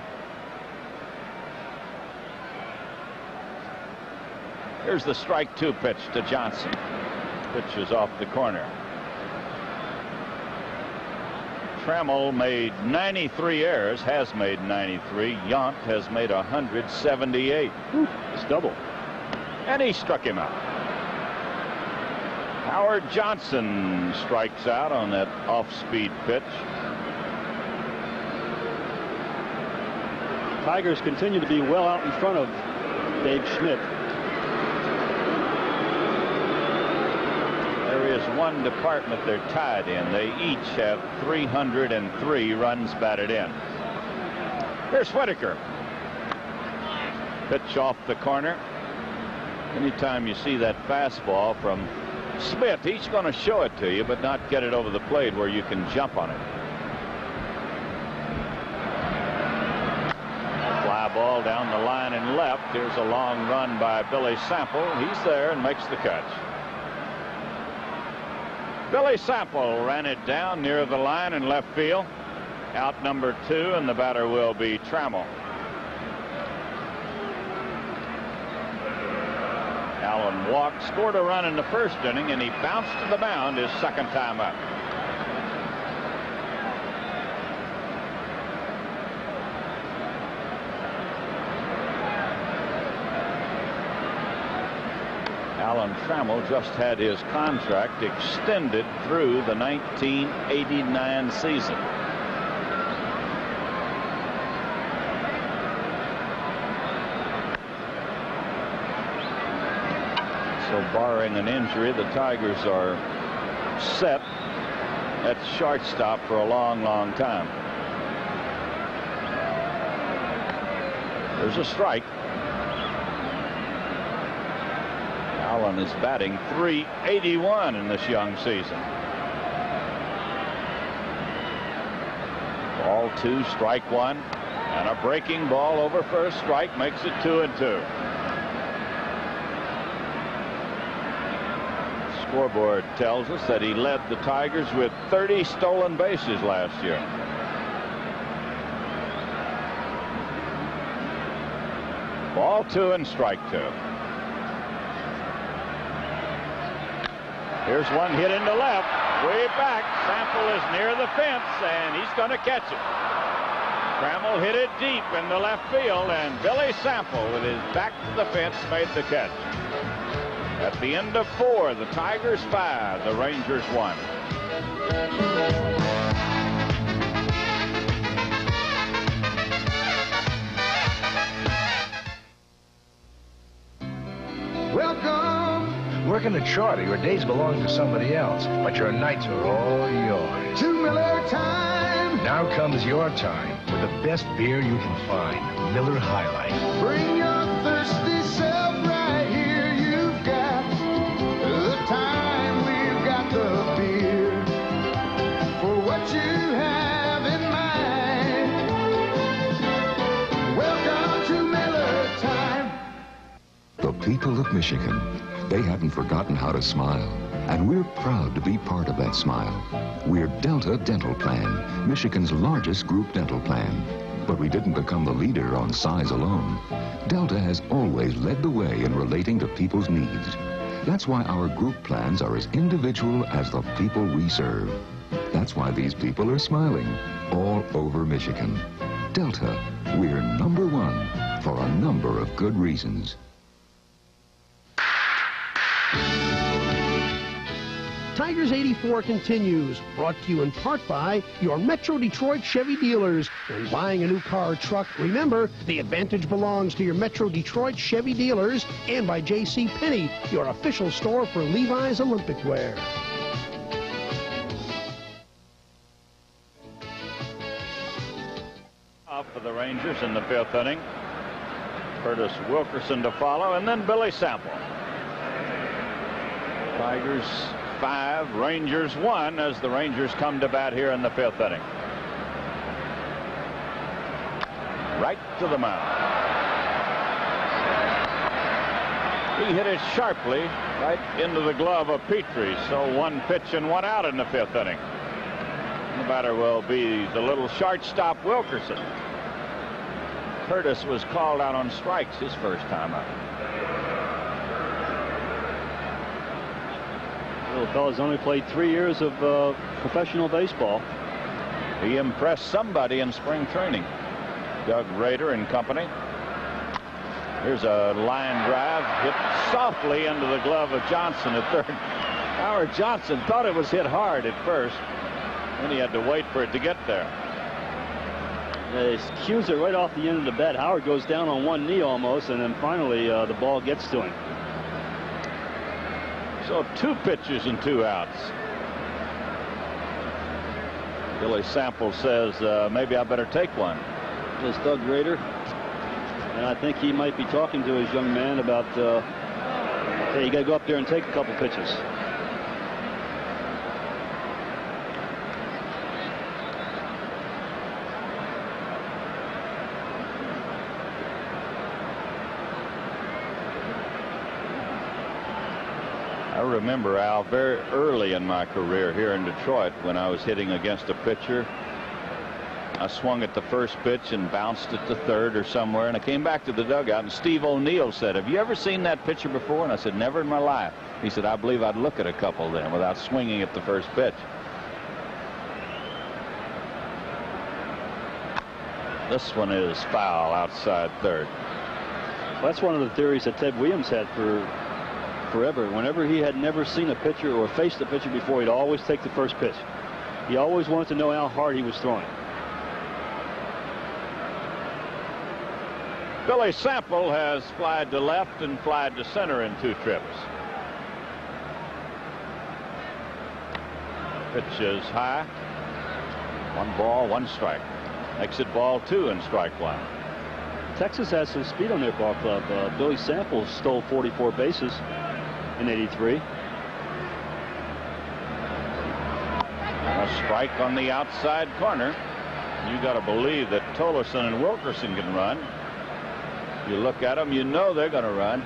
Here's the strike two pitch to Johnson. Pitch is off the corner. Trammell made 93 errors, has made 93. Yount has made 178. It's double. And he struck him out. Howard Johnson strikes out on that off-speed pitch. Tigers continue to be well out in front of Dave Schmidt. There is one department they're tied in. They each have 303 runs batted in. Here's Whitaker. Pitch off the corner. Anytime you see that fastball from Schmidt, he's going to show it to you, but not get it over the plate where you can jump on it. Fly ball down the line and left. Here's a long run by Billy Sample. He's there and makes the catch. Billy Sample ran it down near the line in left field. Out number two, and the batter will be Trammell. Alan walked, scored a run in the first inning, and he bounced to the mound his second time up. Alan Trammell just had his contract extended through the 1989 season. So barring an injury, the Tigers are set at shortstop for a long, long time. There's a strike. Alan is batting 381 in this young season. Ball two, strike one, and a breaking ball over first strike makes it two and two. Scoreboard tells us that he led the Tigers with 30 stolen bases last year. Ball two and strike two. Here's one hit into left, way back. Sample is near the fence, and he's going to catch it. Trammell hit it deep in the left field, and Billy Sample, with his back to the fence, made the catch. At the end of four, the Tigers five, the Rangers one. Working a charter, your days belong to somebody else, but your nights are all yours. to Miller Time. Now comes your time with the best beer you can find, Miller High Life. Bring your thirsty self right here. You've got the time. We've got the beer for what you have in mind. Welcome to Miller Time. The people of Michigan, they haven't forgotten how to smile. And we're proud to be part of that smile. We're Delta Dental Plan, Michigan's largest group dental plan. But we didn't become the leader on size alone. Delta has always led the way in relating to people's needs. That's why our group plans are as individual as the people we serve. That's why these people are smiling all over Michigan. Delta, we're number one for a number of good reasons. Tigers 84 continues, brought to you in part by your Metro Detroit Chevy dealers. When buying a new car or truck, remember, the advantage belongs to your Metro Detroit Chevy dealers and by J.C. Penney, your official store for Levi's Olympic wear. For the Rangers in the fifth inning. Curtis Wilkerson to follow, and then Billy Sample. Tigers five, Rangers one as the Rangers come to bat here in the fifth inning. Right to the mound. He hit it sharply right into the glove of Petry. So one pitch and one out in the fifth inning. The batter will be the little shortstop Wilkerson. Curtis was called out on strikes his first time up. Little fella's only played three years of uh, professional baseball. He impressed somebody in spring training. Doug Rader and company. Here's a line drive hit softly into the glove of Johnson at third. Howard Johnson thought it was hit hard at first. Then he had to wait for it to get there. They cues it right off the end of the bat. Howard goes down on one knee almost, and then finally uh, the ball gets to him. So two pitches and two outs. Billy Sample says uh, maybe I better take one. It's Doug Rader. And I think he might be talking to his young man about uh, Yeah, you got to go up there and take a couple pitches. Remember, Al, very early in my career here in Detroit when I was hitting against a pitcher. I swung at the first pitch and bounced it to third or somewhere, and I came back to the dugout, and Steve O'Neill said, have you ever seen that pitcher before? And I said, never in my life. He said, I believe I'd look at a couple then without swinging at the first pitch. This one is foul outside third. Well, that's one of the theories that Ted Williams had for forever. Whenever he had never seen a pitcher or faced a pitcher before, he'd always take the first pitch. He always wanted to know how hard he was throwing. Billy Sample has flied to left and flied to center in two trips. Pitch is high. One ball, one strike. Exit ball two and strike one. Texas has some speed on their ball club. Uh, Billy Sample stole 44 bases in 83. And a strike on the outside corner. You got to believe that Tolleson and Wilkerson can run. You look at them, you know they're going to run.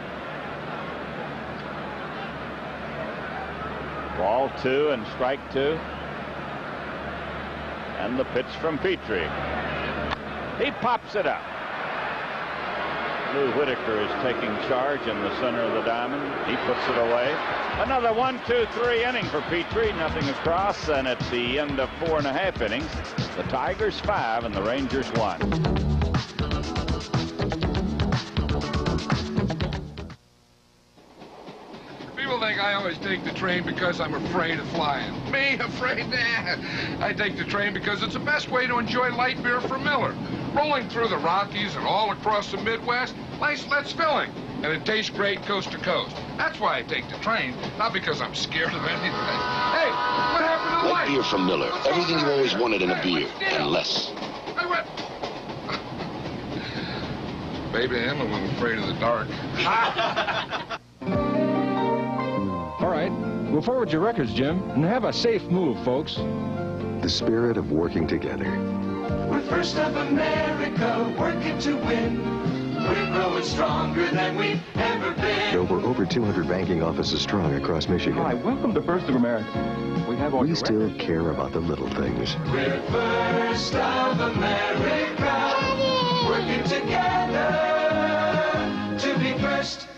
Ball two and strike two. And the pitch from Petry. He pops it up. Lou Whitaker is taking charge in the center of the diamond. He puts it away. Another one, two, three inning for Petry. Nothing across. And at the end of four and a half innings, the Tigers five and the Rangers one. People think I always take the train because I'm afraid of flying. Me, afraid? Nah. I take the train because it's the best way to enjoy light beer from Miller. Rolling through the Rockies and all across the Midwest, nice, that's filling. And it tastes great coast to coast. That's why I take the train, not because I'm scared of anything. Hey, what happened to the Light light? beer from Miller. Everything you always wanted in a beer, and less. I went... Maybe I am a little afraid of the dark. All right. We'll forward your records, Jim, and have a safe move, folks. The spirit of working together. We're first of America, working to win. We're growing stronger than we've ever been. Though we're over 200 banking offices strong across Michigan, Hi, welcome to First of America. We have all we your still care about the little things. We're first of America, working together to be first.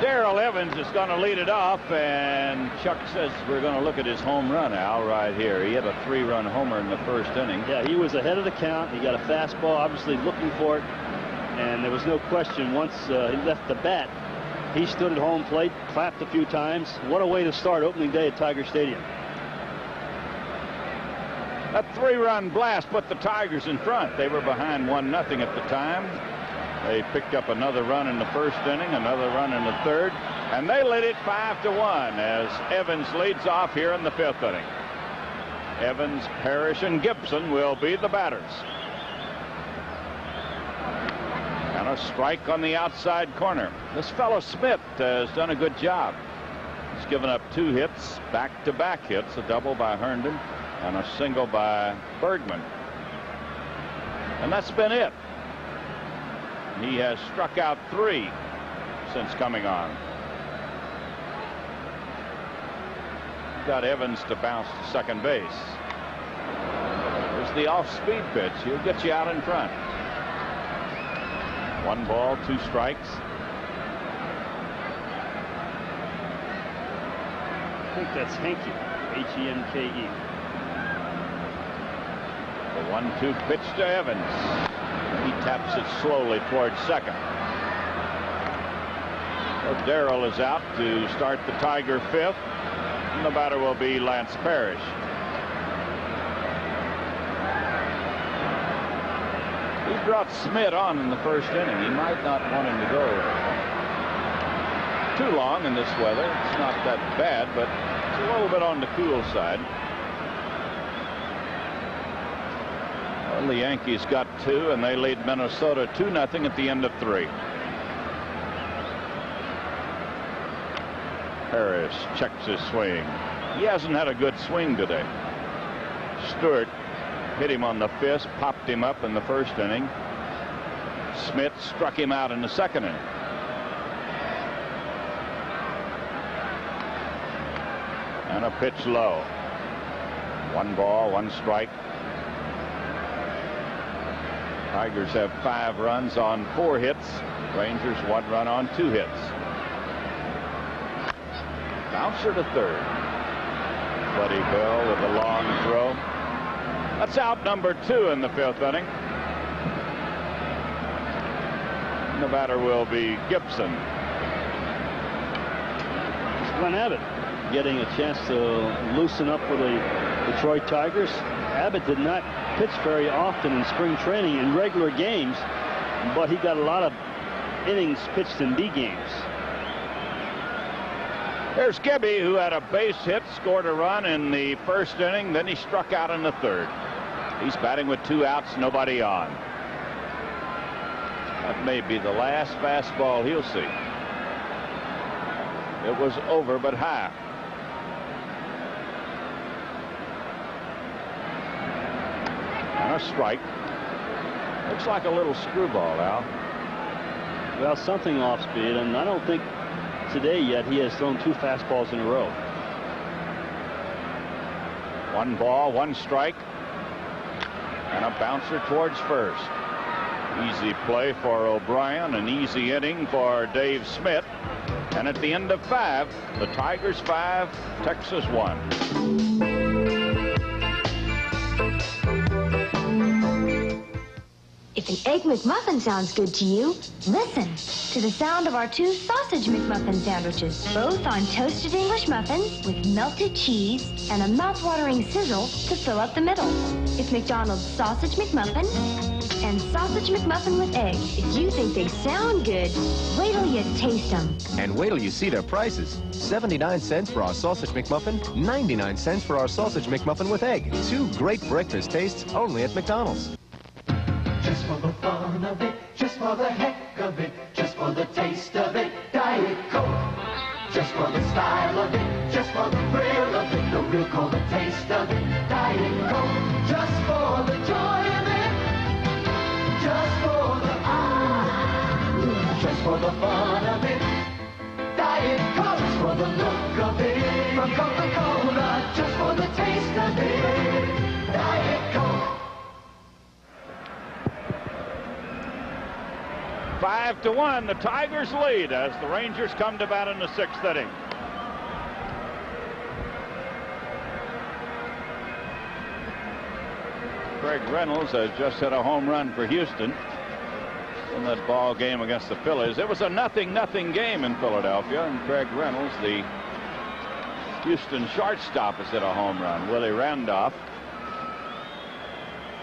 Darrell Evans is going to lead it off, and Chuck says we're going to look at his home run, Al, right here. He had a three-run homer in the first inning. Yeah, he was ahead of the count. He got a fastball, obviously looking for it. And there was no question once uh, he left the bat, he stood at home plate, clapped a few times. What a way to start opening day at Tiger Stadium. That three-run blast put the Tigers in front. They were behind one nothing at the time. They picked up another run in the first inning, another run in the third, and they led it five to one as Evans leads off here in the fifth inning. Evans, Parrish, and Gibson will be the batters. And a strike on the outside corner. This fellow Schmidt has done a good job. He's given up two hits, back-to-back hits, a double by Herndon and a single by Bergman. And that's been it. He has struck out three since coming on. Got Evans to bounce to second base. There's the off-speed pitch. He'll get you out in front. One ball, two strikes. I think that's Henke, H-E-N-K-E. The one-two pitch to Evans. He taps it slowly towards second. So Darrell is out to start the Tiger fifth. And the batter will be Lance Parrish. He brought Schmidt on in the first inning. He might not want him to go too long in this weather. It's not that bad, but it's a little bit on the cool side. Well, the Yankees got two, and they lead Minnesota 2 nothing at the end of three. Parrish checks his swing. He hasn't had a good swing today. Stewart hit him on the fist, popped him up in the first inning. Schmidt struck him out in the second inning. And a pitch low. One ball, one strike Tigers have five runs on four hits. Rangers one run on two hits. Bouncer to third. Buddy Bell with a long throw. That's out number two in the fifth inning. And the batter will be Gibson. Glenn Abbott getting a chance to loosen up for the Detroit Tigers. Abbott did not pitch very often in spring training in regular games, but he got a lot of innings pitched in B games. There's Gibby, who had a base hit, scored a run in the first inning, then he struck out in the third. He's batting with two outs, nobody on. That may be the last fastball he'll see. It was over but half. A strike. Looks like a little screwball, Al. Well, something off speed, and I don't think today yet he has thrown two fastballs in a row. One ball, one strike, and a bouncer towards first. Easy play for O'Brien, an easy inning for Dave Schmidt. And at the end of five, the Tigers five, Texas one. An Egg McMuffin sounds good to you, listen to the sound of our two Sausage McMuffin sandwiches, both on toasted English muffins with melted cheese and a mouth-watering sizzle to fill up the middle. It's McDonald's Sausage McMuffin and Sausage McMuffin with egg. If you think they sound good, wait till you taste them. And wait till you see their prices. 79 cents for our Sausage McMuffin, 99 cents for our Sausage McMuffin with egg. Two great breakfast tastes only at McDonald's. Just for the fun of it, just for the heck of it, just for the taste of it, Diet Coke. Just for the style of it, just for the thrill of it, the real cool the taste of it, Diet Coke. Just for the joy of it, just for the ah, just for the fun of it, Diet Coke. Just for the look of it, from Coca-Cola, just for the taste of it, Five to one, the Tigers lead as the Rangers come to bat in the sixth inning. Craig Reynolds has just hit a home run for Houston in that ball game against the Phillies. It was a nothing-nothing game in Philadelphia, and Craig Reynolds, the Houston shortstop, has hit a home run. Willie Randolph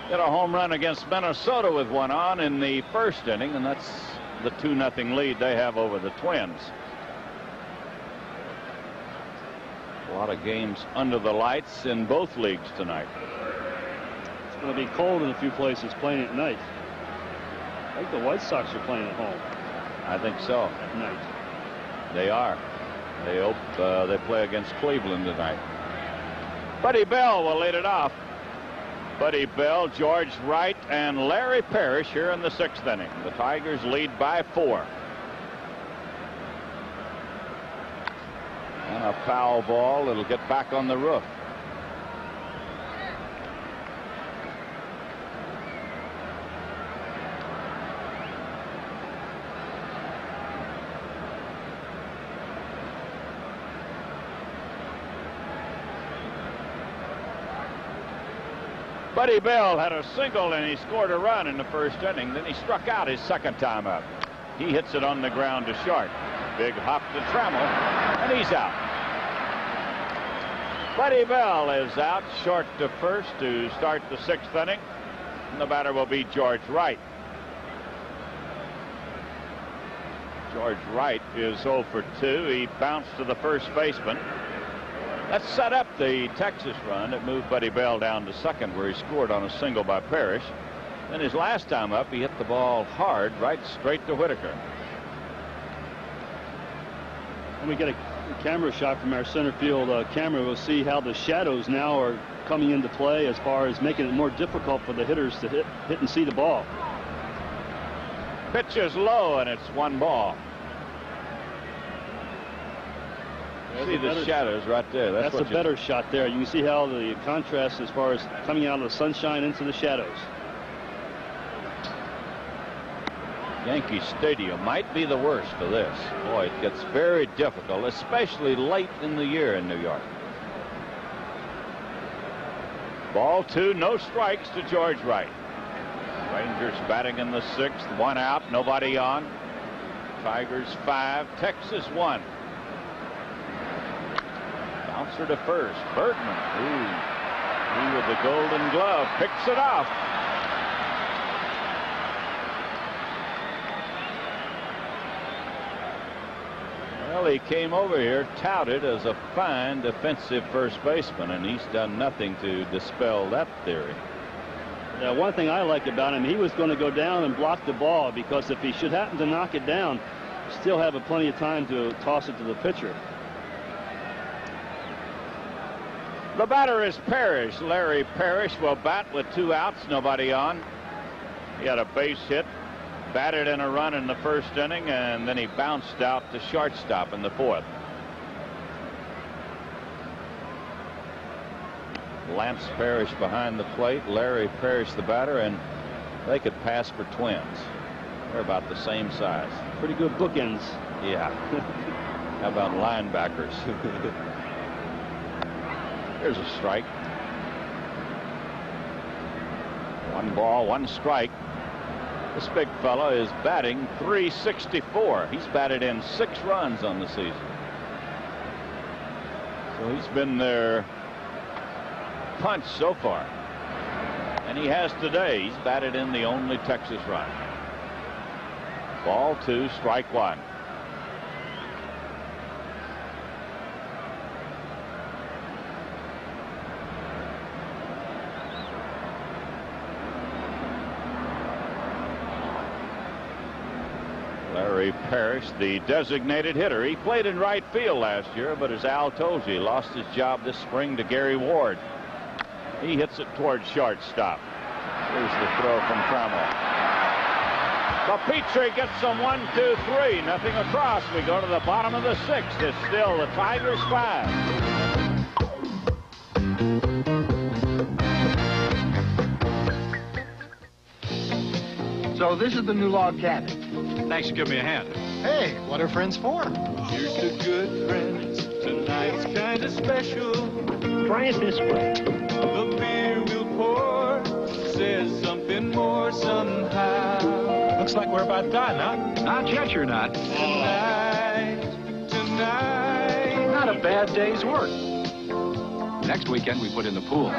hit a home run against Minnesota with one on in the first inning, and that's the 2 nothing lead they have over the Twins. A lot of games under the lights in both leagues tonight. It's going to be cold in a few places playing at night. I think the White Sox are playing at home. I think so. At night. They are. They hope uh, they play against Cleveland tonight. Buddy Bell will lead it off. Buddy Bell, George Wright, and Larry Parrish here in the sixth inning. The Tigers lead by four. And a foul ball. It'll get back on the roof. Buddy Bell had a single and he scored a run in the first inning. Then he struck out his second time up. He hits it on the ground to short. Big hop to Trammell, and he's out. Buddy Bell is out short to first to start the sixth inning. And the batter will be George Wright. George Wright is 0 for 2. He bounced to the first baseman. That set up the Texas run. It moved Buddy Bell down to second where he scored on a single by Parrish. Then his last time up, he hit the ball hard right straight to Whitaker. And we get a camera shot from our center field uh, camera, we'll see how the shadows now are coming into play as far as making it more difficult for the hitters to hit, hit and see the ball. Pitch is low, and it's one ball. There's see the shadows right there. That's, That's, a better shot there. You can see how the contrast as far as coming out of the sunshine into the shadows. Yankee Stadium might be the worst for this. Boy, it gets very difficult, especially late in the year in New York. Ball two, no strikes to George Wright. Rangers batting in the sixth, one out, nobody on. Tigers five, Texas one. Bouncer to first, Bergman. Ooh, he with the golden glove picks it off. Well, he came over here touted as a fine defensive first baseman, and he's done nothing to dispel that theory. Now, one thing I like about him, he was going to go down and block the ball because if he should happen to knock it down, still have a plenty of time to toss it to the pitcher. The batter is Parrish. Larry Parrish will bat with two outs, nobody on. He had a base hit, batted in a run in the first inning, and then he bounced out to shortstop in the fourth. Lance Parrish behind the plate, Larry Parrish the batter, and they could pass for twins. They're about the same size. Pretty good bookends. Yeah. How about linebackers? Here's a strike. One ball, one strike. This big fella is batting 364. He's batted in six runs on the season. So he's been their punch so far. And he has today. He's batted in the only Texas run. Ball two, strike one. Larry Parrish, the designated hitter. He played in right field last year, but as Al told you, he lost his job this spring to Gary Ward. He hits it towards shortstop. Here's the throw from Trammell. The Petry gets some one, two, three. Nothing across. We go to the bottom of the sixth. It's still the Tigers five. So this is the new log cabin. Thanks for giving me a hand. Hey, what are friends for? Here's to good friends. Tonight's kind of special. Try it this way. The beer we'll pour says something more somehow. Looks like we're about done, huh? Not yet, you're not. Tonight, tonight. Not a bad day's work. Next weekend, we put in the pool.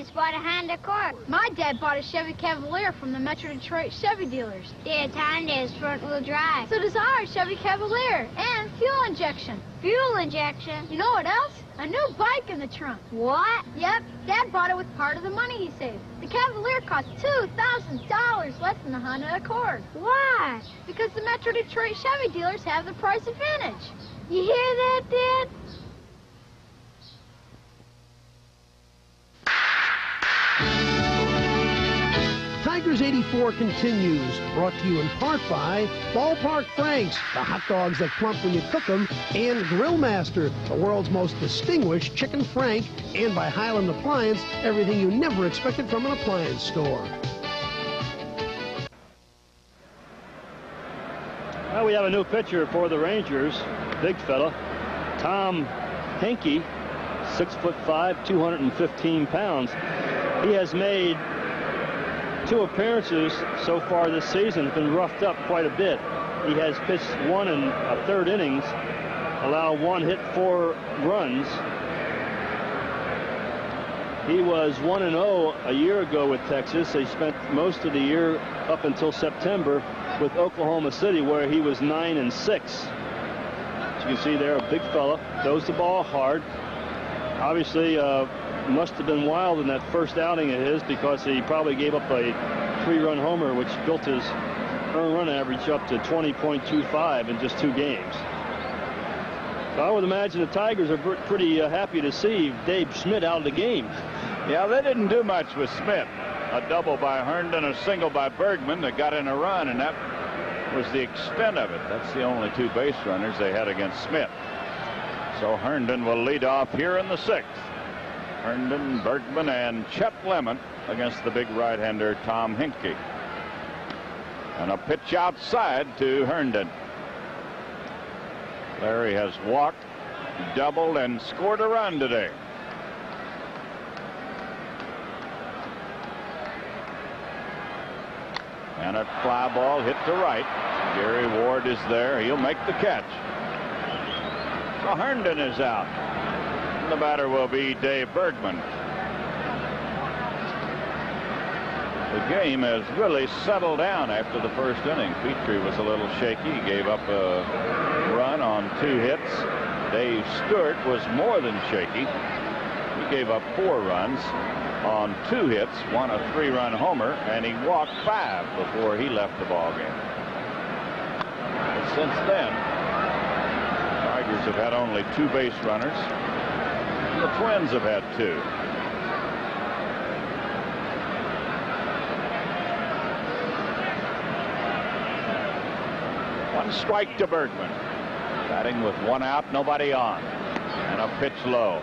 Just bought a Honda Accord. My dad bought a Chevy Cavalier from the Metro Detroit Chevy dealers. Dad's Honda is front-wheel drive. So does our Chevy Cavalier and fuel injection. Fuel injection. You know what else? A new bike in the trunk. What? Yep, Dad bought it with part of the money he saved. The Cavalier cost $2,000 less than the Honda Accord. Why? Because the Metro Detroit Chevy dealers have the price advantage. You hear that, Dad? Tigers 84 continues, brought to you in part by Ballpark Franks, the hot dogs that plump when you cook them, and Grillmaster, the world's most distinguished chicken frank, and by Highland Appliance, everything you never expected from an appliance store. Well, we have a new pitcher for the Rangers, big fella, Tom Henke, six foot five, 215 pounds. He has made two appearances so far this season, has been roughed up quite a bit. He has pitched one and a third innings, allowed one hit, four runs. He was 1 and 0 a year ago with Texas. He spent most of the year up until September with Oklahoma City, where he was 9 and 6. As you can see there, a big fella, throws the ball hard. Obviously, uh, must have been wild in that first outing of his because he probably gave up a three-run homer, which built his earned run average up to 20.25 in just two games. So I would imagine the Tigers are pretty uh, happy to see Dave Schmidt out of the game. Yeah, they didn't do much with Schmidt. A double by Herndon, a single by Bergman that got in a run, and that was the extent of it. That's the only two base runners they had against Schmidt. So Herndon will lead off here in the sixth. Herndon, Bergman, and Chet Lemon against the big right-hander Tom Henke. And a pitch outside to Herndon. Larry has walked, doubled, and scored a run today. And a fly ball hit to right. Gary Ward is there. He'll make the catch. So Herndon is out. The batter will be Dave Bergman. The game has really settled down after the first inning. Petry was a little shaky. He gave up a run on two hits. Dave Stewart was more than shaky. He gave up four runs on two hits, won a three-run homer, and he walked five before he left the ball game. But since then, Have had only two base runners. The Twins have had two. One strike to Bergman. Batting with one out, nobody on. And a pitch low.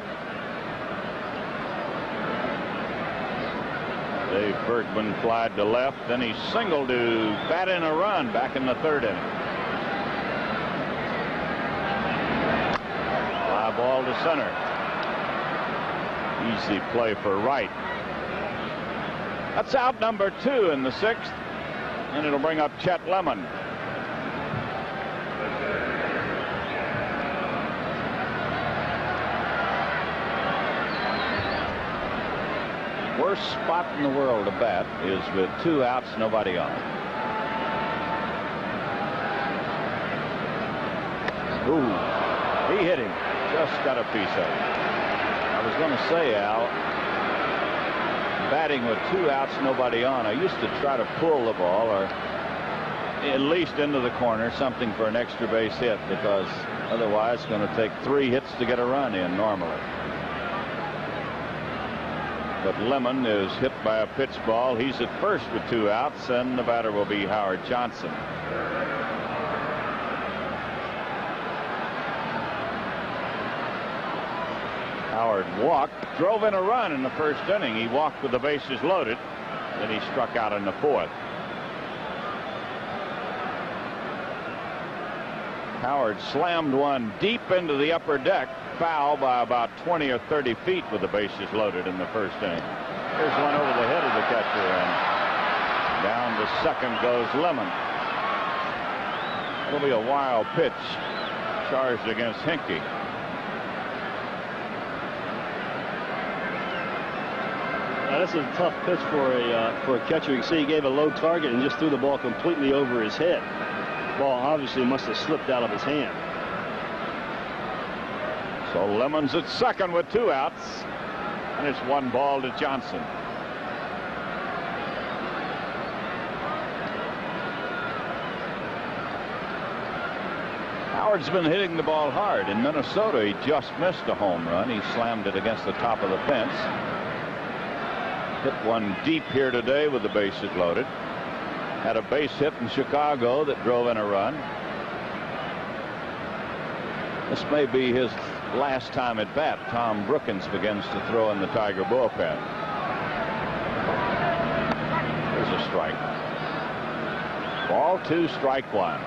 Dave Bergman flied to left, then he singled to bat in a run back in the third inning. Ball to center. Easy play for Wright. That's out number two in the sixth, and it'll bring up Chet Lemon. worst spot in the world to bat is with two outs, nobody on. Ooh, he hit him. Just got a piece of it. I was going to say, Al, batting with two outs, nobody on, I used to try to pull the ball or at least into the corner, something for an extra base hit, because otherwise it's going to take three hits to get a run in normally but Lemon is hit by a pitch ball. He's at first with two outs, and the batter will be Howard Johnson. Howard walked, drove in a run in the first inning. He walked with the bases loaded. Then he struck out in the fourth. Howard slammed one deep into the upper deck, foul by about 20 or 30 feet with the bases loaded in the first inning. Here's one over the head of the catcher, and down to second goes Lemon. It'll be a wild pitch charged against Henke. Now, this is a tough pitch for a uh, for a catcher. You can see he gave a low target and just threw the ball completely over his head ball obviously must have slipped out of his hand. So Lemons at second with two outs. And it's one ball to Johnson. Howard's been hitting the ball hard. In Minnesota, he just missed a home run. He slammed it against the top of the fence. Hit one deep here today with the bases loaded. Had a base hit in Chicago that drove in a run. This may be his last time at bat. Tom Brookens begins to throw in the Tiger bullpen. There's a strike. Ball two, strike one.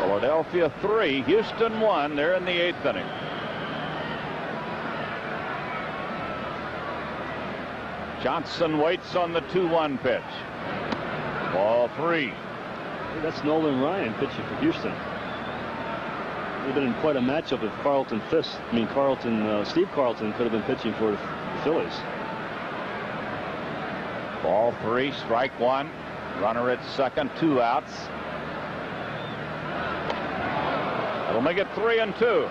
Philadelphia three, Houston one. They're in the eighth inning. Johnson waits on the 2-1 pitch. Ball three. That's Nolan Ryan pitching for Houston. They've been in quite a matchup if Carlton Fisk. I mean, Carlton, uh, Steve Carlton could have been pitching for the Phillies. Ball three, strike one. Runner at second, two outs. It'll make it three and two.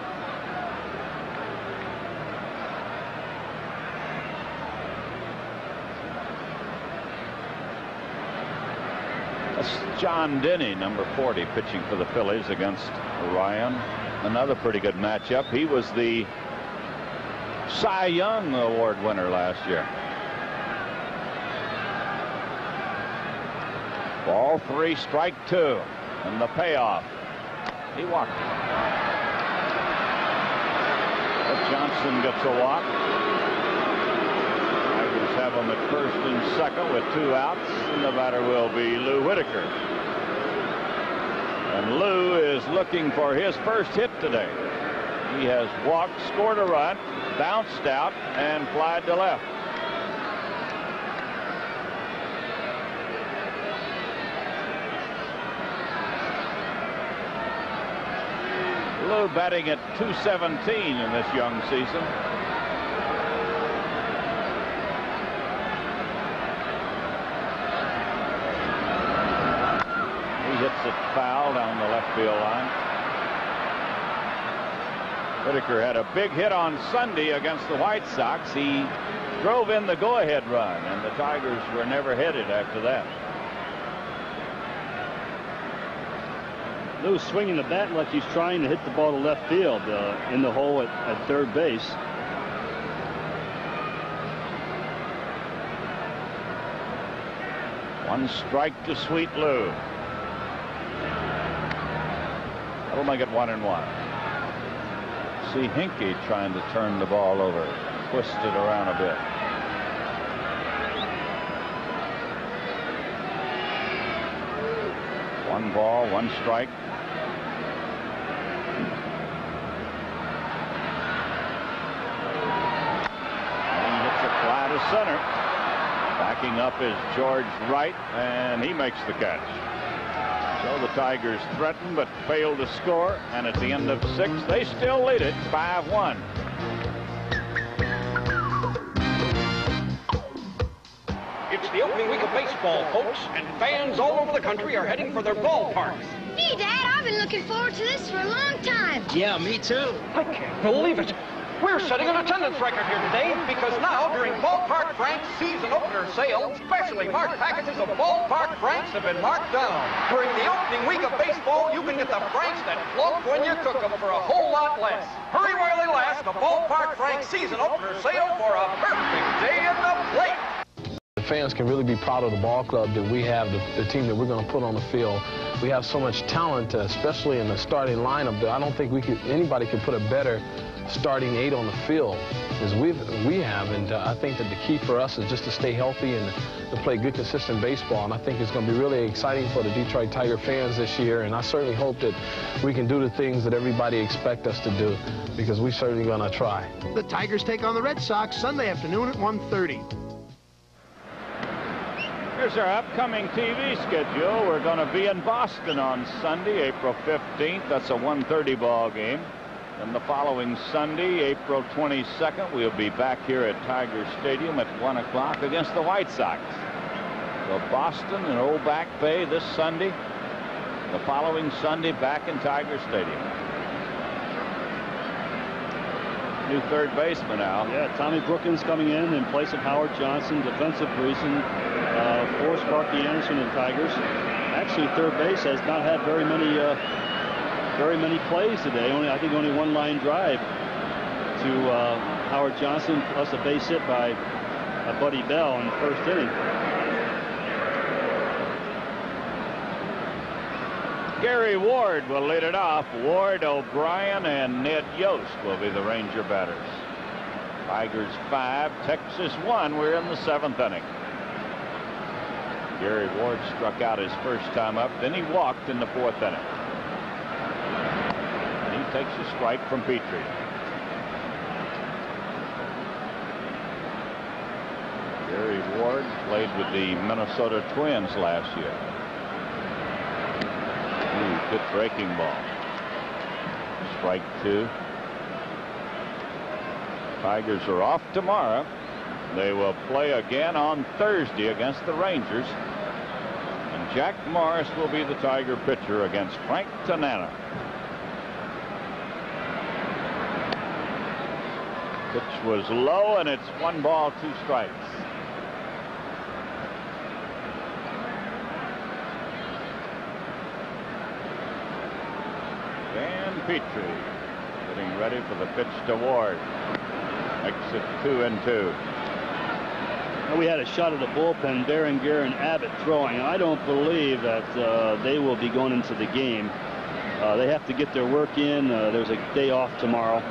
That's John Denny, number 40, pitching for the Phillies against Ryan. Another pretty good matchup. He was the Cy Young Award winner last year. Ball three, strike two. And the payoff. He walked. But Johnson gets a walk. Have him at first and second with two outs. And the batter will be Lou Whitaker. And Lou is looking for his first hit today. He has walked, scored a run, bounced out, and flied to left. Lou batting at 217 in this young season. He hits it foul down the left field line. Whitaker had a big hit on Sunday against the White Sox. He drove in the go-ahead run, and the Tigers were never headed after that. Lou swinging the bat like he's trying to hit the ball to left field uh, in the hole at, at third base. One strike to Sweet Lou. That'll make it one and one. See Henke trying to turn the ball over, twist it around a bit. One ball, one strike. And hits it fly to center. Backing up is George Wright, and he makes the catch. So the Tigers threaten but fail to score, and at the end of six, they still lead it 5-1. It's the opening week of baseball, folks, and fans all over the country are heading for their ballparks. Gee, Dad, I've been looking forward to this for a long time. Yeah, me too. I can't believe it. We're setting an attendance record here today because now, during Ballpark Frank's season opener sale, specially marked packages of Ballpark Franks have been marked down. During the opening week of baseball, you can get the Franks that flunk when you cook them for a whole lot less. Hurry while they last, the Ballpark Frank season opener sale for a perfect day in the plate. The fans can really be proud of the ball club that we have, the, the team that we're going to put on the field. We have so much talent, uh, especially in the starting lineup. That I don't think we could anybody could put a better starting eight on the field as we we have. And uh, I think that the key for us is just to stay healthy and to play good, consistent baseball. And I think it's going to be really exciting for the Detroit Tiger fans this year. And I certainly hope that we can do the things that everybody expect us to do because we're certainly going to try. The Tigers take on the Red Sox Sunday afternoon at 1.30. Here's our upcoming TV schedule. We're going to be in Boston on Sunday, April 15th. That's a 1.30 ball game. And the following Sunday, April 22nd, we'll be back here at Tiger Stadium at 1 o'clock against the White Sox. So Boston and Old Back Bay this Sunday. The following Sunday, back in Tiger Stadium. New third baseman, Al. Yeah, Tommy Brookens coming in in place of Howard Johnson, defensive reason, uh, for Sparky Anderson and Tigers. Actually, third base has not had very many uh, very many plays today. Only I think only one line drive to uh, Howard Johnson, plus a base hit by uh, Buddy Bell in the first inning. Gary Ward will lead it off. Ward, O'Brien, and Ned Yost will be the Ranger batters. Tigers five, Texas one. We're in the seventh inning. Gary Ward struck out his first time up, then he walked in the fourth inning. Takes a strike from Petry. Gary Ward played with the Minnesota Twins last year. Ooh, good breaking ball. Strike two. Tigers are off tomorrow. They will play again on Thursday against the Rangers. And Jack Morris will be the Tiger pitcher against Frank Tanana. Pitch was low, and it's one ball, two strikes. Dan Petry getting ready for the pitch to Ward. Makes it two and two. We had a shot at the bullpen, Berenguer and Abbott throwing. I don't believe that uh, they will be going into the game. Uh, they have to get their work in. Uh, there's a day off tomorrow.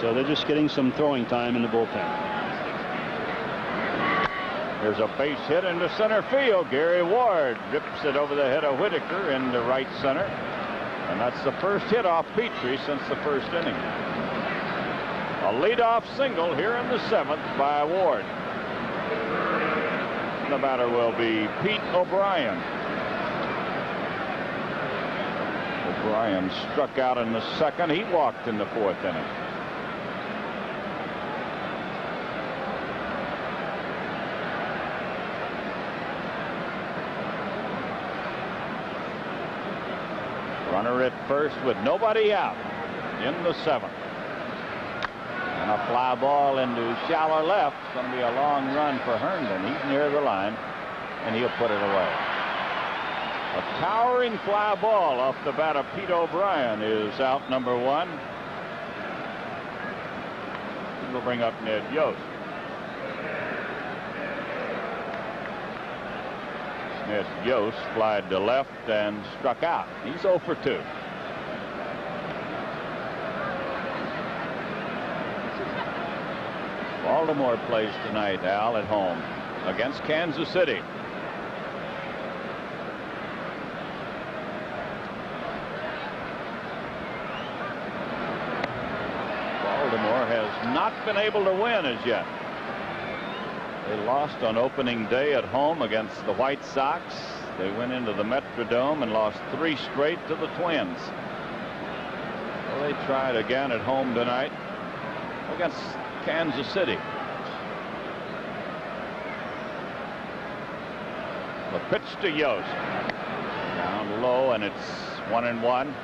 So they're just getting some throwing time in the bullpen. There's a base hit into center field. Gary Ward rips it over the head of Whitaker into right center. And that's the first hit off Petry since the first inning. A leadoff single here in the seventh by Ward. The batter will be Pete O'Brien. O'Brien struck out in the second. He walked in the fourth inning. Runner at first with nobody out in the seventh. And a fly ball into shallow left. It's going to be a long run for Herndon. He's near the line, and he'll put it away. A towering fly ball off the bat of Pete O'Brien is out number one. We'll bring up Ned Yost. Ned Yost flied to left and struck out. He's 0 for 2. Baltimore plays tonight, Al, at home against Kansas City. Baltimore has not been able to win as yet. They lost on opening day at home against the White Sox. They went into the Metrodome and lost three straight to the Twins. Well, they tried again at home tonight against Kansas City. The pitch to Yost. Down low, and it's one and one.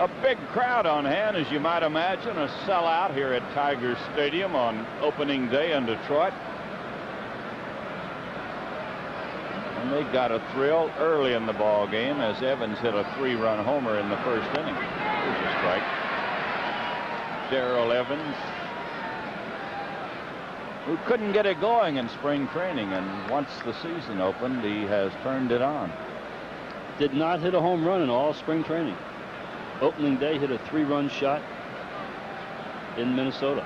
A big crowd on hand, as you might imagine, a sellout here at Tiger Stadium on opening day in Detroit. And they got a thrill early in the ball game as Evans hit a three-run homer in the first inning. There's a strike. Darrell Evans, who couldn't get it going in spring training, and once the season opened, he has turned it on. Did not hit a home run in all spring training. Opening day hit a three-run shot in Minnesota.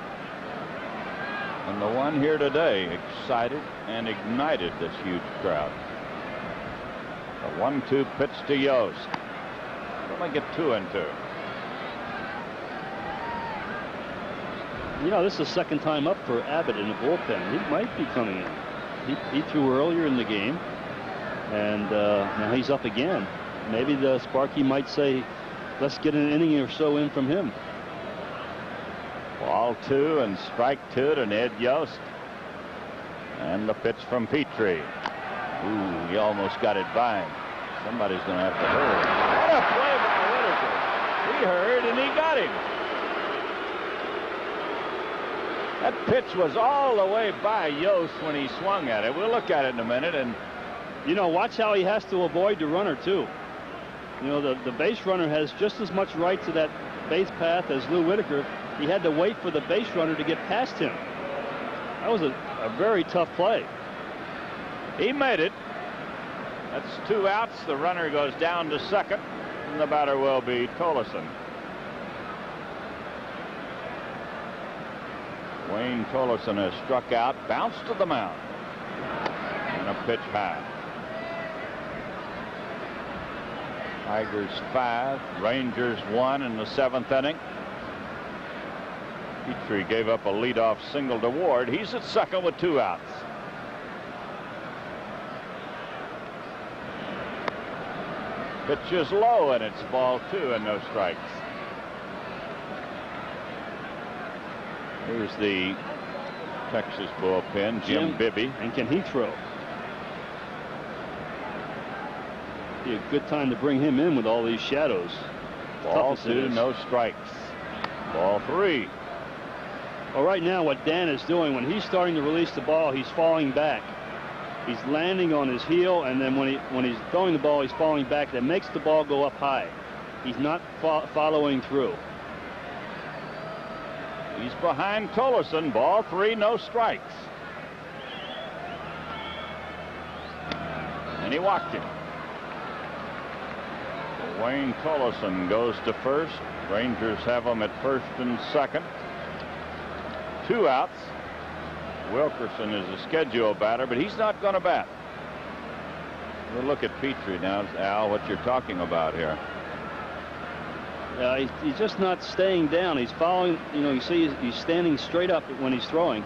And the one here today excited and ignited this huge crowd. A one-two pitch to Yost. Let me get two and two. You know, this is the second time up for Abbott in the bullpen. He might be coming in. He, he threw earlier in the game, and uh, now he's up again. Maybe the Sparky might say, let's get an inning or so in from him. Ball two and strike two to Ned Yost. And the pitch from Petry. Ooh, he almost got it by him. Somebody's going to have to hurry. What a play by Whitaker. He heard and he got him. That pitch was all the way by Yost when he swung at it. We'll look at it in a minute. And you know, watch how he has to avoid the runner too. You know, the, the base runner has just as much right to that base path as Lou Whitaker. He had to wait for the base runner to get past him. That was a, a very tough play. He made it. That's two outs. The runner goes down to second, and the batter will be Tolleson. Wayne Tolleson has struck out, bounced to the mound, and a pitch high. Tigers five, Rangers one in the seventh inning. Petry gave up a leadoff single to Ward. He's at second with two outs. Pitch is low and it's ball two and no strikes. Here's the Texas bullpen, Jim, Jim Bibby. And can he throw? Be a good time to bring him in with all these shadows. Ball Tough as it two, no strikes. Ball three. Well, right now, what Dan is doing, when he's starting to release the ball, he's falling back. He's landing on his heel, and then when he when he's throwing the ball, he's falling back. That makes the ball go up high. He's not fo following through. He's behind Tolleson. Ball three, no strikes. And he walked him. Wayne Tolleson goes to first. Rangers have him at first and second. Two outs. Wilkerson is a schedule batter, but he's not going to bat. We'll look at Petry now, Al, what you're talking about here. Uh, he, he's just not staying down. He's following, you know, you see he's, standing straight up when he's throwing.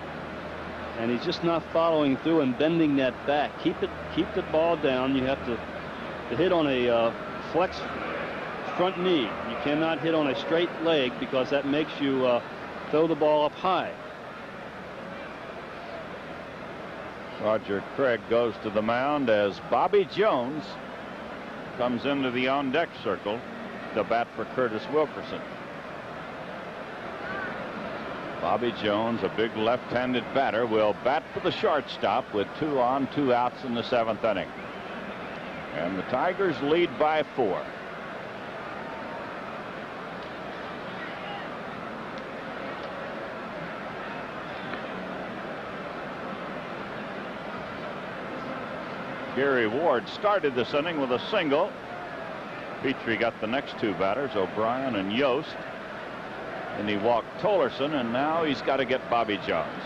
And he's just not following through and bending that back. Keep it, keep the ball down. You have to, to hit on a uh, flex front knee. You cannot hit on a straight leg because that makes you uh, throw the ball up high. Roger Craig goes to the mound as Bobby Jones comes into the on-deck circle to bat for Curtis Wilkerson. Bobby Jones, a big left-handed batter, will bat for the shortstop with two on, two outs in the seventh inning. And the Tigers lead by four. Gary Ward started this inning with a single. Petry got the next two batters, O'Brien and Yost. And he walked Tolleson, and now he's got to get Bobby Jones.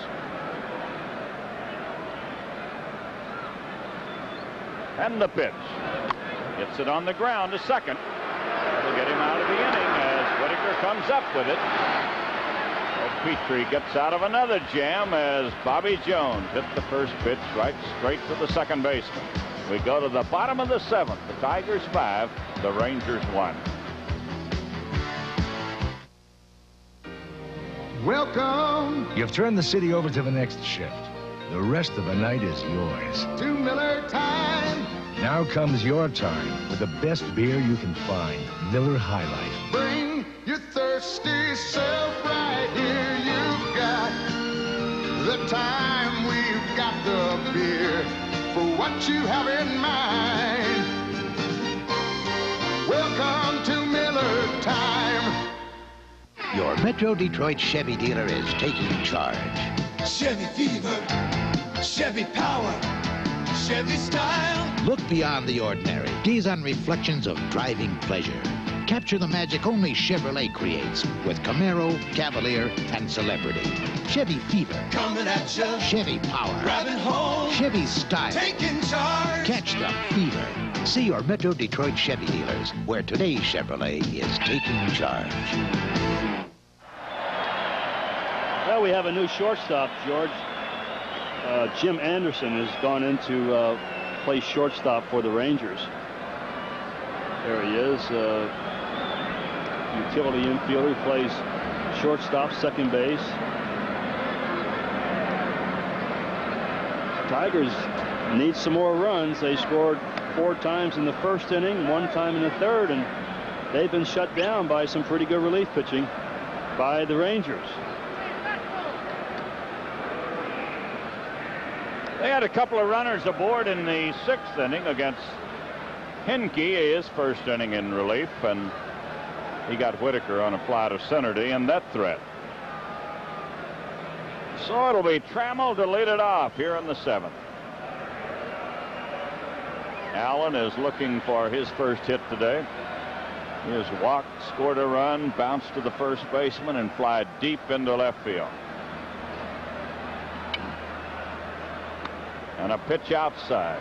And the pitch. Gets it on the ground to second. That'll get him out of the inning as Whitaker comes up with it. Petry gets out of another jam as Bobby Jones hit the first pitch right straight to the second baseman. We go to the bottom of the seventh. The Tigers five, the Rangers one. Welcome. You've turned the city over to the next shift. The rest of the night is yours. To Miller time. Now comes your time with the best beer you can find, Miller High Life. Bring your thirsty self right here. You've got the time. We've got the beer for what you have in mind. Welcome to Miller time. Your Metro Detroit Chevy dealer is taking charge. Chevy fever, Chevy power, Chevy style. Look beyond the ordinary. Gaze on reflections of driving pleasure. Capture the magic only Chevrolet creates with Camaro, Cavalier, and Celebrity. Chevy Fever. Coming at you. Chevy Power. Driving home. Chevy Style. Taking charge. Catch the fever. See your Metro Detroit Chevy dealers, where today's Chevrolet is taking charge. Well, we have a new shortstop, George. Uh, Jim Anderson has gone into uh, play shortstop for the Rangers. There he is. Uh, utility infielder plays shortstop, second base. Tigers need some more runs. They scored four times in the first inning, one time in the third, and they've been shut down by some pretty good relief pitching by the Rangers. They had a couple of runners aboard in the sixth inning against Henke, his first inning in relief, and he got Whitaker on a fly to center to end that threat. So it'll be Trammell to lead it off here in the seventh. Alan is looking for his first hit today. He has walked, scored a run, bounced to the first baseman, and fly deep into left field. And a pitch outside.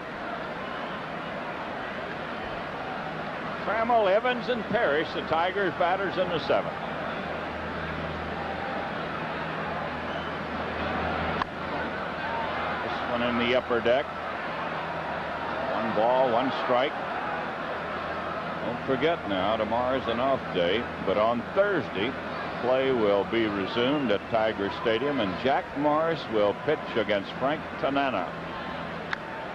Trammell, Evans, and Parrish, the Tigers batters in the seventh. This one in the upper deck. One ball, one strike. Don't forget now, tomorrow's an off day, but on Thursday, play will be resumed at Tiger Stadium, and Jack Morris will pitch against Frank Tanana.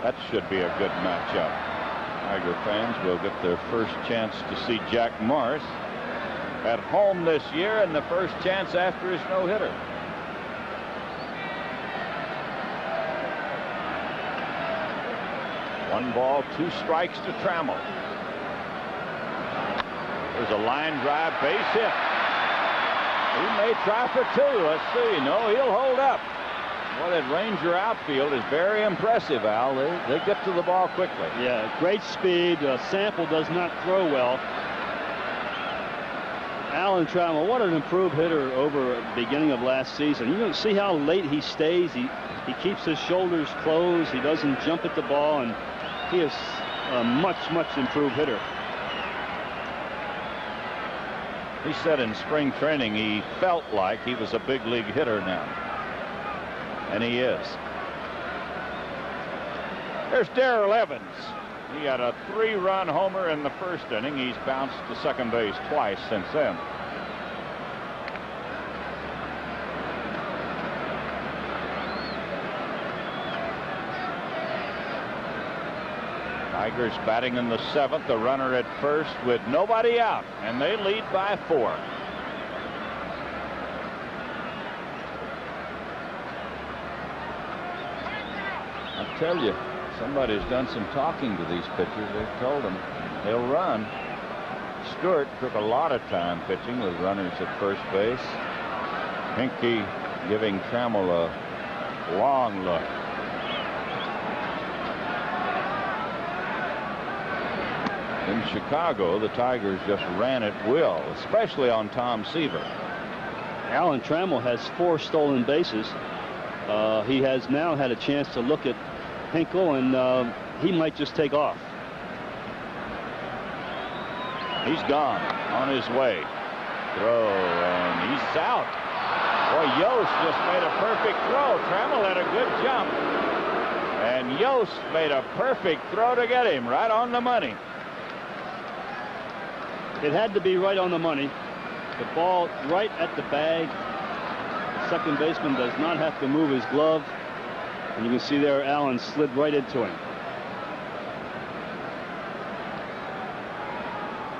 That should be a good matchup. Tiger fans will get their first chance to see Jack Morris at home this year and the first chance after his no-hitter. One ball, two strikes to Trammell. There's a line drive base hit. He may try for two. Let's see. No, he'll hold up. Well, that Ranger outfield is very impressive, Al. They, they get to the ball quickly. Yeah, great speed. Uh, Sample does not throw well. Alan Trammell, what an improved hitter over the beginning of last season. You can see how late he stays. He he keeps his shoulders closed. He doesn't jump at the ball, and he is a much, much improved hitter. He said in spring training he felt like he was a big league hitter now. And he is. There's Darrell Evans. He had a three-run homer in the first inning. He's bounced to second base twice since then. Tigers batting in the seventh, a runner at first with nobody out, and they lead by four. Tell you, somebody's done some talking to these pitchers. They've told them they'll run. Stewart took a lot of time pitching with runners at first base. Henke giving Trammell a long look. In Chicago, the Tigers just ran at will, especially on Tom Seaver. Alan Trammell has four stolen bases. Uh, he has now had a chance to look at Henke, and uh, he might just take off. He's gone on his way. Throw, and he's out. Boy, Yost just made a perfect throw. Trammell had a good jump. And Yost made a perfect throw to get him right on the money. It had to be right on the money. The ball right at the bag. The second baseman does not have to move his glove. And you can see there Alan slid right into him.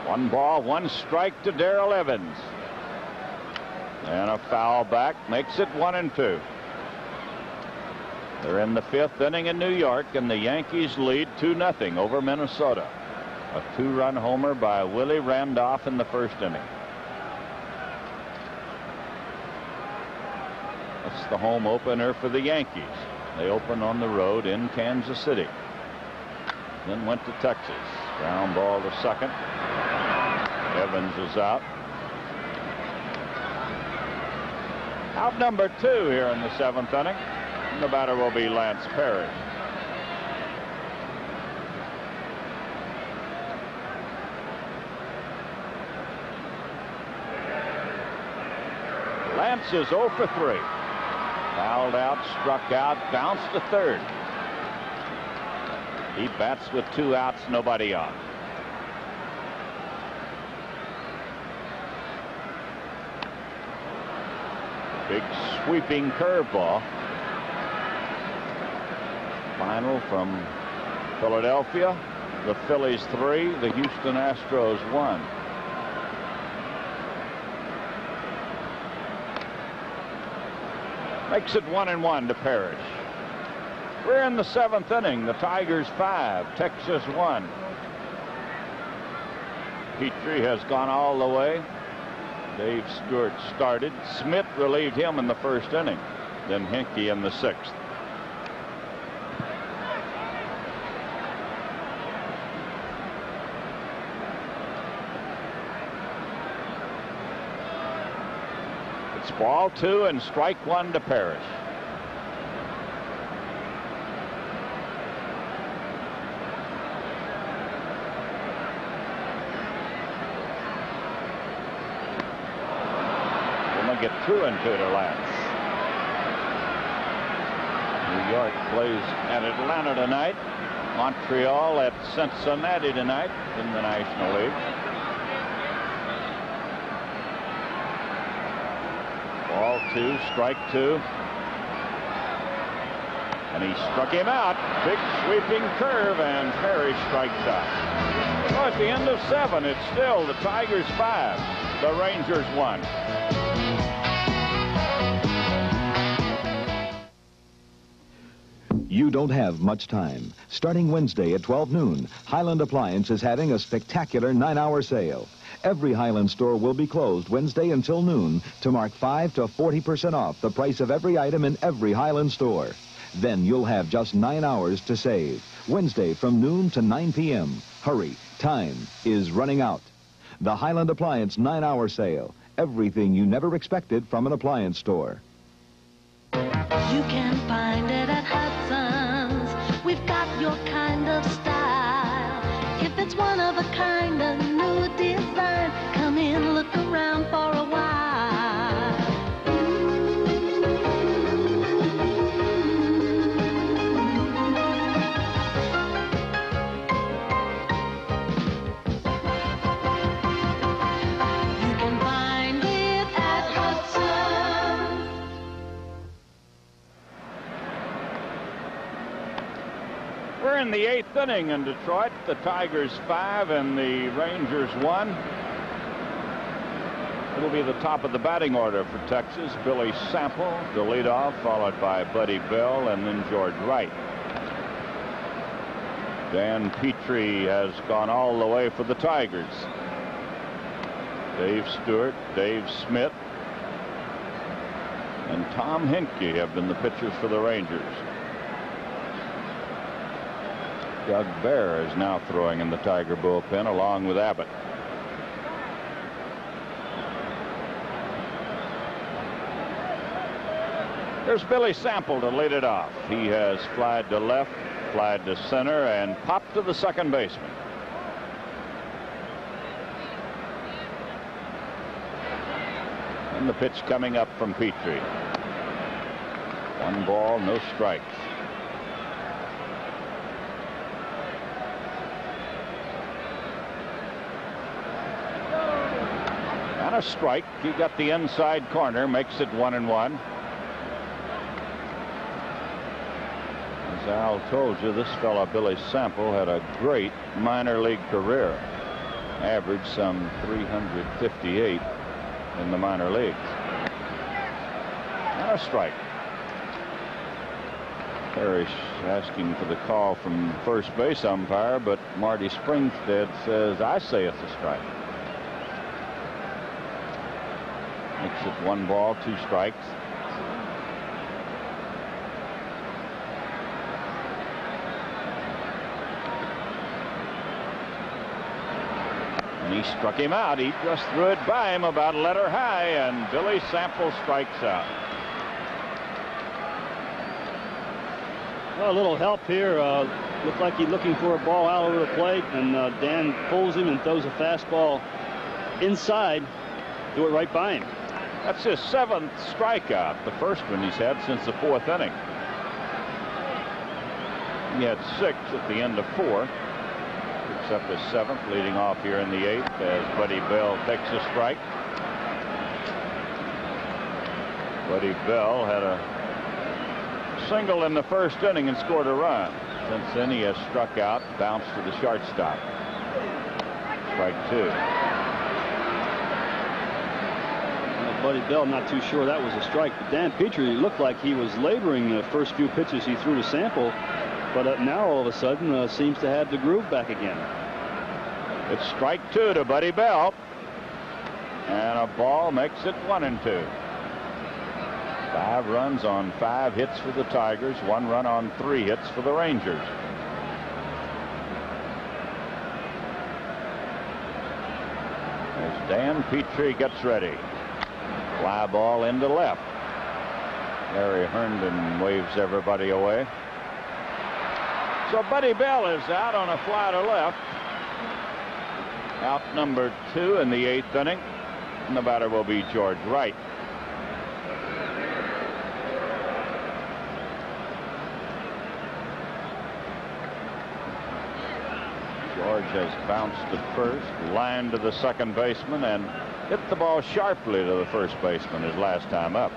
One ball, one strike to Darrell Evans. And a foul back makes it one and two. They're in the fifth inning in New York, and the Yankees lead 2 0 over Minnesota. A two-run homer by Willie Randolph in the first inning. That's the home opener for the Yankees. They open on the road in Kansas City. Then went to Texas. Ground ball to second. Evans is out. Out number two here in the seventh inning. And the batter will be Lance Parrish. Lance is 0 for 3. Fouled out, struck out, bounced to third. He bats with two outs, nobody on. Big sweeping curveball. Final from Philadelphia. The Phillies three, the Houston Astros one. Makes it one and one to Parrish. We're in the seventh inning. The Tigers five, Texas one. Petry has gone all the way. Dave Stewart started. Smith relieved him in the first inning. Then Henke in the sixth. It's ball two and strike one to Parrish. get and two to Lance. New York plays at Atlanta tonight. Montreal at Cincinnati tonight in the National League. Ball two, strike two. And he struck him out. Big sweeping curve, and Parrish strikes out. Well, at the end of seven, it's still the Tigers five, the Rangers one. You don't have much time. Starting Wednesday at 12 noon, Highland Appliance is having a spectacular nine-hour sale. Every Highland store will be closed Wednesday until noon to mark 5 to 40% off the price of every item in every Highland store. Then you'll have just nine hours to save. Wednesday from noon to 9 p.m. Hurry, time is running out. The Highland Appliance nine-hour sale. Everything you never expected from an appliance store. You can find it at Hudson's. We've got your kind of style. If it's one of a kind, in the eighth inning in Detroit. The Tigers five and the Rangers one. It'll be the top of the batting order for Texas. Billy Sample, the leadoff, followed by Buddy Bell and then George Wright. Dan Petry has gone all the way for the Tigers. Dave Stewart, Dave Smith, and Tom Henke have been the pitchers for the Rangers. Doug Bair is now throwing in the Tiger bullpen along with Abbott. There's Billy Sample to lead it off. He has flied to left, flied to center, and popped to the second baseman. And the pitch coming up from Petry. One ball, no strikes. A strike. He got the inside corner, makes it one and one. As Al told you, this fella, Billy Sample, had a great minor league career. Averaged some 358 in the minor leagues. And a strike. Parrish asking for the call from first base umpire, but Marty Springstead says, I say it's a strike. Makes it one ball, two strikes. And he struck him out. He just threw it by him about a letter high, and Billy Sample strikes out. Well, a little help here. Uh, looked like he's looking for a ball out over the plate, and uh, Dan pulls him and throws a fastball inside. Do it right by him. That's his seventh strikeout, the first one he's had since the fourth inning. He had six at the end of four. Picks up his seventh, leading off here in the eighth as Buddy Bell takes a strike. Buddy Bell had a single in the first inning and scored a run. Since then, he has struck out, bounced to the shortstop. Strike two. Well, Buddy Bell, not too sure that was a strike. But Dan Petry looked like he was laboring the first few pitches he threw to Sample, but uh, now all of a sudden uh, seems to have the groove back again. It's strike two to Buddy Bell. And a ball makes it one and two. Five runs on five hits for the Tigers, one run on three hits for the Rangers. As Dan Petry gets ready. Fly ball into left. Larry Herndon waves everybody away. So Buddy Bell is out on a fly to left. Out number two in the eighth inning. And the batter will be George Wright. George has bounced at first, lined to the second baseman, and hit the ball sharply to the first baseman his last time up.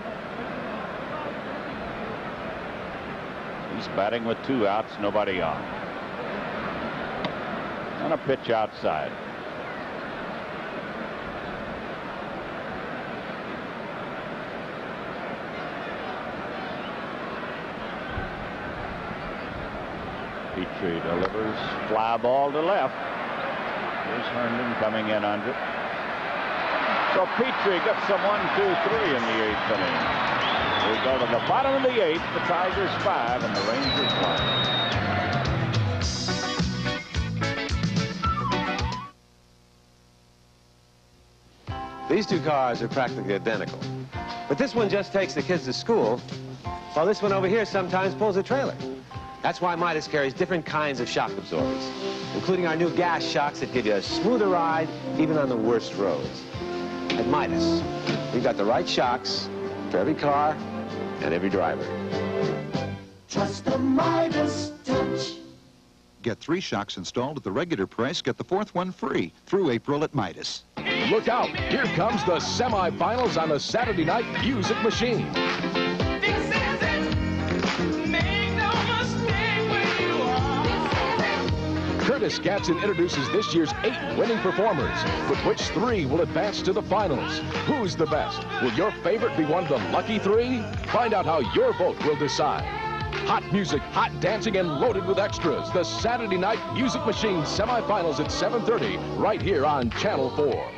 He's batting with two outs, nobody on. And a pitch outside. Petry delivers fly ball to left. Here's Herndon coming in under. So Petry gets some one, two, three in the eighth inning. We go to the bottom of the eighth. The Tigers five and the Rangers one. These two cars are practically identical. But this one just takes the kids to school, while this one over here sometimes pulls a trailer. That's why Midas carries different kinds of shock absorbers, including our new gas shocks that give you a smoother ride even on the worst roads. At Midas, we've got the right shocks for every car and every driver. Trust the Midas touch. Get three shocks installed at the regular price. Get the fourth one free through April at Midas. Look out! Here comes the semifinals on the Saturday Night Music Machine. Curtis Gatson introduces this year's eight winning performers, with which three will advance to the finals. Who's the best? Will your favorite be one of the lucky three? Find out how your vote will decide. Hot music, hot dancing, and loaded with extras. The Saturday Night Music Machine semifinals at 7.30, right here on Channel 4.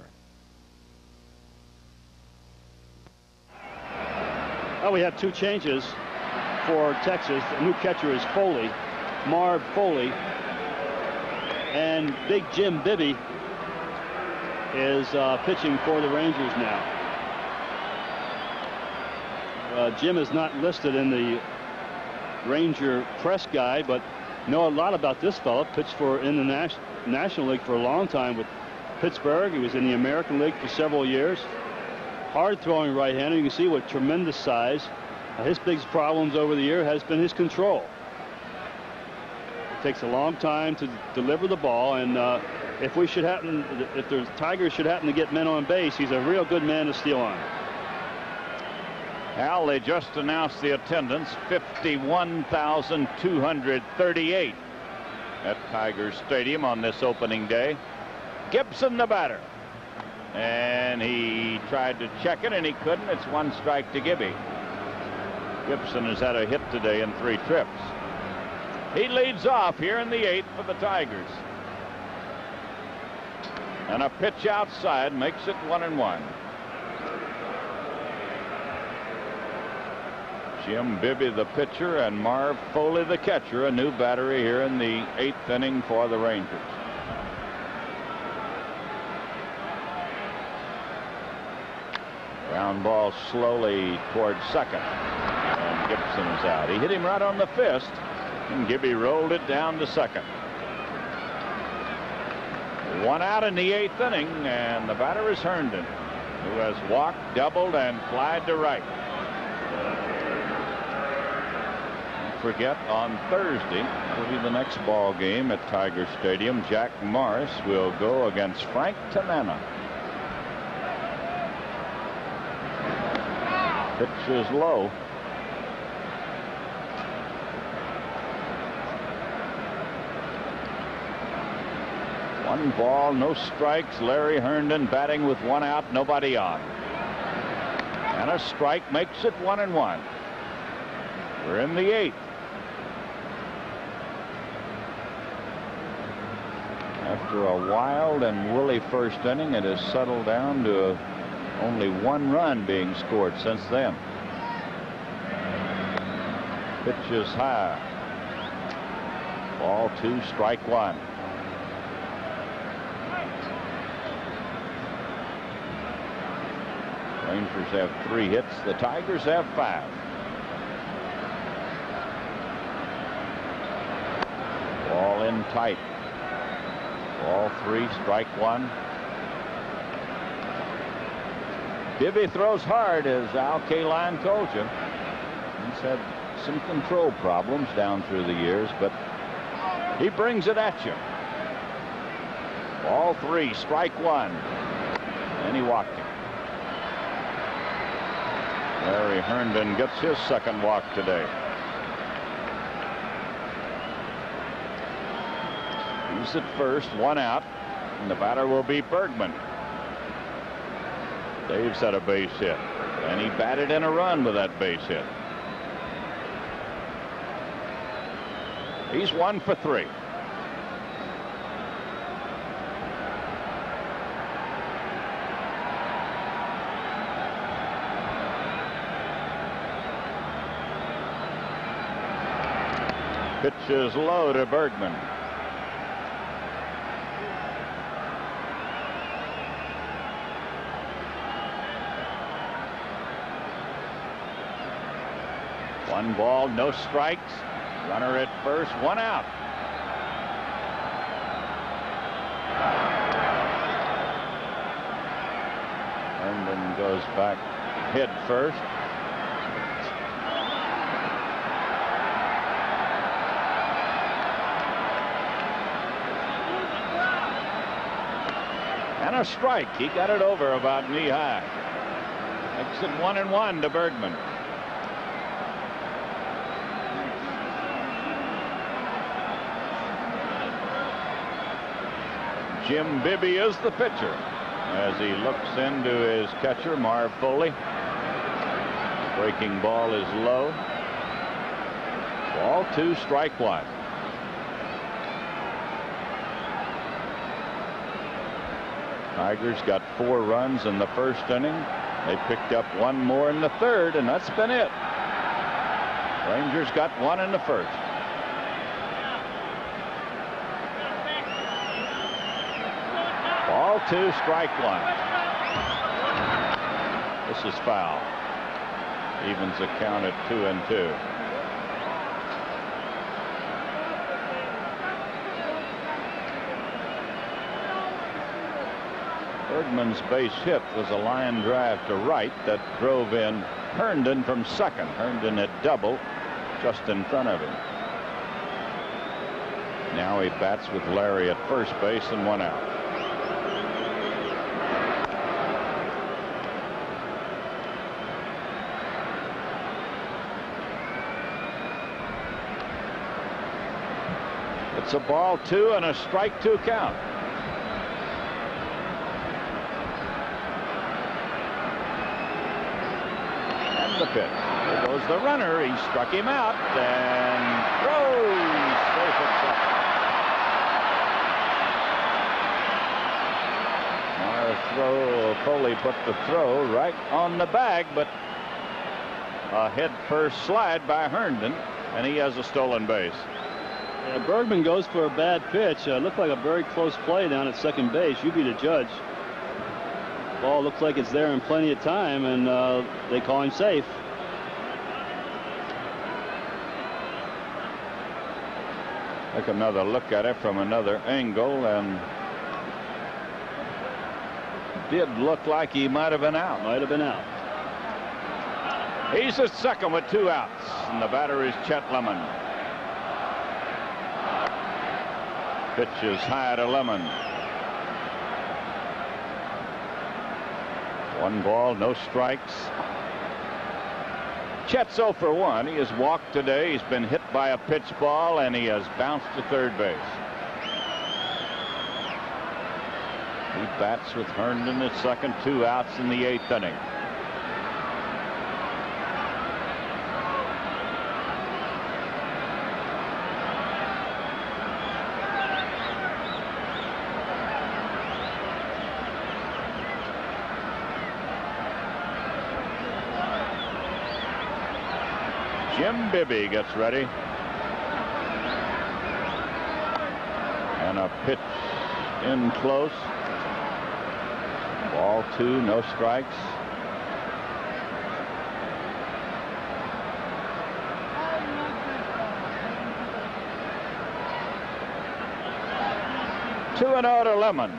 Well, we have two changes for Texas. The new catcher is Foley, Marv Foley. And Big Jim Bibby is uh, pitching for the Rangers now. Uh, Jim is not listed in the Ranger press guide, but know a lot about this fellow. Pitched for in the Nas National League for a long time with Pittsburgh. He was in the American League for several years. Hard throwing right-hander. You can see what tremendous size. Uh, his biggest problems over the year has been his control. Takes a long time to deliver the ball, and uh, if we should happen, if the Tigers should happen to get men on base, he's a real good man to steal on. Al, they just announced the attendance 51,238 at Tiger Stadium on this opening day. Gibson, the batter. And he tried to check it and he couldn't. It's one strike to Gibby. Gibson has had a hit today in three trips. He leads off here in the eighth for the Tigers. And a pitch outside makes it one and one. Jim Bibby, the pitcher, and Marv Foley, the catcher. A new battery here in the eighth inning for the Rangers. Ground ball slowly towards second. And Gibson is out. He hit him right on the fist. And Gibby rolled it down to second. One out in the eighth inning, and the batter is Herndon, who has walked, doubled, and flied to right. Don't forget, on Thursday will be the next ball game at Tiger Stadium. Jack Morris will go against Frank Tanana. Pitch is low. One ball, no strikes. Larry Herndon batting with one out, nobody on. And a strike makes it one and one. We're in the eighth. After a wild and woolly first inning, it has settled down to only one run being scored since then. Pitch is high. Ball two, strike one. Rangers have three hits. The Tigers have five. Ball in tight. Ball three, strike one. Bibby throws hard, as Al Kaline told you. He's had some control problems down through the years, but he brings it at you. Ball three, strike one. And he walked him. Larry Herndon gets his second walk today. He's at first, one out, and the batter will be Bergman. Dave's had a base hit, and he batted in a run with that base hit. He's one for three. Pitch is low to Bergman. One ball, no strikes. Runner at first, one out. Herndon goes back head first. A strike. He got it over about knee high. Makes it one and one to Bergman. Jim Bibby is the pitcher as he looks into his catcher, Marv Foley. Breaking ball is low. Ball two, strike one. Tigers got four runs in the first inning. They picked up one more in the third, and that's been it. Rangers got one in the first. Ball two, strike one. This is foul. Evens the at two and two. Bergman's base hit was a line drive to right that drove in Herndon from second. Herndon at double just in front of him. Now he bats with Larry at first base and one out. It's a ball two and a strike two count. There goes the runner. He struck him out and throws safe at second. Throw, Foley put the throw right on the bag, but a head first slide by Herndon, and he has a stolen base. Yeah, Bergman goes for a bad pitch. Uh, looked like a very close play down at second base. You be the judge. Ball looks like it's there in plenty of time, and uh, they call him safe. Take another look at it from another angle, and did look like he might have been out. Might have been out. He's at second with two outs, and the batter is Chet Lemon. Pitch is high to Lemon. One ball, no strikes. Chet's 0 for 1. He has walked today. He's been hit by a pitch ball, and he has bounced to third base. He bats with Herndon at second, two outs in the eighth inning. Jim Bibby gets ready. And a pitch in close. Ball two, no strikes. Two and out to Lemon.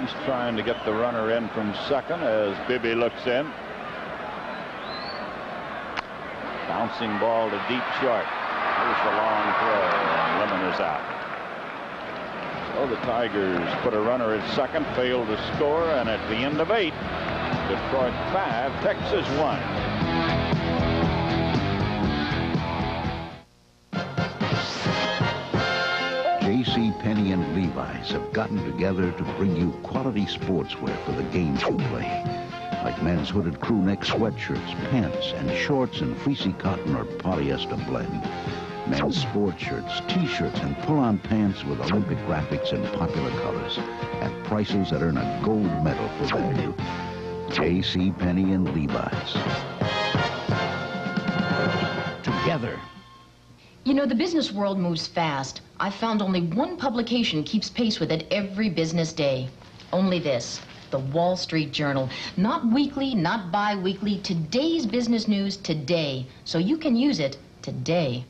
He's trying to get the runner in from second as Bibby looks in. Bouncing ball to deep short. Here's the long throw, and Lemon is out. So the Tigers put a runner at second, failed to score, and at the end of eight, Detroit five, Texas one. J.C. Penney and Levi's have gotten together to bring you quality sportswear for the games you play. Like men's hooded crew neck sweatshirts, pants, and shorts in fleecy cotton or polyester blend. Men's sports shirts, t-shirts, and pull-on pants with Olympic graphics in popular colors at prices that earn a gold medal for value. J.C. Penney and Levi's. Together. You know, the business world moves fast. I've found only one publication keeps pace with it every business day. Only this, the Wall Street Journal. Not weekly, not bi-weekly, today's business news today. So you can use it today.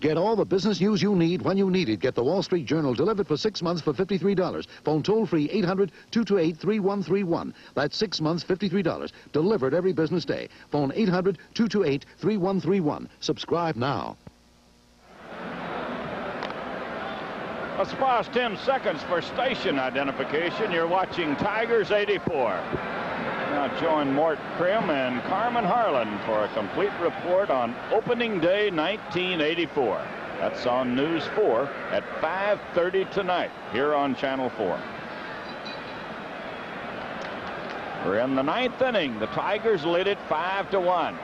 Get all the business news you need when you need it. Get the Wall Street Journal delivered for six months for $53. Phone toll free 800 228 3131. That's six months, $53. Delivered every business day. Phone 800 228 3131. Subscribe now. Let's pause 10 seconds for station identification. You're watching Tigers 84. Now join Mort Krim and Carmen Harlan for a complete report on opening day 1984. That's on News 4 at 5.30 tonight here on Channel 4. We're in the ninth inning. The Tigers lead it 5 to 1.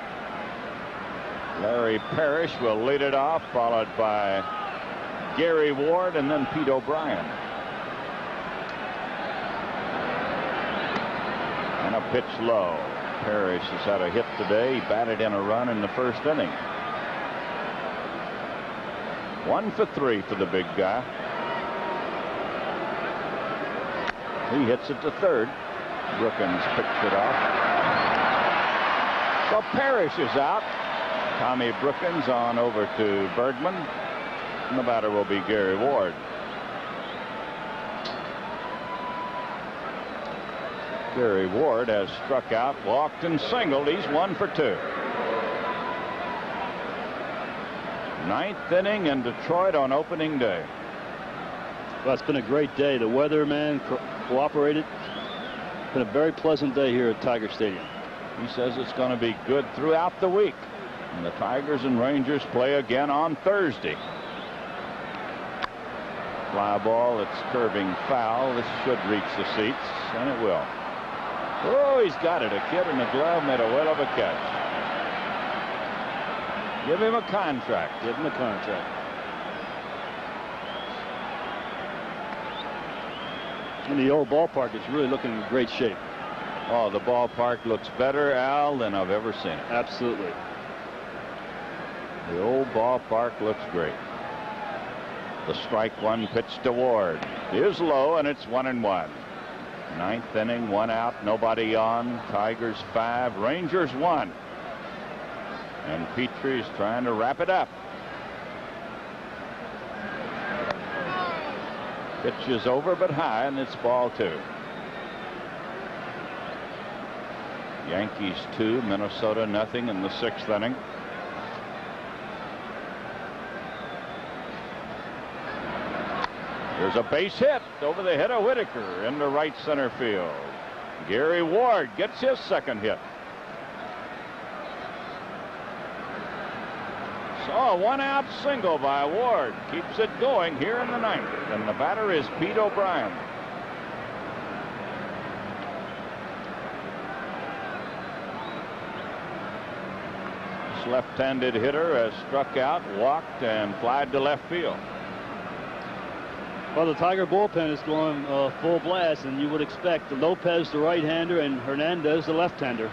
Larry Parrish will lead it off, followed by Gary Ward and then Pete O'Brien. And a pitch low. Parrish has had a hit today. He batted in a run in the first inning. One for three for the big guy. He hits it to third. Brookens picks it off. So Parrish is out. Tommy Brookens on over to Bergman. And the batter will be Gary Ward. Gary Ward has struck out, walked, and singled. He's one for two. Ninth inning in Detroit on opening day. Well, it's been a great day. The weatherman co cooperated. It's been a very pleasant day here at Tiger Stadium. He says it's going to be good throughout the week. And the Tigers and Rangers play again on Thursday. Fly ball, it's curving foul. This should reach the seats, and it will. Oh, he's got it. A kid in the glove made a whale of a catch. Give him a contract. Give him a contract. And the old ballpark is really looking in great shape. Oh, the ballpark looks better, Al, than I've ever seen it. Absolutely. The old ballpark looks great. The strike one pitch to Ward is low, and it's one and one. Ninth inning, one out, nobody on. Tigers five, Rangers one. And Petry's trying to wrap it up. Pitch is over but high, and it's ball two. Yankees two, Minnesota nothing in the sixth inning. There's a base hit over the head of Whitaker into right center field. Gary Ward gets his second hit. So a one out single by Ward keeps it going here in the ninth. And the batter is Pete O'Brien. This left-handed hitter has struck out, walked, and flied to left field. Well, the Tiger bullpen is going uh, full blast, and you would expect Lopez, the right-hander, and Hernandez, the left-hander.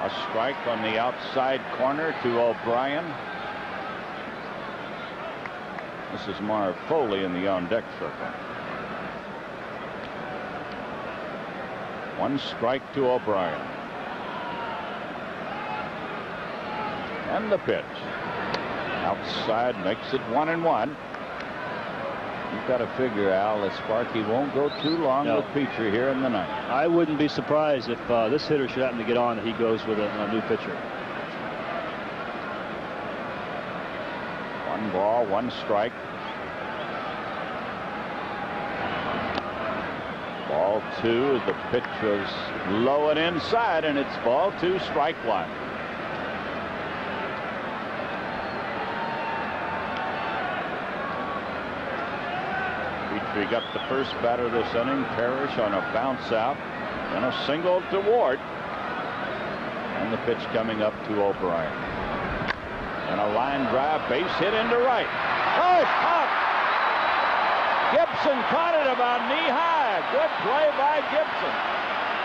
A strike on the outside corner to O'Brien. This is Marv Foley in the on-deck circle. One strike to O'Brien. And the pitch. Outside makes it one and one. You've got to figure, Al, that Sparky won't go too long No. with Petry here in the ninth. I wouldn't be surprised if uh, this hitter should happen to get on that he goes with a, a new pitcher. One ball, one strike. Ball two. The pitch was low and inside, and it's ball two, strike one. Petry got the first batter this inning. Parrish on a bounce out and a single to Ward. And the pitch coming up to O'Brien. And a line drive, base hit into right. Oh, caught! Gibson caught it about knee high. Good play by Gibson.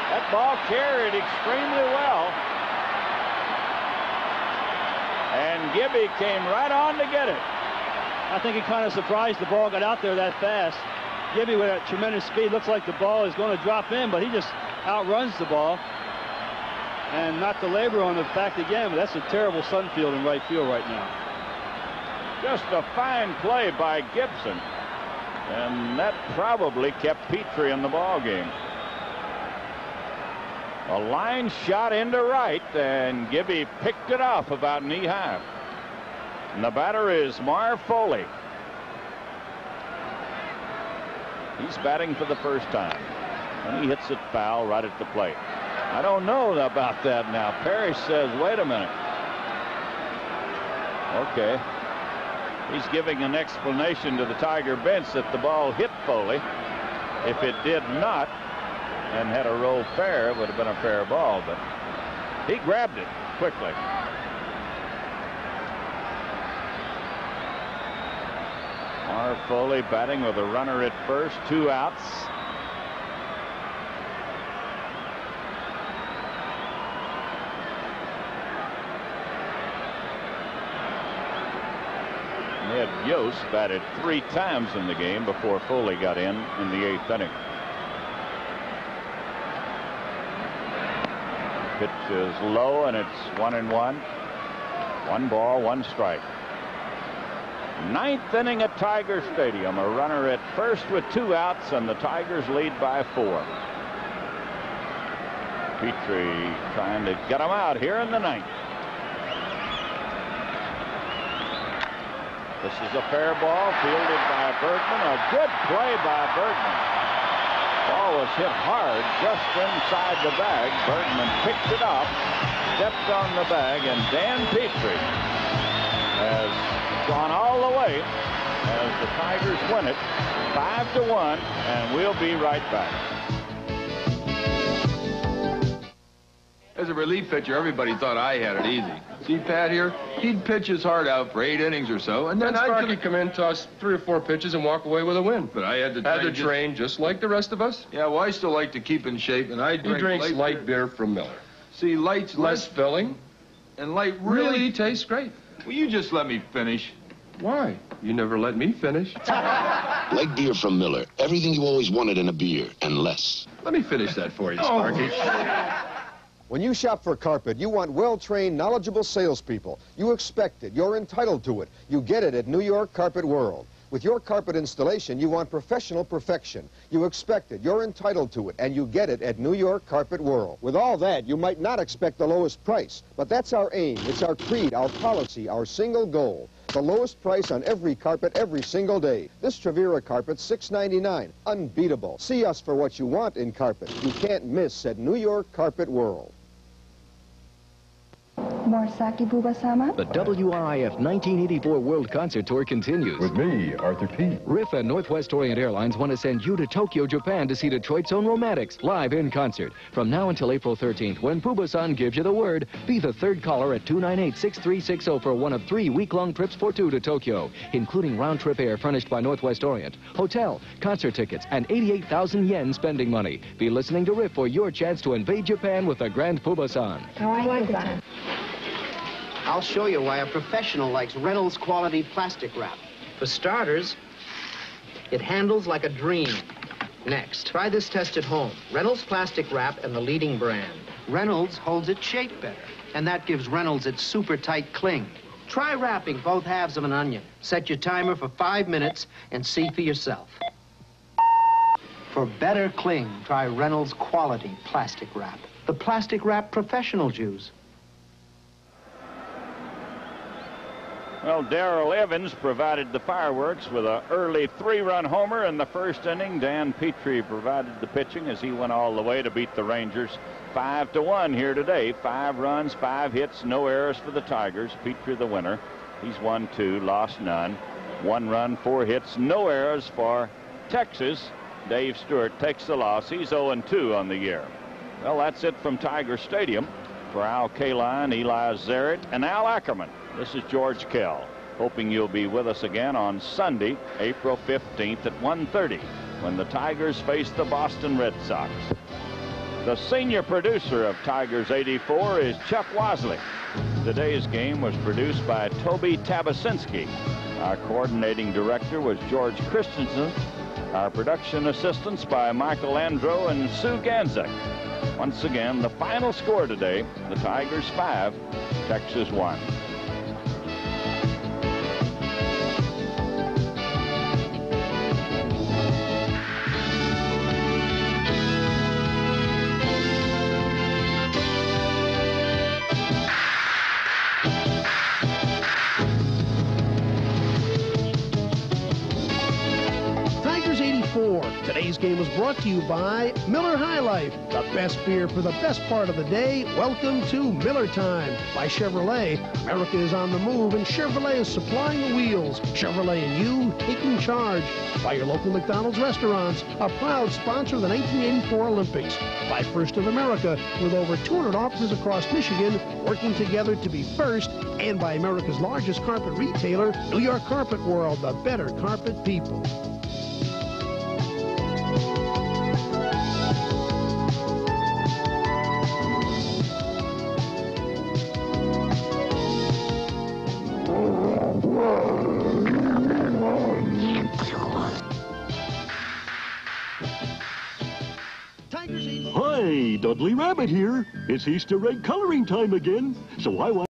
That ball carried extremely well. And Gibby came right on to get it. I think he kind of surprised the ball got out there that fast. Gibby with that tremendous speed looks like the ball is going to drop in, but he just outruns the ball. And not to labor on the fact again, but that's a terrible Sunfield in right field right now. Just a fine play by Gibson. And that probably kept Petry in the ball game. A line shot into right, and Gibby picked it off about knee high. And the batter is Marv Foley. He's batting for the first time. And he hits it foul right at the plate. I don't know about that now. Parrish says, wait a minute. Okay. He's giving an explanation to the Tiger bench that the ball hit Foley. If it did not and had a roll fair, it would have been a fair ball, but he grabbed it quickly. Marv Foley batting with a runner at first, two outs. Ned Yost batted three times in the game before Foley got in in the eighth inning. Pitch is low and it's one and one. One ball, one strike. Ninth inning at Tiger Stadium. A runner at first with two outs, and the Tigers lead by four. Petry trying to get him out here in the ninth. This is a fair ball fielded by Bergman. A good play by Bergman. Ball was hit hard just inside the bag. Bergman picked it up, stepped on the bag, and Dan Petry has gone all the way as the Tigers win it five to one, and we'll be right back. As a relief pitcher, everybody thought I had it easy. See Pat here? He'd pitch his heart out for eight innings or so, and then And I'd Sparky come in, toss three or four pitches, and walk away with a win. But I had to Had to train just- train just like the rest of us. Yeah, well, I still like to keep in shape, and I drink. He drink drinks light, light beer from Miller. See, light's Less filling. and light Really really. tastes great. Will you just let me finish? Why? You never let me finish. Light beer from Miller. Everything you always wanted in a beer, and less. Let me finish that for you, oh. Sparky. When you shop for carpet, you want well-trained, knowledgeable salespeople. You expect it. You're entitled to it. You get it at New York Carpet World. With your carpet installation, you want professional perfection. You expect it. You're entitled to it, and you get it at New York Carpet World. With all that, you might not expect the lowest price, but that's our aim. It's our creed, our policy, our single goal. The lowest price on every carpet every single day. This Trevira carpet, $6.99. Unbeatable. See us for what you want in carpet. You can't miss at New York Carpet World. More sake, Buba-sama? The WRIF 1984 World Concert Tour continues. With me, Arthur P. Riff and Northwest Orient Airlines want to send you to Tokyo, Japan to see Detroit's own Romantics live in concert. From now until April 13th, when Puba-san gives you the word, be the third caller at 298-6360 for one of three week-long trips for two to Tokyo, including round-trip air furnished by Northwest Orient, hotel, concert tickets, and 88,000 yen spending money. Be listening to Riff for your chance to invade Japan with the Grand Puba-san. I like that. I'll show you why a professional likes Reynolds quality plastic wrap. For starters, it handles like a dream. Next, try this test at home. Reynolds plastic wrap and the leading brand. Reynolds holds its shape better, and that gives Reynolds its super tight cling. Try wrapping both halves of an onion. Set your timer for five minutes and see for yourself. For better cling, try Reynolds quality plastic wrap. The plastic wrap professionals use. Well, Darrell Evans provided the fireworks with an early three-run homer in the first inning. Dan Petry provided the pitching as he went all the way to beat the Rangers five to one here today. Five runs, five hits, no errors for the Tigers. Petry the winner. He's won two, lost none. One run, four hits, no errors for Texas, Dave Stewart takes the loss. He's 0-2 on the year. Well, that's it from Tiger Stadium. For Al Kaline, Eli Zaret, and Al Ackerman, this is George Kell. Hoping you'll be with us again on Sunday, April 15th at 1.30 when the Tigers face the Boston Red Sox. The senior producer of Tigers 84 is Chuck Wasley. Today's game was produced by Toby Tabasinski. Our coordinating director was George Christensen. Our production assistants by Michael Andro and Sue Ganzek. Once again, the final score today, the Tigers 5, Texas 1. Today's game was brought to you by Miller High Life, the best beer for the best part of the day. Welcome to Miller Time. By Chevrolet, America is on the move and Chevrolet is supplying the wheels. Chevrolet and you taking charge. By your local McDonald's restaurants, a proud sponsor of the 1984 Olympics. By First of America, with over 200 offices across Michigan, working together to be first. And by America's largest carpet retailer, New York Carpet World, the better carpet people. Hi, Dudley Rabbit here. It's Easter egg coloring time again, so I want